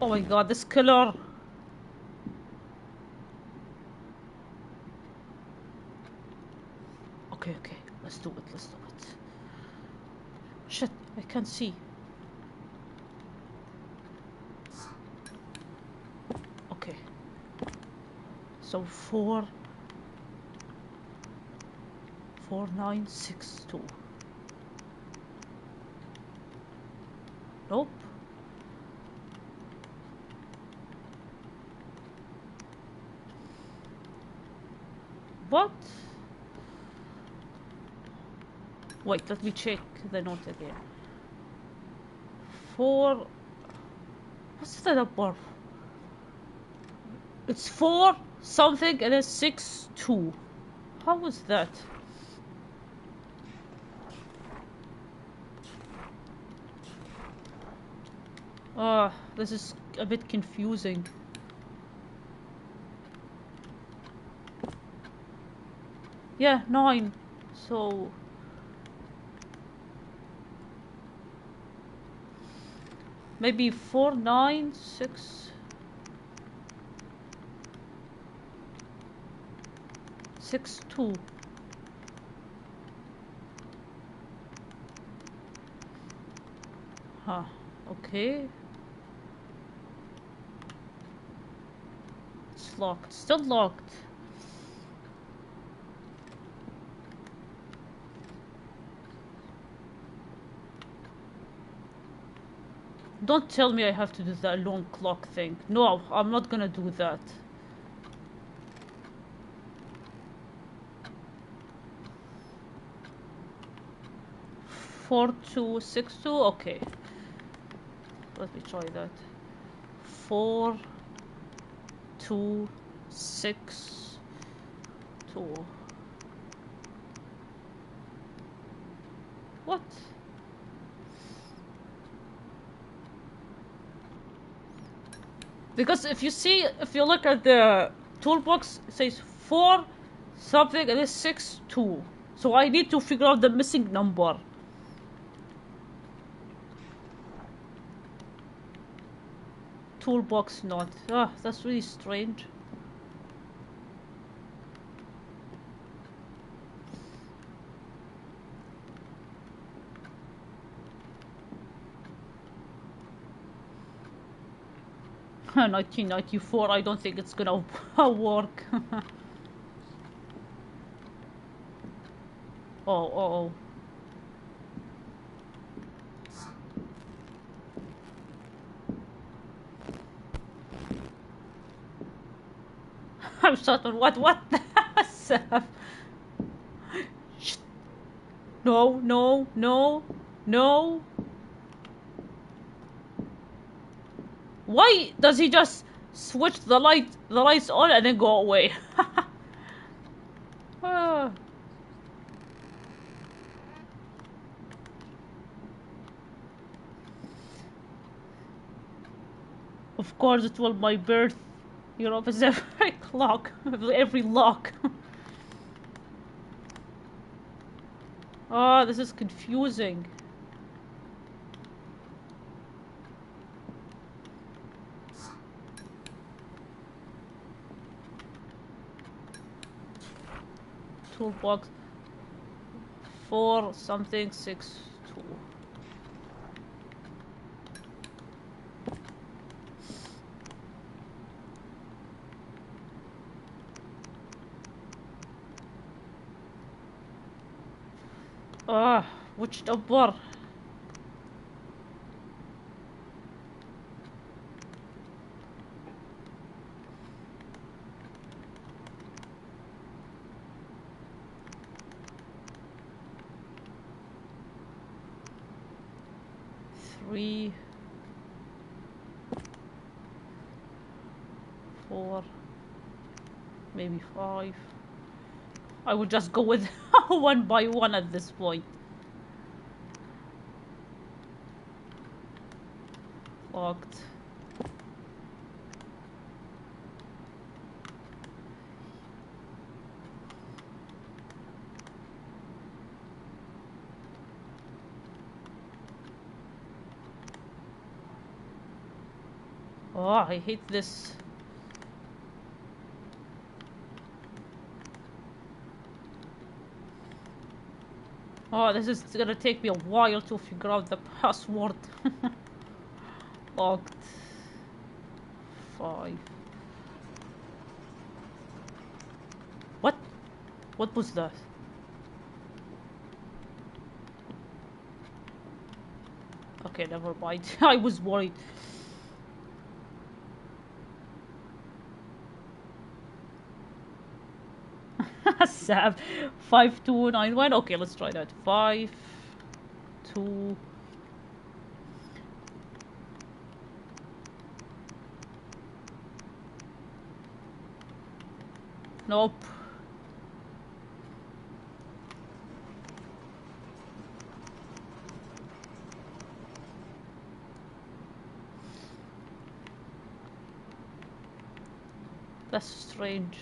Oh my god, this color. Okay, okay, let's do it, let's do it. Shit, I can't see. Okay. So four, four, nine, six, two. Nope. What? Wait, let me check the note again. Four. What's the number? It's four something and then six two. How was that? Ah, this is a bit confusing. Yeah, nine. So maybe four, nine, six, six, two. Huh. Okay. It's locked. Still locked. Don't tell me I have to do that long clock thing. No, I'm not gonna do that. Four two six two. Okay. Let me try that. Four two six two. What? Because if you see, if you look at the toolbox, it says four something and it's six two. So I need to figure out the missing number. Toolbox not. Ah, that's really strange. Nineteen ninety four. I don't think it's gonna work. oh, oh, oh. I'm certain. What? What? the. No, no, no, no. Why does he just switch the light, the lights on, and then go away? Ah. Of course, it will my birth. You know, it's every clock, every lock. oh, this is confusing. Toolbox four something six two. Ah, which number? Three, four, maybe five. I would just go with one by one at this point. Locked. Oh, I hate this. Oh, this is gonna take me a while to figure out the password. Locked. Five. What? What was that? Okay, never mind. I was worried. Nine one. Okay, let's try that. Five two. Nope. That's strange.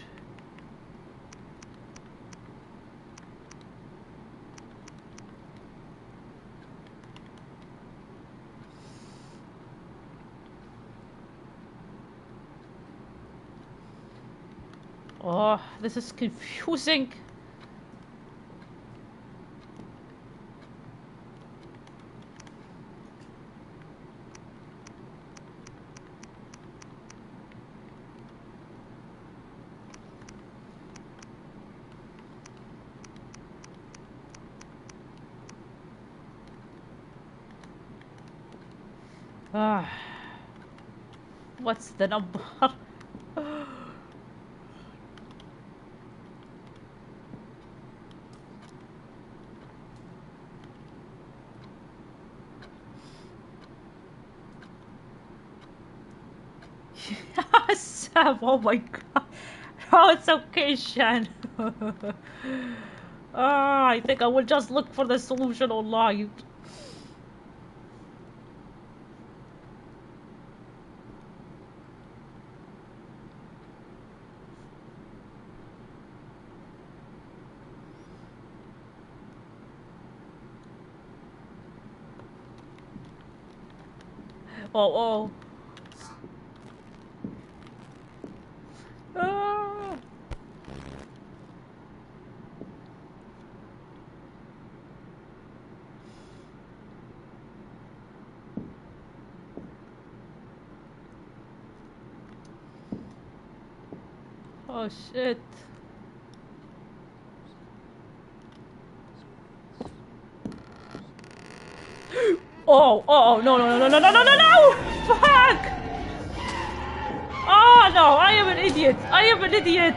This is confusing. Ah. What's the number? Sam, oh my god. Oh, it's okay, Shan. Ah, I think I will just look for the solution online. Oh, oh. Ah. Oh shit. Oh, oh, no, no, no, no, no, no, no, no! Fuck! Oh no, I am an idiot. I am an idiot.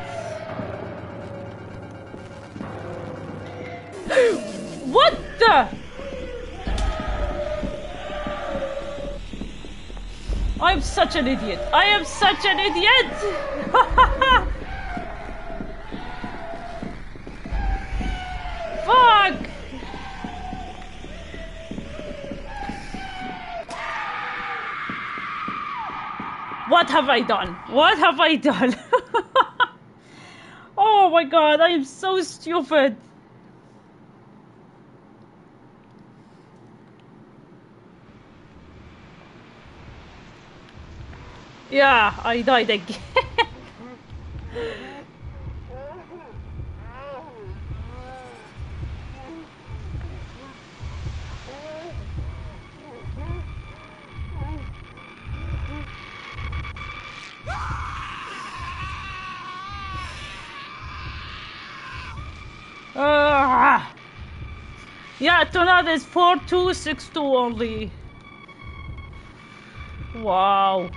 what the? I'm such an idiot. I am such an idiot. have I done? What have I done? oh my god, I am so stupid. Yeah, I died again. Tonight is 4262 only. Wow.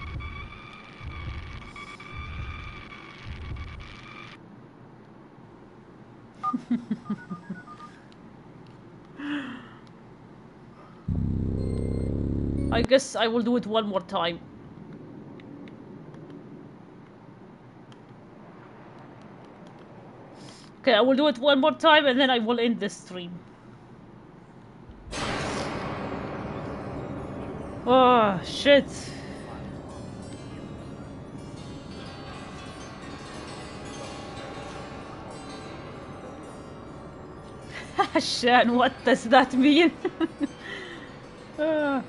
I guess I will do it one more time. Okay, I will do it one more time and then I will end this stream. Oh, shit. Shan, what does that mean? Ah,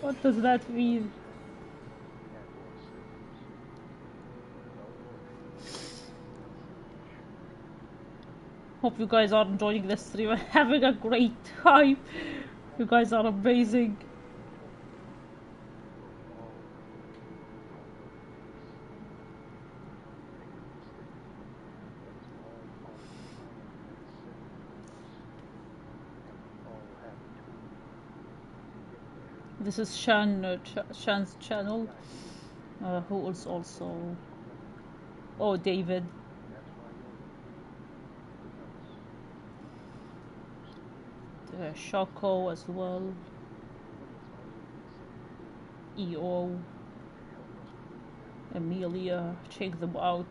what does that mean? Hope you guys are enjoying this stream and having a great time. You guys are amazing. This is Shan, uh, Ch- Shan's channel. Uh, who is also. Oh, David. Uh, Shoko as well. EO. Amelia. Check them out.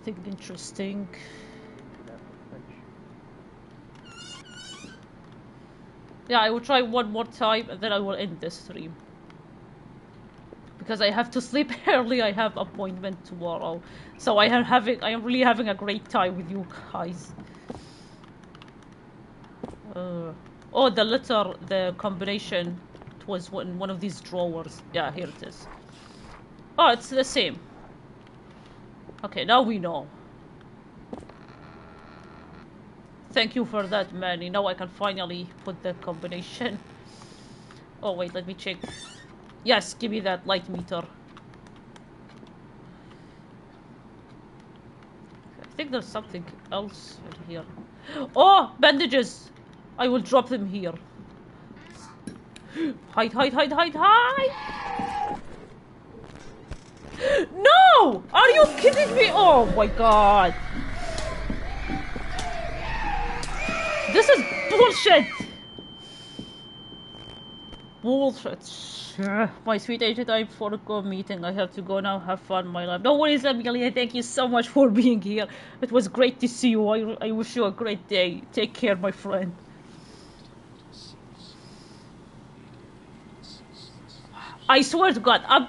Nothing interesting. Yeah, I will try one more time and then I will end this stream. Because I have to sleep early, I have appointment tomorrow. So I am having I am really having a great time with you guys. Uh, oh, the letter, the combination it was in one of these drawers. Yeah, here it is. Oh, it's the same. Okay, now we know. Thank you for that, Manny. Now I can finally put the combination. Oh, wait, let me check. Yes, give me that light meter. I think there's something else in here. Oh, bandages! I will drop them here. Hide, hide, hide, hide, hide! No! Are you kidding me? Oh my god! This is bullshit! Bullshit. My sweet agent, I'm for a meeting. I have to go now. Have fun, my love. No worries, Amelia. Thank you so much for being here. It was great to see you. I, I wish you a great day. Take care, my friend. I swear to God, I'm,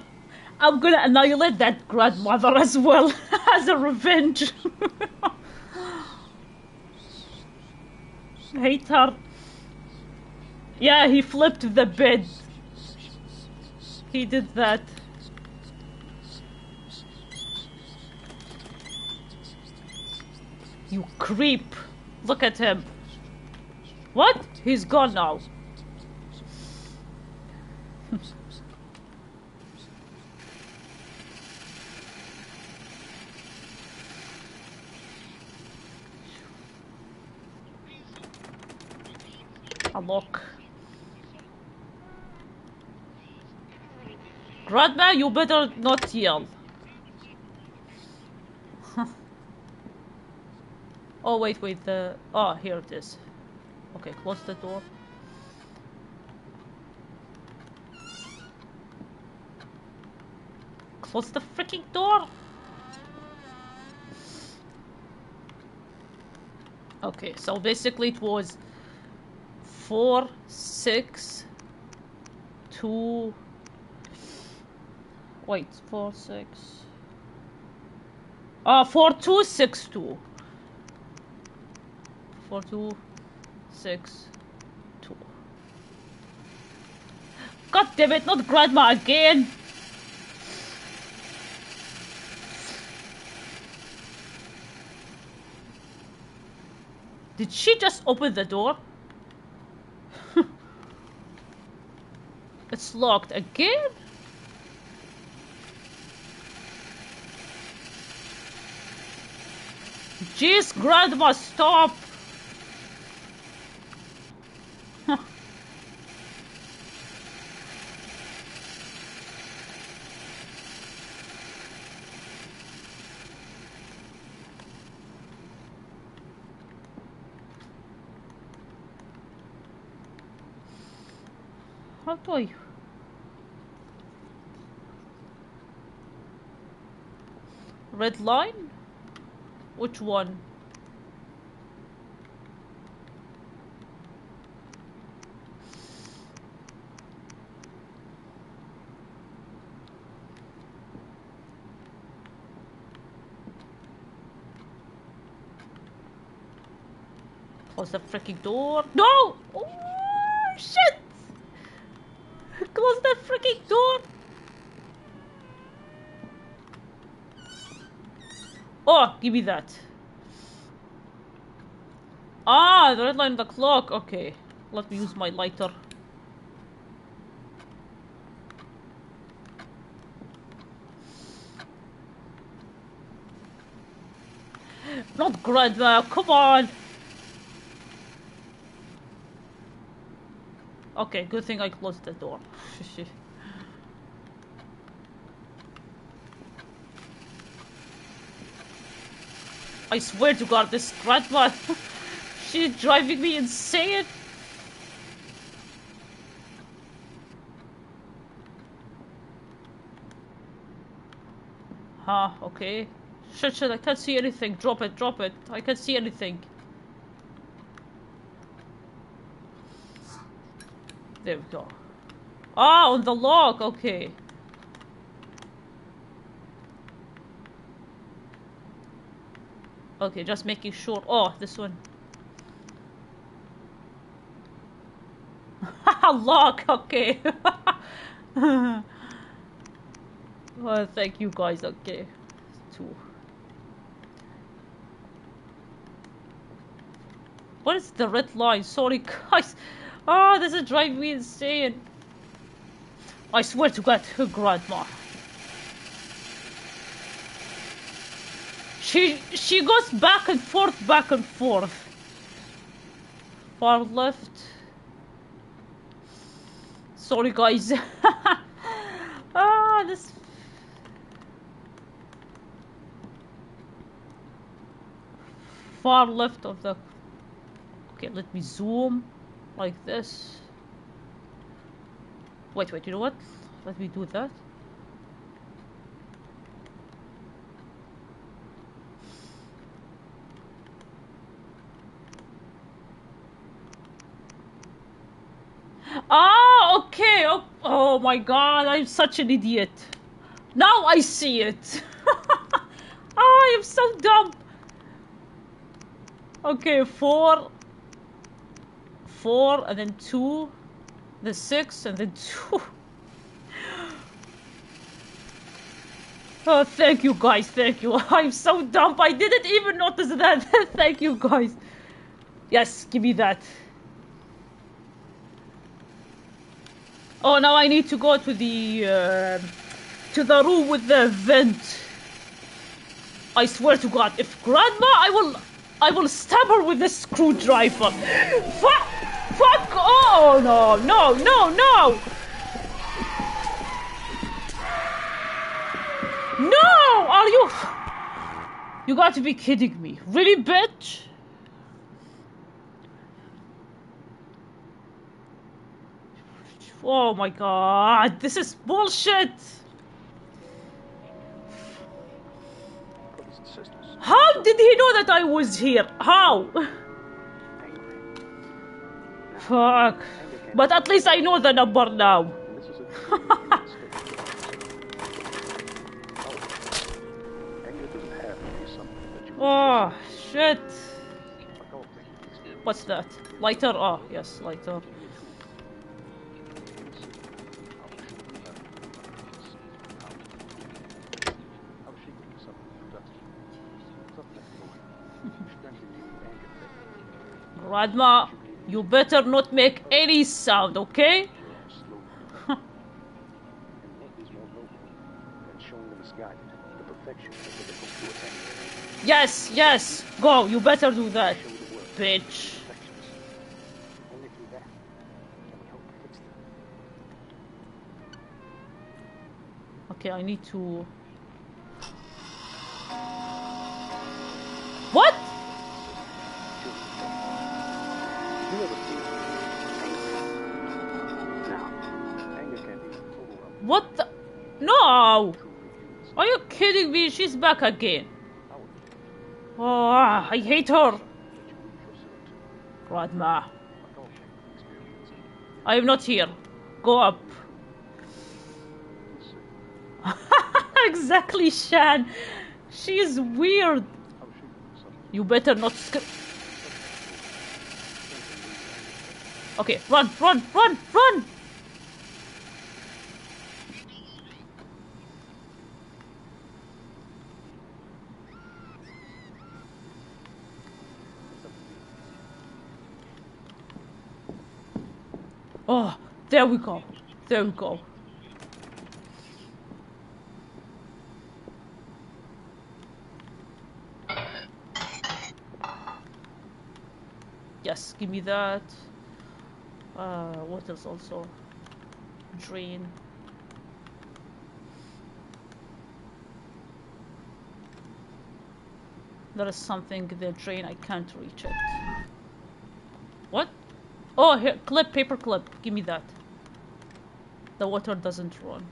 I'm gonna annihilate that grandmother as well as a revenge. Hate her. Yeah, he flipped the bed. He did that. You creep. Look at him. What? He's gone now. Unlock. Grandma, you better not yell. oh, wait, wait, the... Oh, here it is. Okay, close the door. Close the freaking door! Okay, so basically it was four, six, two. Wait, four, six. Uh, four, two, six, two. Four, two, six, two. God damn it, not grandma again! Did she just open the door? It's locked again? Jeez, grandma, stop! I... Red line? Which one? Close the freaking door. No! Oh, shit! Close the freaking door! Oh, give me that. Ah, the red line on the clock. Okay, let me use my lighter. Not grandma, come on! Okay, good thing I closed the door. I swear to God, this grandma, she's driving me insane. Huh, okay. Shit, shit, I can't see anything. Drop it, drop it. I can't see anything. There we go. Ah, on the log, okay. Okay, just making sure. Oh, this one. Lock, okay. oh, thank you guys, okay. Two. What is the red line? Sorry, guys. Oh, this is driving me insane. I swear to God, her grandma. She she goes back and forth, back and forth. Far left. Sorry, guys. ah, this. Far left of the. Okay, let me zoom like this. Wait, wait, you know what? Let me do that. Ah, okay. Oh, oh my god, I'm such an idiot. Now I see it. I am so dumb. Okay, four, four, and then two, the six, and the two. Oh, thank you guys, thank you. I'm so dumb. I didn't even notice that. thank you guys. Yes, give me that. Oh, now I need to go to the uh, to the room with the vent. I swear to God, if Grandma, I will, I will stab her with a screwdriver. Fuck! Oh no, no, no, no! No! Are you? You got to be kidding me! Really, bitch? Oh my god, this is bullshit! Brothers and sisters, How did he know that I was here? How? Fuck. But at least I know the number now. Oh, shit. What's that? Lighter? Oh, yes, lighter. How you better not make any sound, okay? Yes, yes. Go, you better do that. Bitch. Okay, I need to. What? You ever feel angry? Now, anger can be overwhelming. What the? No! Are you kidding me? She's back again. Oh, I hate her. experiences. I am not here. Go up. Exactly, Shan. She is weird. You better not Okay, run, run, run, run! Oh, there we go. There we go. Yes, give me that. Uh, what else also? Drain. There is something the drain, I can't reach it. What? Oh, here, clip, paper clip. Give me that. The water doesn't run.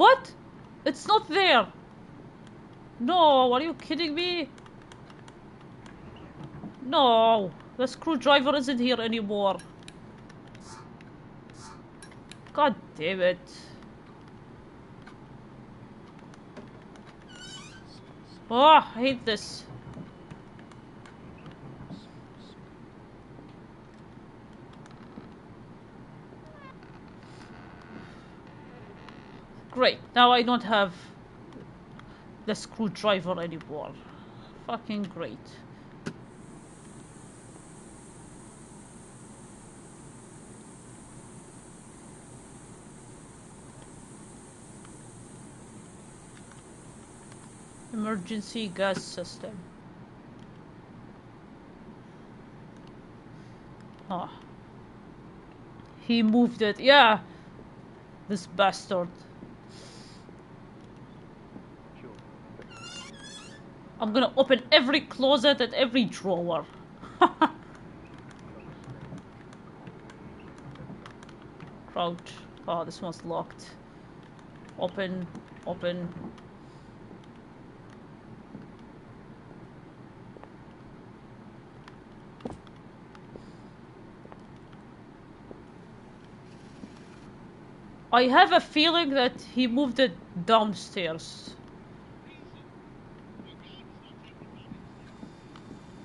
What? It's not there. No, are you kidding me? No, the screwdriver isn't here anymore. God damn it. Oh, I hate this. Great. Now I don't have the screwdriver anymore. Fucking great. Emergency gas system. Oh. He moved it. Yeah. This bastard. I'm gonna open every closet and every drawer. Crouch. Oh, this one's locked. Open, open. I have a feeling that he moved it downstairs.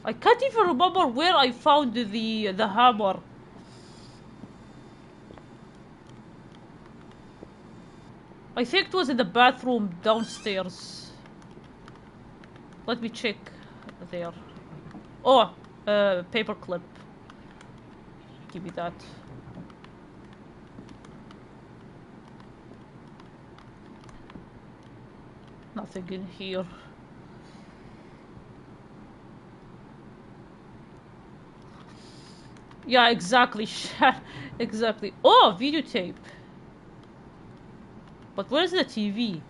I can't even remember where I found the the hammer. I think it was in the bathroom downstairs. Let me check there. Oh, uh, paperclip. Give me that. Nothing in here. Yeah, exactly. exactly. Oh, videotape. But where's the TV?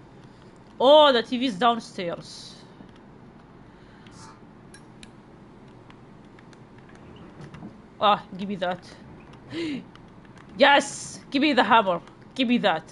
Oh, the TV is downstairs. Ah, give me that. yes! Give me the hammer. Give me that.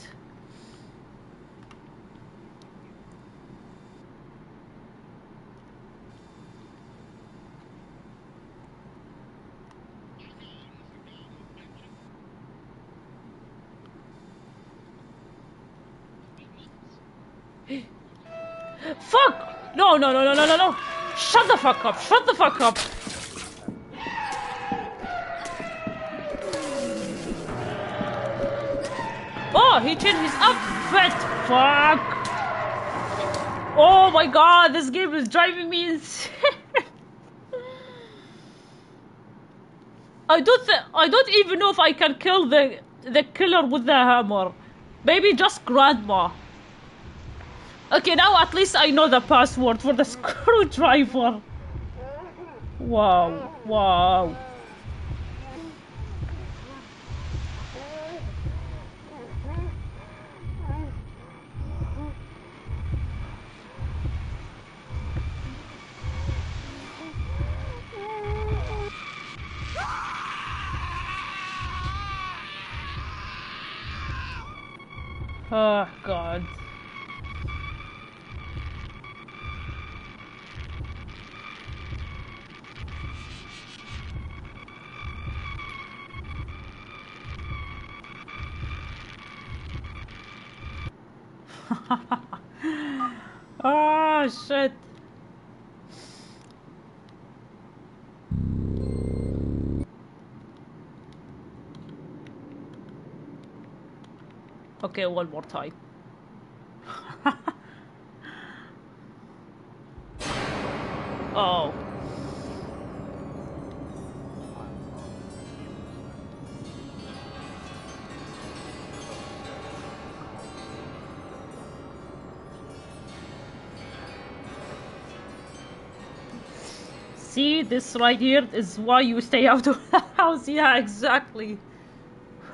Fuck! No, no, no, no, no, no, no! Shut the fuck up! Shut the fuck up! Oh, he changed his outfit! Fuck! Oh my god, this game is driving me insane! I don't I don't even know if I can kill the the killer with the hammer. Maybe just grandma. Okay, now at least I know the password for the screwdriver. Wow, wow. Oh, God. Oh shit. Okay, one more time. oh. See, this right here is why you stay out of the house. Yeah, exactly.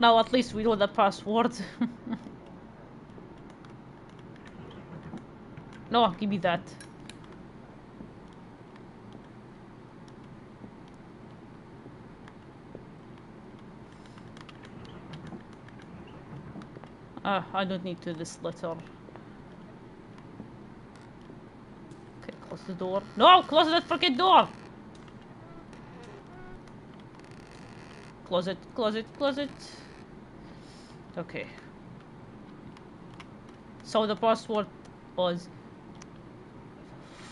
now at least we know the password. no, give me that. Ah, I don't need to this letter. Okay, close the door. No, close that freaking door! Close it, close it, close it. Okay. So the password was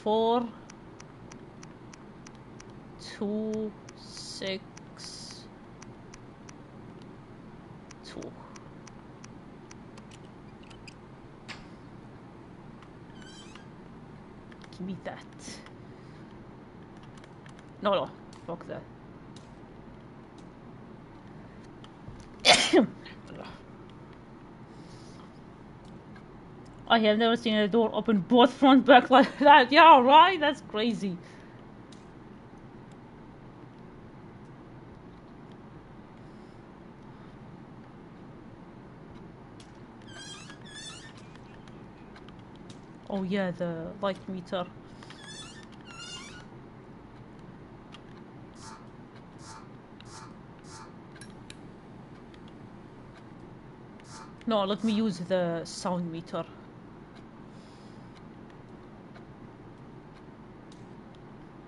four two six two. Give me that. No, no, fuck that. I have never seen a door open both front back like that. Yeah, right? That's crazy. Oh yeah, the light meter. No, let me use the sound meter.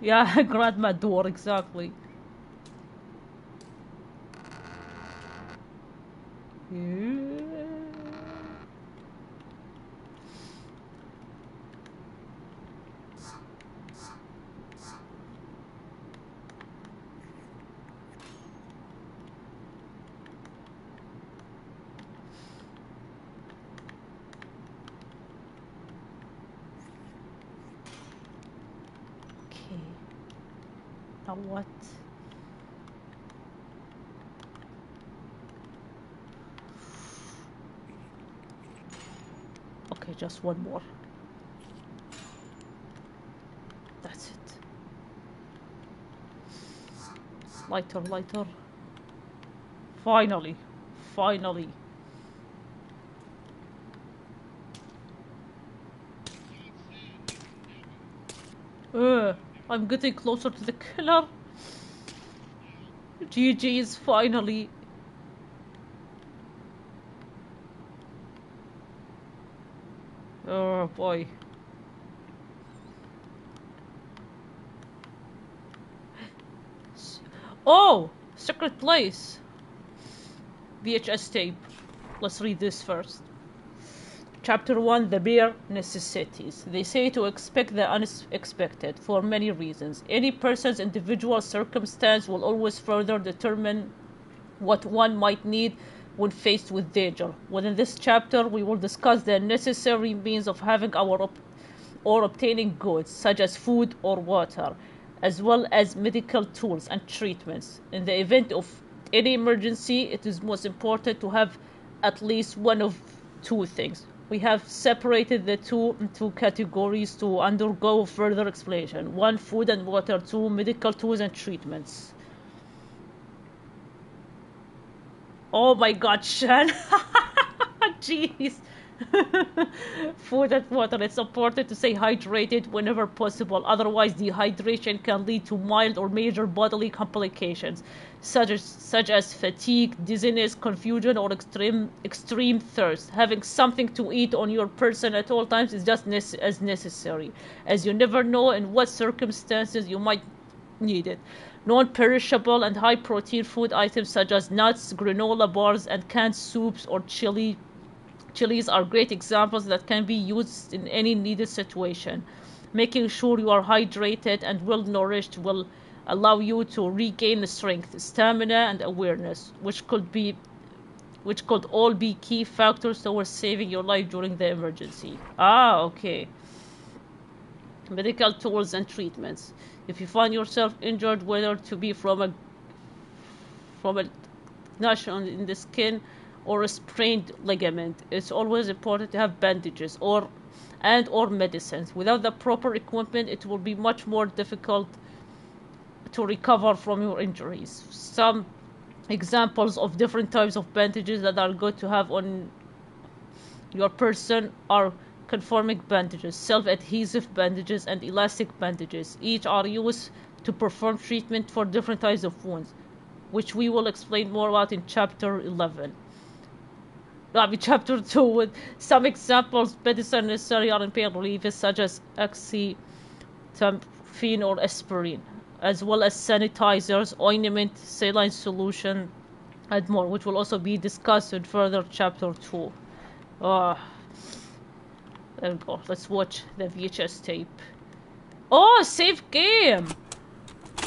Yeah, grandma door, exactly. Yeah. Okay. Now what? Okay, just one more. That's it. Lighter, lighter. Finally. Finally. I'm getting closer to the killer. GG is finally. Oh boy. Oh! Secret place! VHS tape. Let's read this first. Chapter 1 The Bare Necessities. They say to expect the unexpected for many reasons. Any person's individual circumstance will always further determine what one might need when faced with danger. Within this chapter, we will discuss the necessary means of having our op- or obtaining goods, such as food or water, as well as medical tools and treatments. In the event of any emergency, it is most important to have at least one of two things. We have separated the two into categories to undergo further explanation. One, food and water. Two, medical tools and treatments. Oh my god, Shan. Jeez. Food and water. It's important to stay hydrated whenever possible. Otherwise, dehydration can lead to mild or major bodily complications, such as such as fatigue, dizziness, confusion, or extreme extreme thirst. Having something to eat on your person at all times is just nece- as necessary, as you never know in what circumstances you might need it. Non-perishable and high-protein food items such as nuts, granola bars, and canned soups or chili chilies are great examples that can be used in any needed situation. Making sure you are hydrated and well nourished will allow you to regain strength, stamina, and awareness, which could be which could all be key factors towards saving your life during the emergency. Ah, okay. Medical tools and treatments. If you find yourself injured, whether to be from a from a gash on in the skin or a sprained ligament, it's always important to have bandages or and or medicines. Without the proper equipment, it will be much more difficult to recover from your injuries. Some examples of different types of bandages that are good to have on your person are conforming bandages, self-adhesive bandages, and elastic bandages. Each are used to perform treatment for different types of wounds, which we will explain more about in chapter 11. I mean, chapter 2 with some examples medicine necessary are in pain relief such as oxytampine or aspirin, as well as sanitizers, ointment, saline solution, and more, which will also be discussed in further chapter two. Uh. Oh, let's watch the VHS tape. Oh, save game!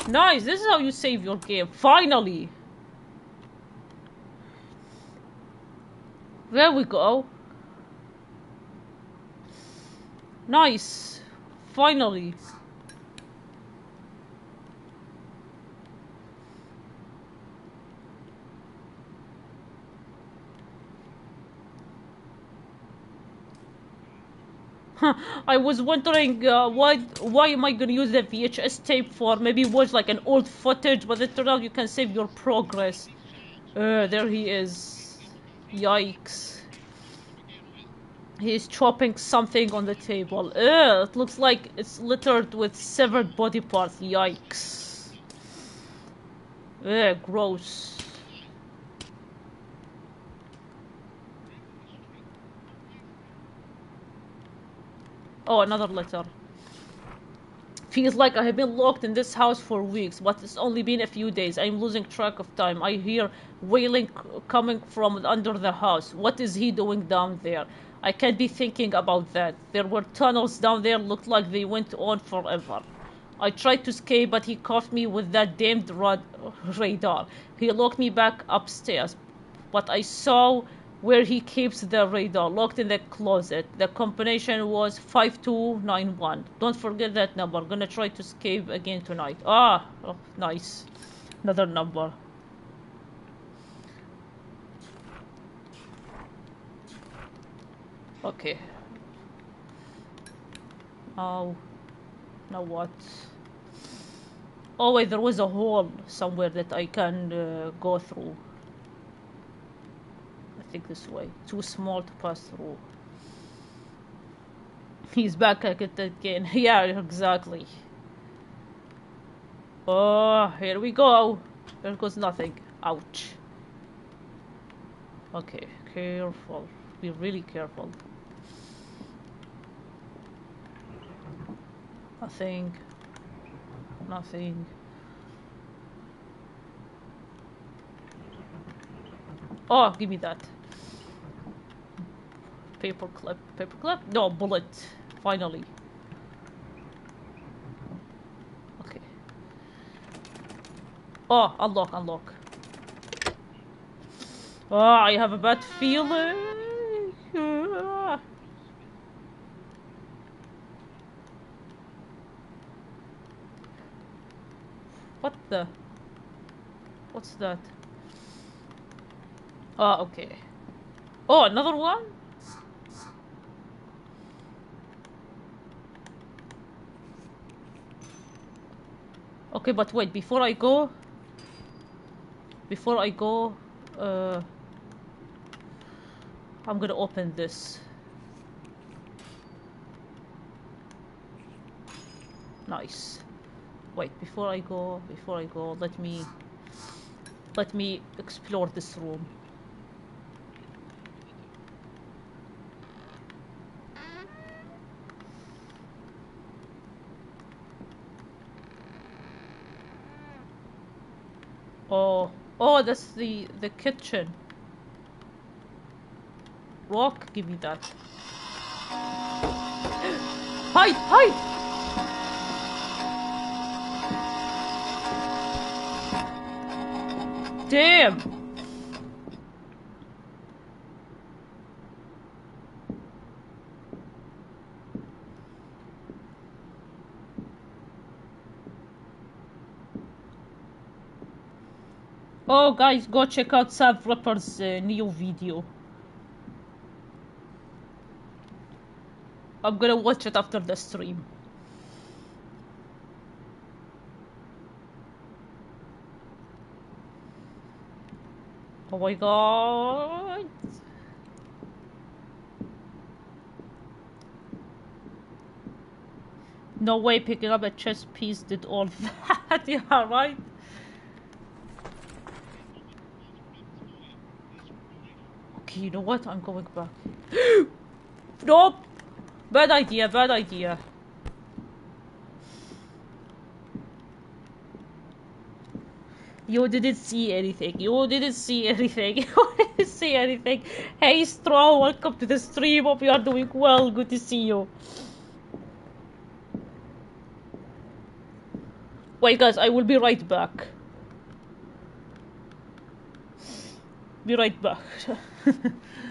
Nice, this is how you save your game. Finally! There we go. Nice. Finally. I was wondering uh, why why am I gonna use the VHS tape for? Maybe watch like an old footage, but it turned out you can save your progress. Uh, there he is. Yikes. He's chopping something on the table. Ugh, it looks like it's littered with severed body parts. Yikes. Ugh, gross. Oh, another letter. Feels like I have been locked in this house for weeks, but it's only been a few days. I'm losing track of time. I hear wailing coming from under the house. What is he doing down there? I can't be thinking about that. There were tunnels down there, looked like they went on forever. I tried to escape, but he caught me with that damned rod- radar. He locked me back upstairs, but I saw where he keeps the radar locked in the closet. The combination was 5291. Don't forget that number. Gonna try to escape again tonight. Ah, oh, nice. Another number. Okay. Oh. Now what? Oh wait, there was a hole somewhere that I can uh, go through. Think this way. Too small to pass through. He's back at it again. yeah, exactly. Oh, here we go. There goes nothing. Ouch. Okay, careful. Be really careful. Nothing. Nothing. Oh, give me that. Paper clip. Paper clip? No, bullet. Finally. Okay. Oh, unlock, unlock. Oh, I have a bad feeling. Ah. What the? What's that? Oh, okay. Oh, another one? Okay, but wait, before I go... Before I go... Uh, I'm gonna open this. Nice. Wait, before I go, before I go, let me... Let me explore this room. Oh, oh, that's the the kitchen. Walk, give me that. hide, hide! Damn! Oh, guys, go check out Sam Ripper's uh, new video. I'm gonna watch it after the stream. Oh my god! No way picking up a chess piece did all that, yeah, right? Okay, you know what? I'm going back. nope! Bad idea, bad idea. You didn't see anything. You didn't see anything. You didn't see anything. Hey, Straw, welcome to the stream. Hope you are doing well. Good to see you. Wait, guys, I will be right back. Be right back.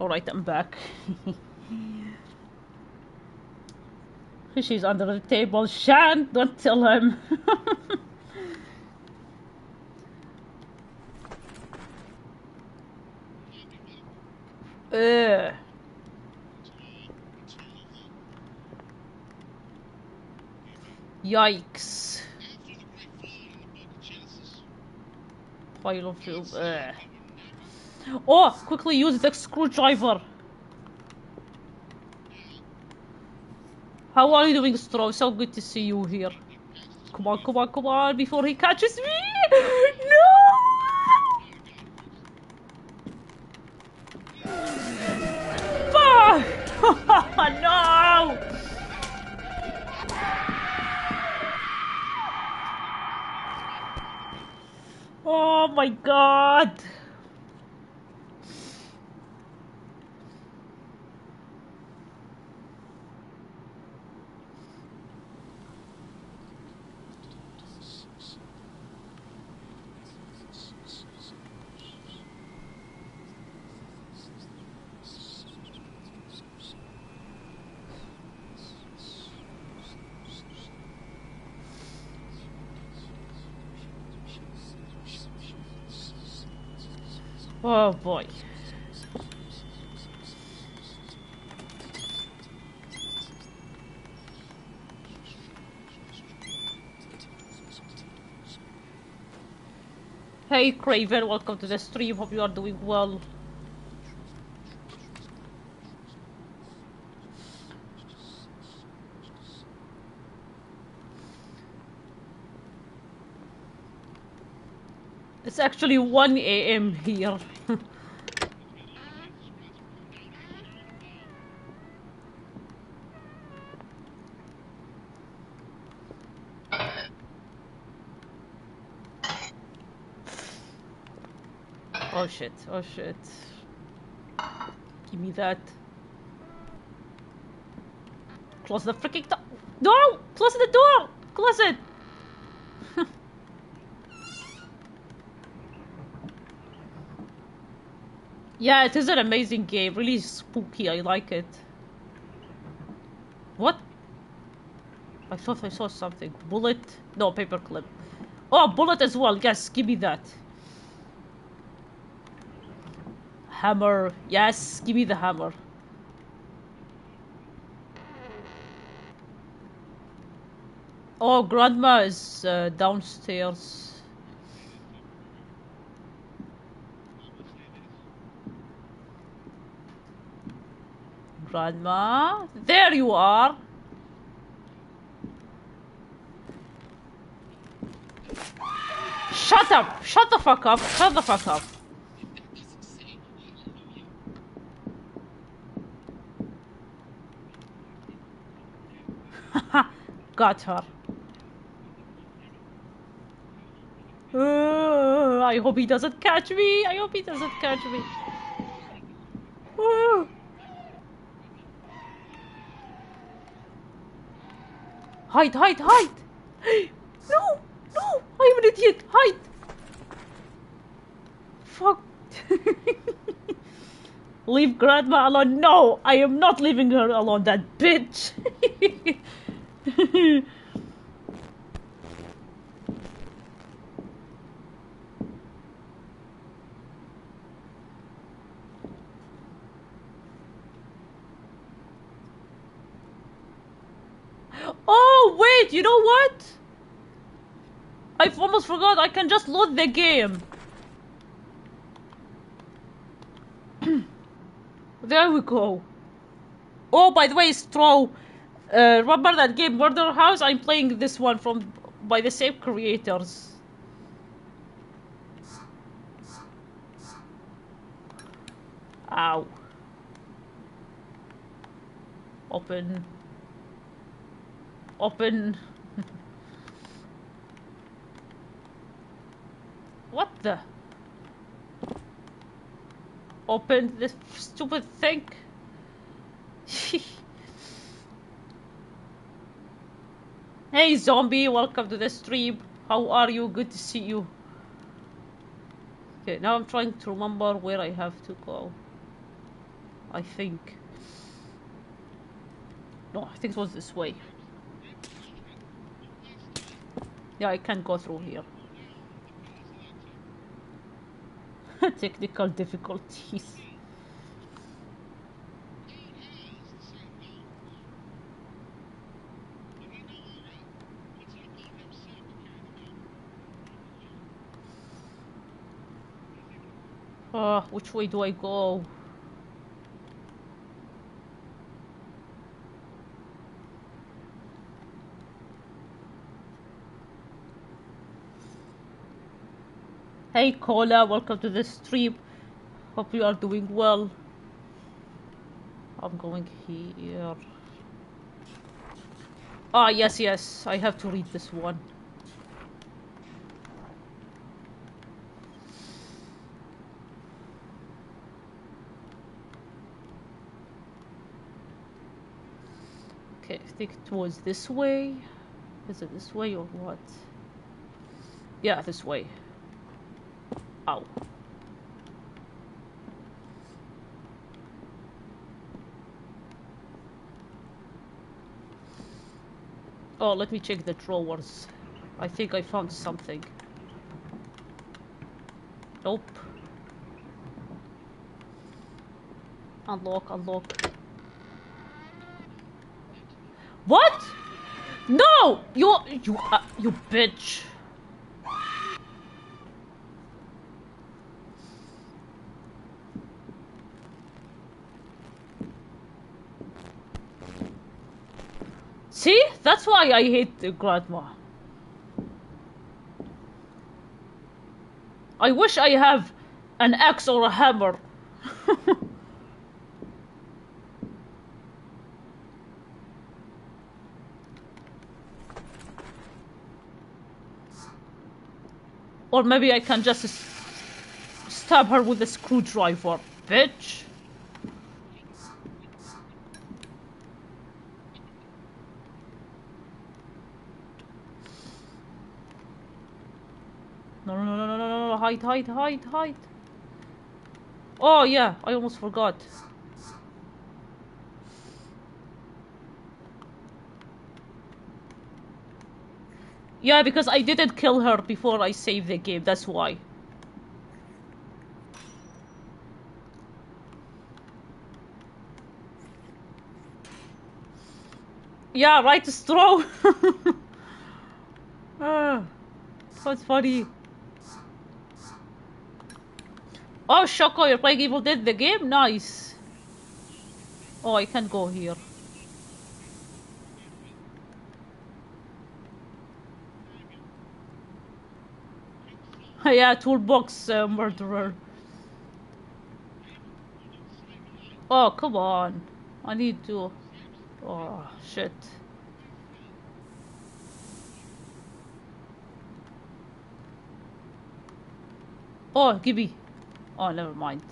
Alright, I'm back. She's under the table. Shan, don't tell him. Ugh. Uh. Yikes. Pile of filth. Ugh. Oh, quickly use the screwdriver. How are you doing, Straw? So good to see you here. Come on, come on, come on, before he catches me! No! Fuck! no! Oh my god! Oh boy. Hey Craven, welcome to the stream. Hope you are doing well. It's actually 1 a.m. here. Shit, oh shit. Give me that. Close the freaking door. No! Close the door! Close it! Yeah, it is an amazing game. Really spooky. I like it. What? I thought I saw something. Bullet? No, paperclip. Oh, bullet as well. Yes, give me that. Hammer. Yes, give me the hammer. Oh, grandma is uh, downstairs. Grandma, there you are. Shut up! Shut the fuck up! Shut the fuck up! Got her. Uh, I hope he doesn't catch me. I hope he doesn't catch me. Uh. Hide, hide, hide! No! No! I'm an idiot! Hide! Fuck. Leave grandma alone. No! I am not leaving her alone, that bitch! oh, wait! You know what? I've almost forgot I can just load the game. there we go. Oh, by the way, Straw, uh, remember that game Murder House? I'm playing this one from by the same creators. Ow. Open. Open. what the? Open this stupid thing. hey zombie, welcome to the stream. How are you? Good to see you. Okay, now I'm trying to remember where I have to go. I think. No, I think it was this way. Yeah, I can go through here. Technical difficulties. Uh, which way do I go? Hey Cola, welcome to the stream. Hope you are doing well. I'm going here. Ah, yes, yes, I have to read this one. Okay, I think it was this way. Is it this way or what? Yeah, this way. Ow. Oh, let me check the drawers. I think I found something. Nope. Unlock, unlock. What? No! You, you, uh, you bitch. See? That's why I hate the grandma. I wish I have an axe or a hammer. or maybe I can just stab her with a screwdriver, bitch. No, no, no, no, no, no, no, hide, hide, hide, hide. Oh, yeah, I almost forgot. Yeah, because I didn't kill her before I saved the game, that's why. Yeah, right, straw. ah, that's funny. Oh, Shoko, you're playing Evil Dead the game? Nice. Oh, I can't go here. yeah, toolbox uh, murderer. Oh, come on. I need to... Oh, shit. Oh, Gibby. Oh, never mind.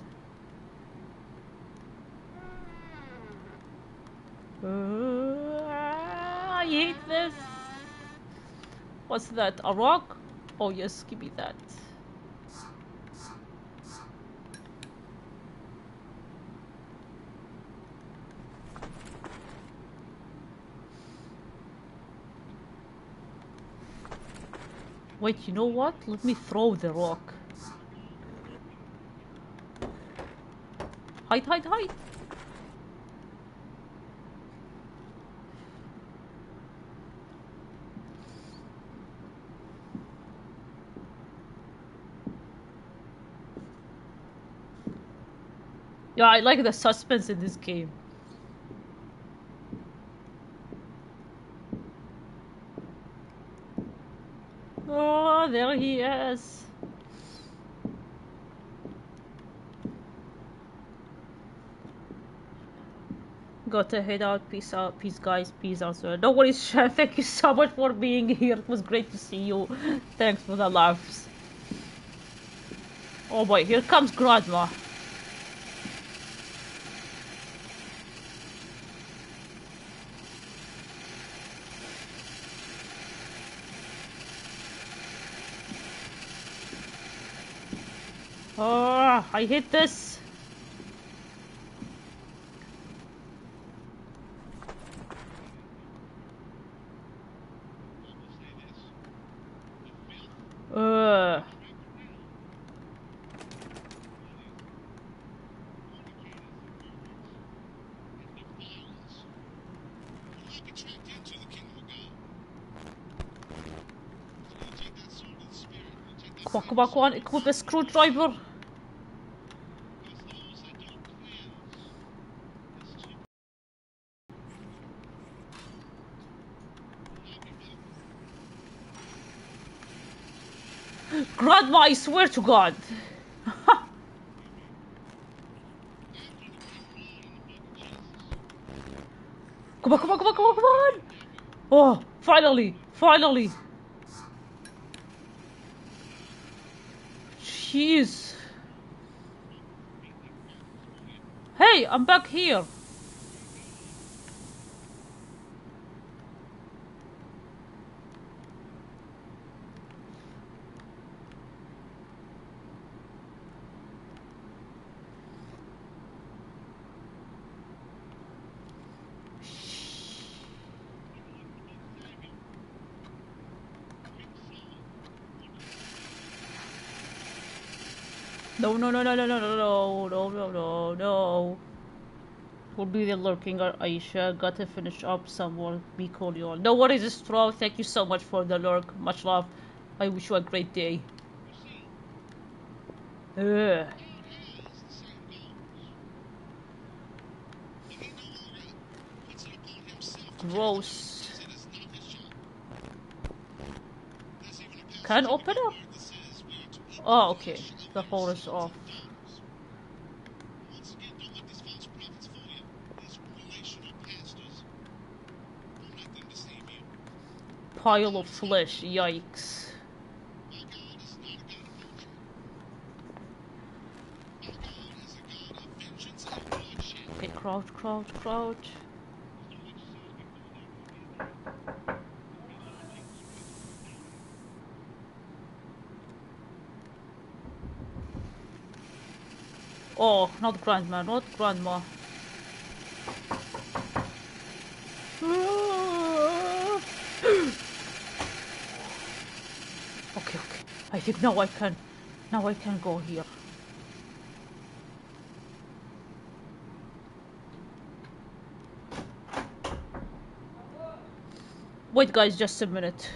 Uh, I hate this. What's that? A rock? Oh yes, give me that. Wait, you know what? Let me throw the rock. Hide, hide, hide! Yeah, I like the suspense in this game. Oh, there he is. Gotta head out. Peace out. Peace, guys. Peace out, sir. No worries, Chef. Thank you so much for being here. It was great to see you. Thanks for the laughs. Oh boy, here comes Grandma. Oh, ah, I hate this. Uh. Come on, on, equip a screwdriver. Grandma, I swear to God. come on, come on, come on, come on, come on. Oh, finally, finally. Jeez. Hey, I'm back here. No, no, no, no, no, no, no, no, no, no, no. Will be the lurking or Aysha. Gotta finish up someone. Be cool, y'all. No worries, Straw. Thank you so much for the lurk. Much love. I wish you a great day. Ugh. Gross. Can open up? Oh, okay. The is off. Pile of flesh, yikes. Crouch, crouch, crouch. Oh, not grandma, not grandma. okay, okay. I think now I can, now I can go here. Wait guys, just a minute.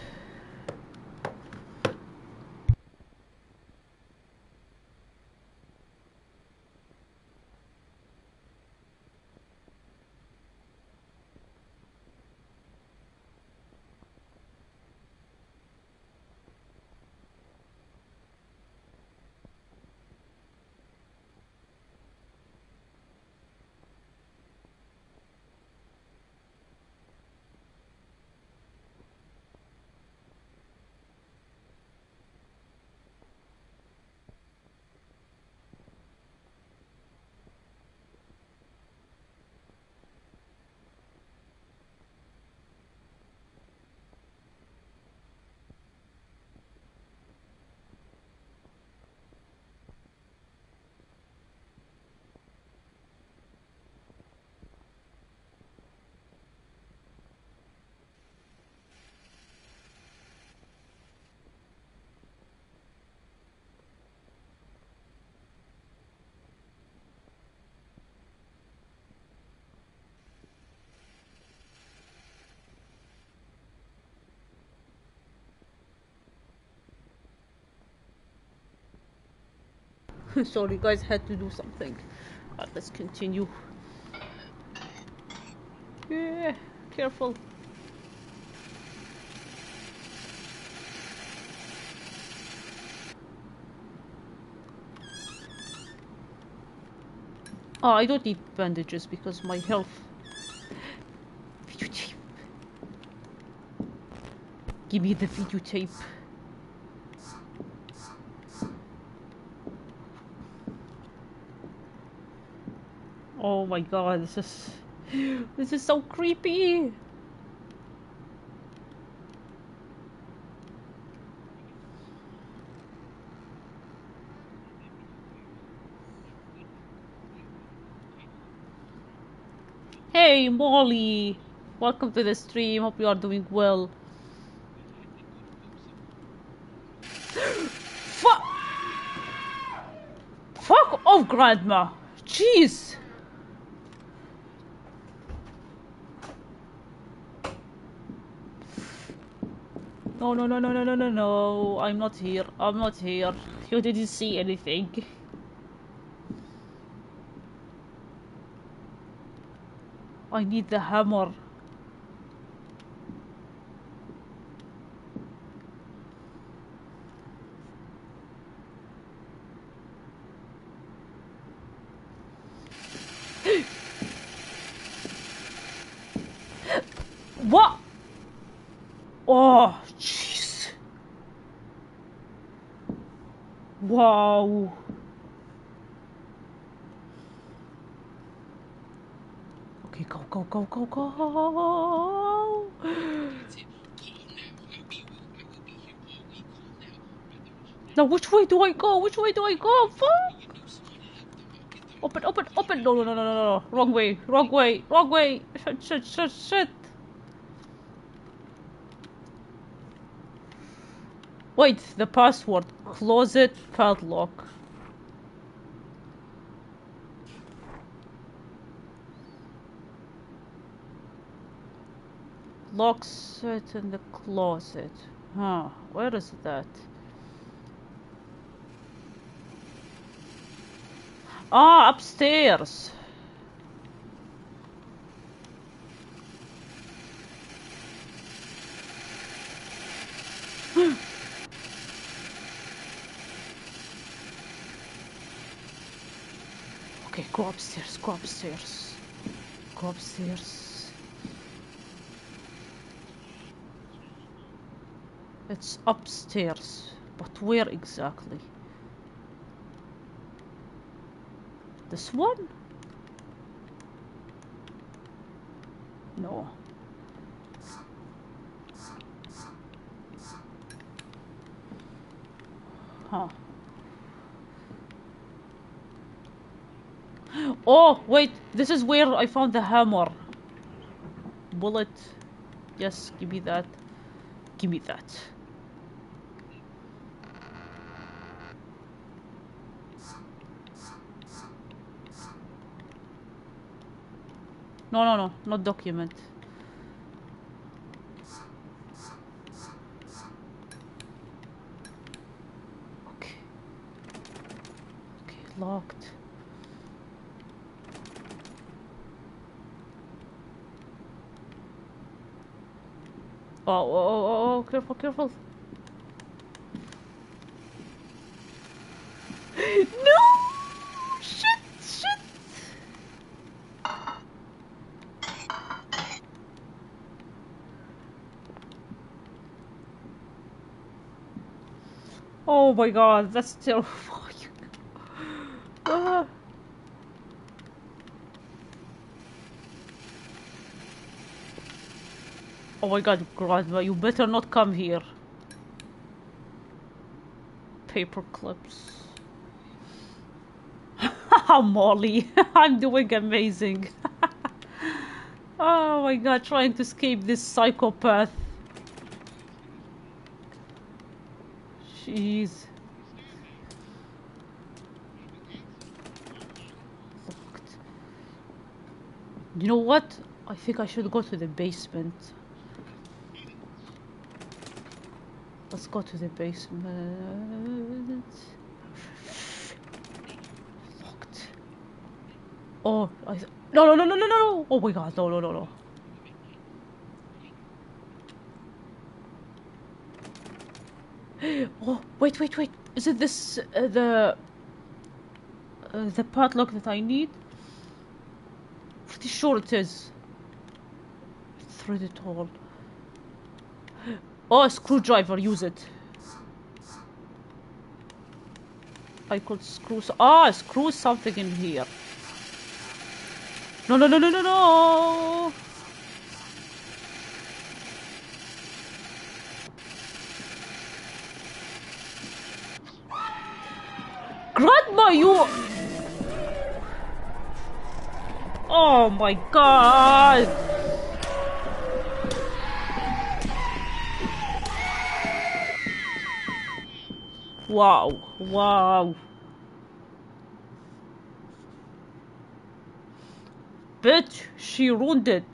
Sorry, guys, had to do something. Right, let's continue. Yeah, careful. Oh, I don't need bandages because my health. Videotape. Give me the videotape. Oh my god, this is this is so creepy. Hey Molly, welcome to the stream. Hope you are doing well. Fuck! Fuck off, Grandma. Jeez. No, no, no, no, no, no, no, no. I'm not here. I'm not here. You didn't see anything. I need the hammer. what? Oh, jeez. Wow. Okay, go, go. Now, which way do I go? Which way do I go? Fuck! Open, open, open! No, no, no, no, no, no. Wrong way, wrong way, wrong way. Shit, shit, shit, shit. Wait, the password. Closet padlock. Locks it in the closet. Huh, where is that? Ah, upstairs. okay, go upstairs, go upstairs. Go upstairs. It's upstairs, but where exactly? This one? No. Huh. Oh, wait, this is where I found the hammer. Bullet. Yes, give me that. Give me that. No, no, no, not document. Okay. Okay, locked. Oh, oh, oh, oh, oh, careful, careful. no! Shit, shit! Oh my god, that's. Ah. Oh my god, Grandma, you better not come here. Paper clips. Molly, I'm doing amazing. oh my god, trying to escape this psychopath. Jeez. Locked. You know what? I think I should go to the basement. Let's go to the basement. Oh, I no, no, no, no, no, no! Oh my god, no, no, no, no. Oh, wait, wait, wait. Is it this, uh, the, uh, the padlock that I need? Sure it is. Thread it all. Oh, screwdriver, use it. I could screw, ah, screw something in here. No, no, no, no, no, no! Grandma, you... Oh my god! Wow, wow. Bitch, she ruined it.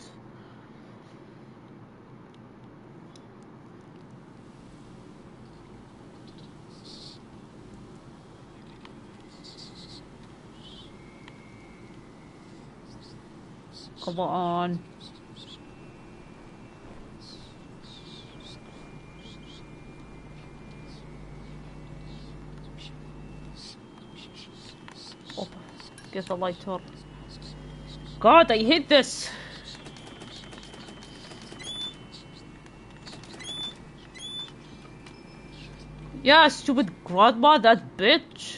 Come on. Oh, get the lighter. God, I hate this. Yeah, stupid grandma, that bitch.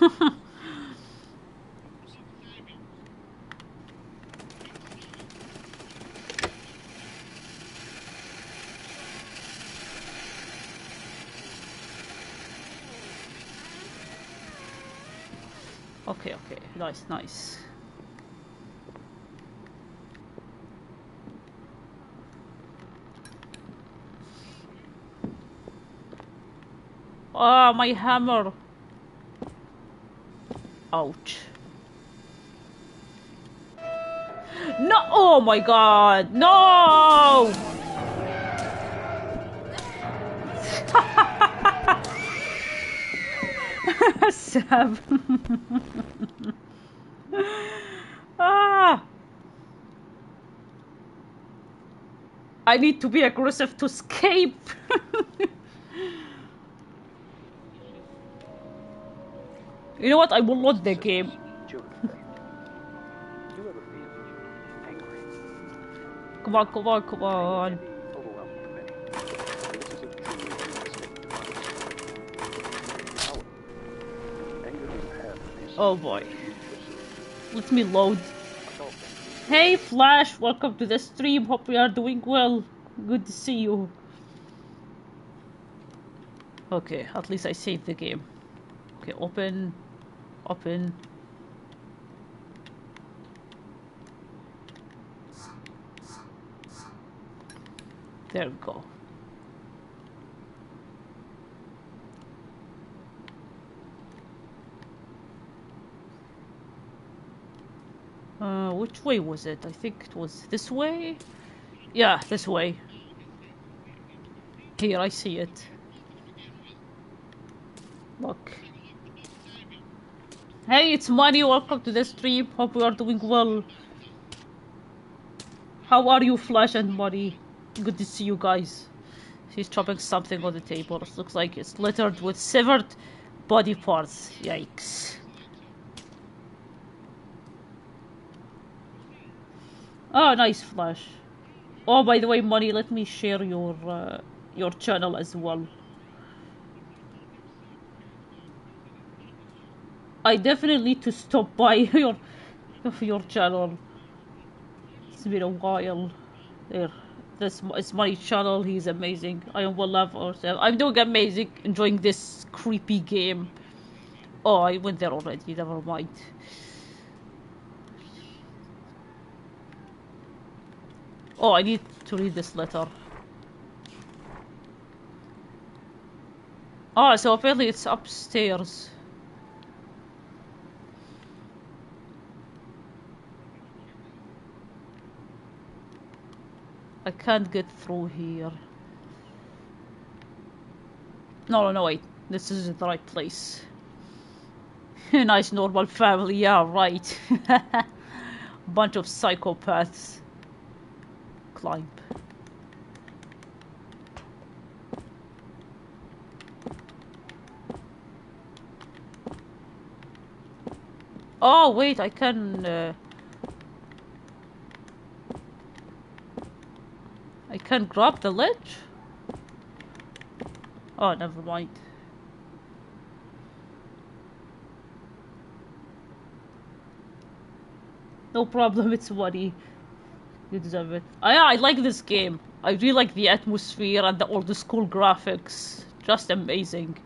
okay, okay, nice, nice. Ah, my hammer. Ouch. No! Oh my god! No! Sam. ah! I need to be aggressive to escape. you know what? I will load the game. Come on, come on, come on. Oh boy. Let me load. Hey Flash, welcome to the stream. Hope you are doing well. Good to see you. Okay, at least I saved the game. Okay, open. Open. There we go. Uh, which way was it? I think it was this way? Yeah, this way. Here, I see it. Look. Hey, it's Money. Welcome to the stream. Hope you are doing well. How are you, Flash and Money? Good to see you guys. She's chopping something on the table. It looks like it's littered with severed body parts. Yikes. Oh, nice flash. Oh, by the way, money. Let me share your uh, your channel as well. I definitely need to stop by your your channel. It's been a while. There, this is my channel. He's amazing. I am well love ourselves. I'm doing amazing. Enjoying this creepy game. Oh, I went there already. Never mind. Oh, I need to read this letter. Oh, so apparently it's upstairs. I can't get through here. No, no, no, wait. This isn't the right place. A nice normal family, yeah, right. Bunch of psychopaths. Climb. Oh, wait, I can... Uh... I can grab the ledge? Oh, never mind. No problem, it's Wadi. You deserve it. I, I like this game. I really like the atmosphere and the old school graphics. Just amazing.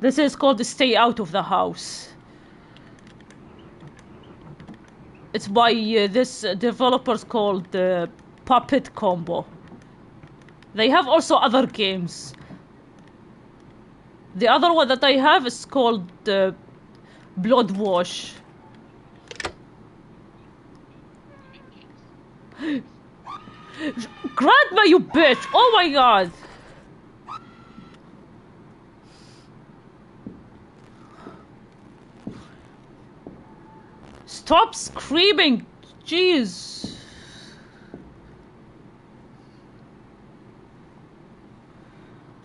This is called Stay Out of the House. It's by uh, this developers called uh, Puppet Combo. They have also other games. The other one that I have is called uh, Blood Wash. Grandma, you bitch! Oh my god! Stop screaming! Jeez!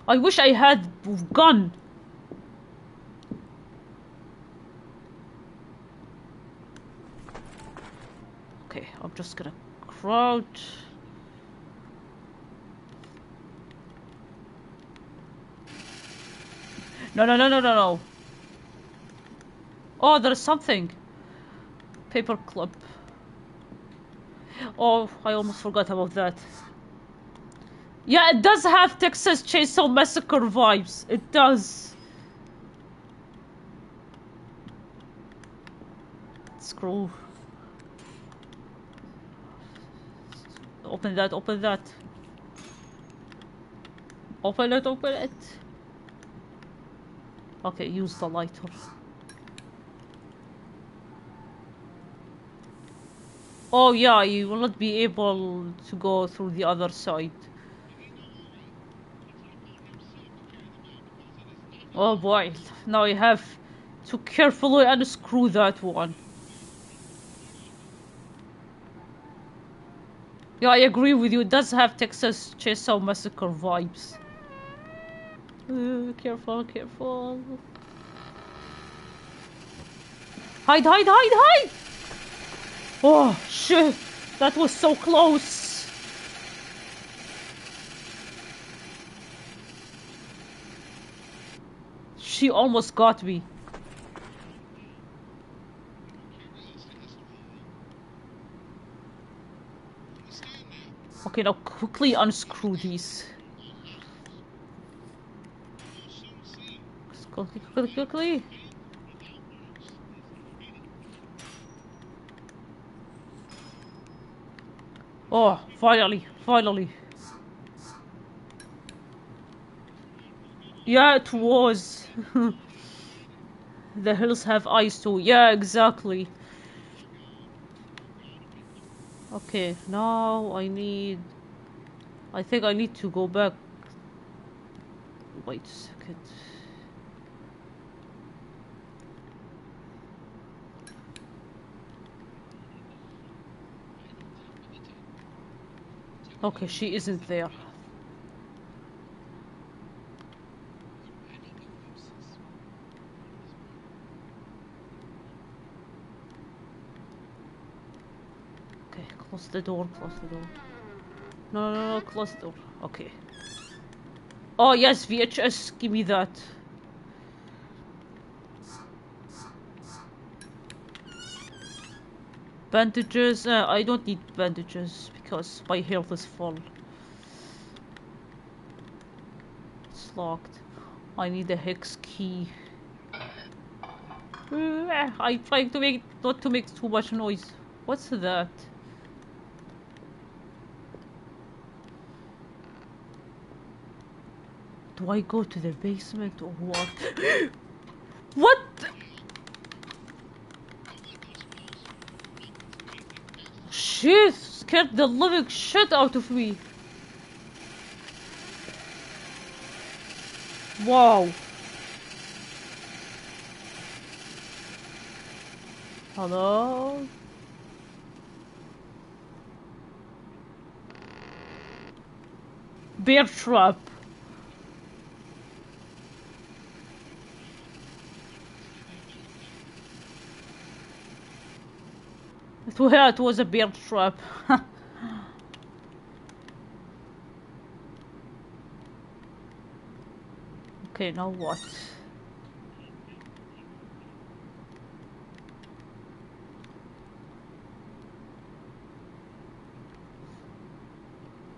I wish I had gun. Okay, I'm just gonna crouch. No, no, no, no, no, no. Oh, there's something. Paper clip. Oh, I almost forgot about that. Yeah, it does have Texas Chainsaw Massacre vibes. It does. Screw. Open that, open that. Open it, open it. Okay, use the lighter. Oh yeah, you will not be able to go through the other side. Oh boy, now I have to carefully unscrew that one. Yeah, I agree with you. It does have Texas Chainsaw Massacre vibes. Uh, careful, careful. Hide, hide, hide, hide! Oh, shit! That was so close! She almost got me. Okay, now quickly unscrew these. Quickly, quickly, quickly. Oh, finally, finally. Yeah, it was. the hills have eyes too. Yeah, exactly. Okay, now I need... I think I need to go back. Wait a second. Okay, she isn't there. Okay, close the door, close the door. No, no, no, close the door. Okay. Oh, yes, VHS, give me that. Bandages, uh, I don't need bandages because my health is full. It's locked. I need a hex key. Uh, I'm trying to make not to make too much noise. What's that? Do I go to the basement or what? what? Shit! Scared the living shit out of me. Wow. Hello? Bear trap. Wa- yeah, it was a bear trap. okay, now what?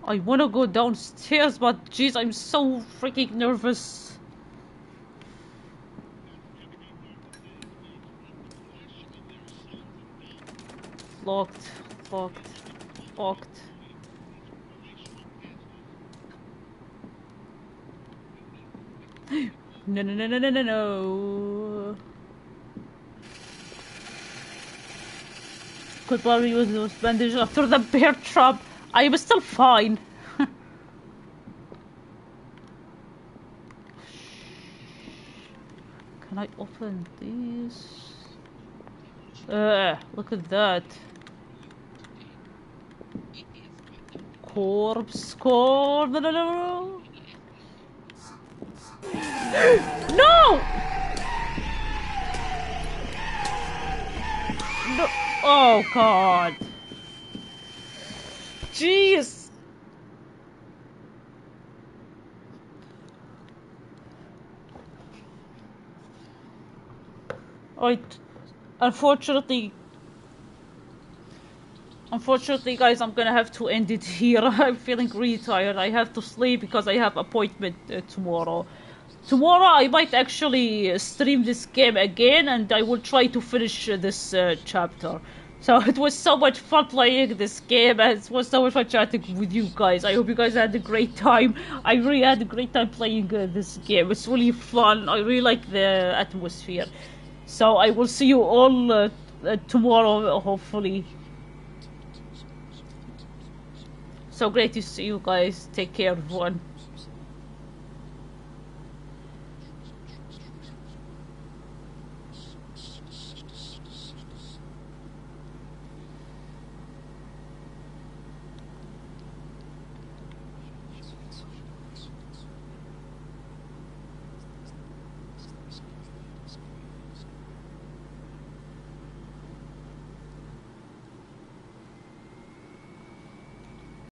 I wanna go downstairs, but jeez, I'm so freaking nervous. Locked, locked, locked. No, no, no, no, no, no, no. Could probably use those bandages after the bear trap. I am still fine. Can I open these? Uh, look at that. Corpse corpse. No, no! Oh God! Jeez! I, unfortunately, unfortunately, guys, I'm gonna have to end it here. I'm feeling really tired. I have to sleep because I have appointment uh, tomorrow. Tomorrow, I might actually uh, stream this game again, and I will try to finish uh, this uh, chapter. So it was so much fun playing this game, and it was so much fun chatting with you guys. I hope you guys had a great time. I really had a great time playing uh, this game. It's really fun. I really like the atmosphere. So I will see you all uh, tomorrow, hopefully. So great to see you guys. Take care, everyone.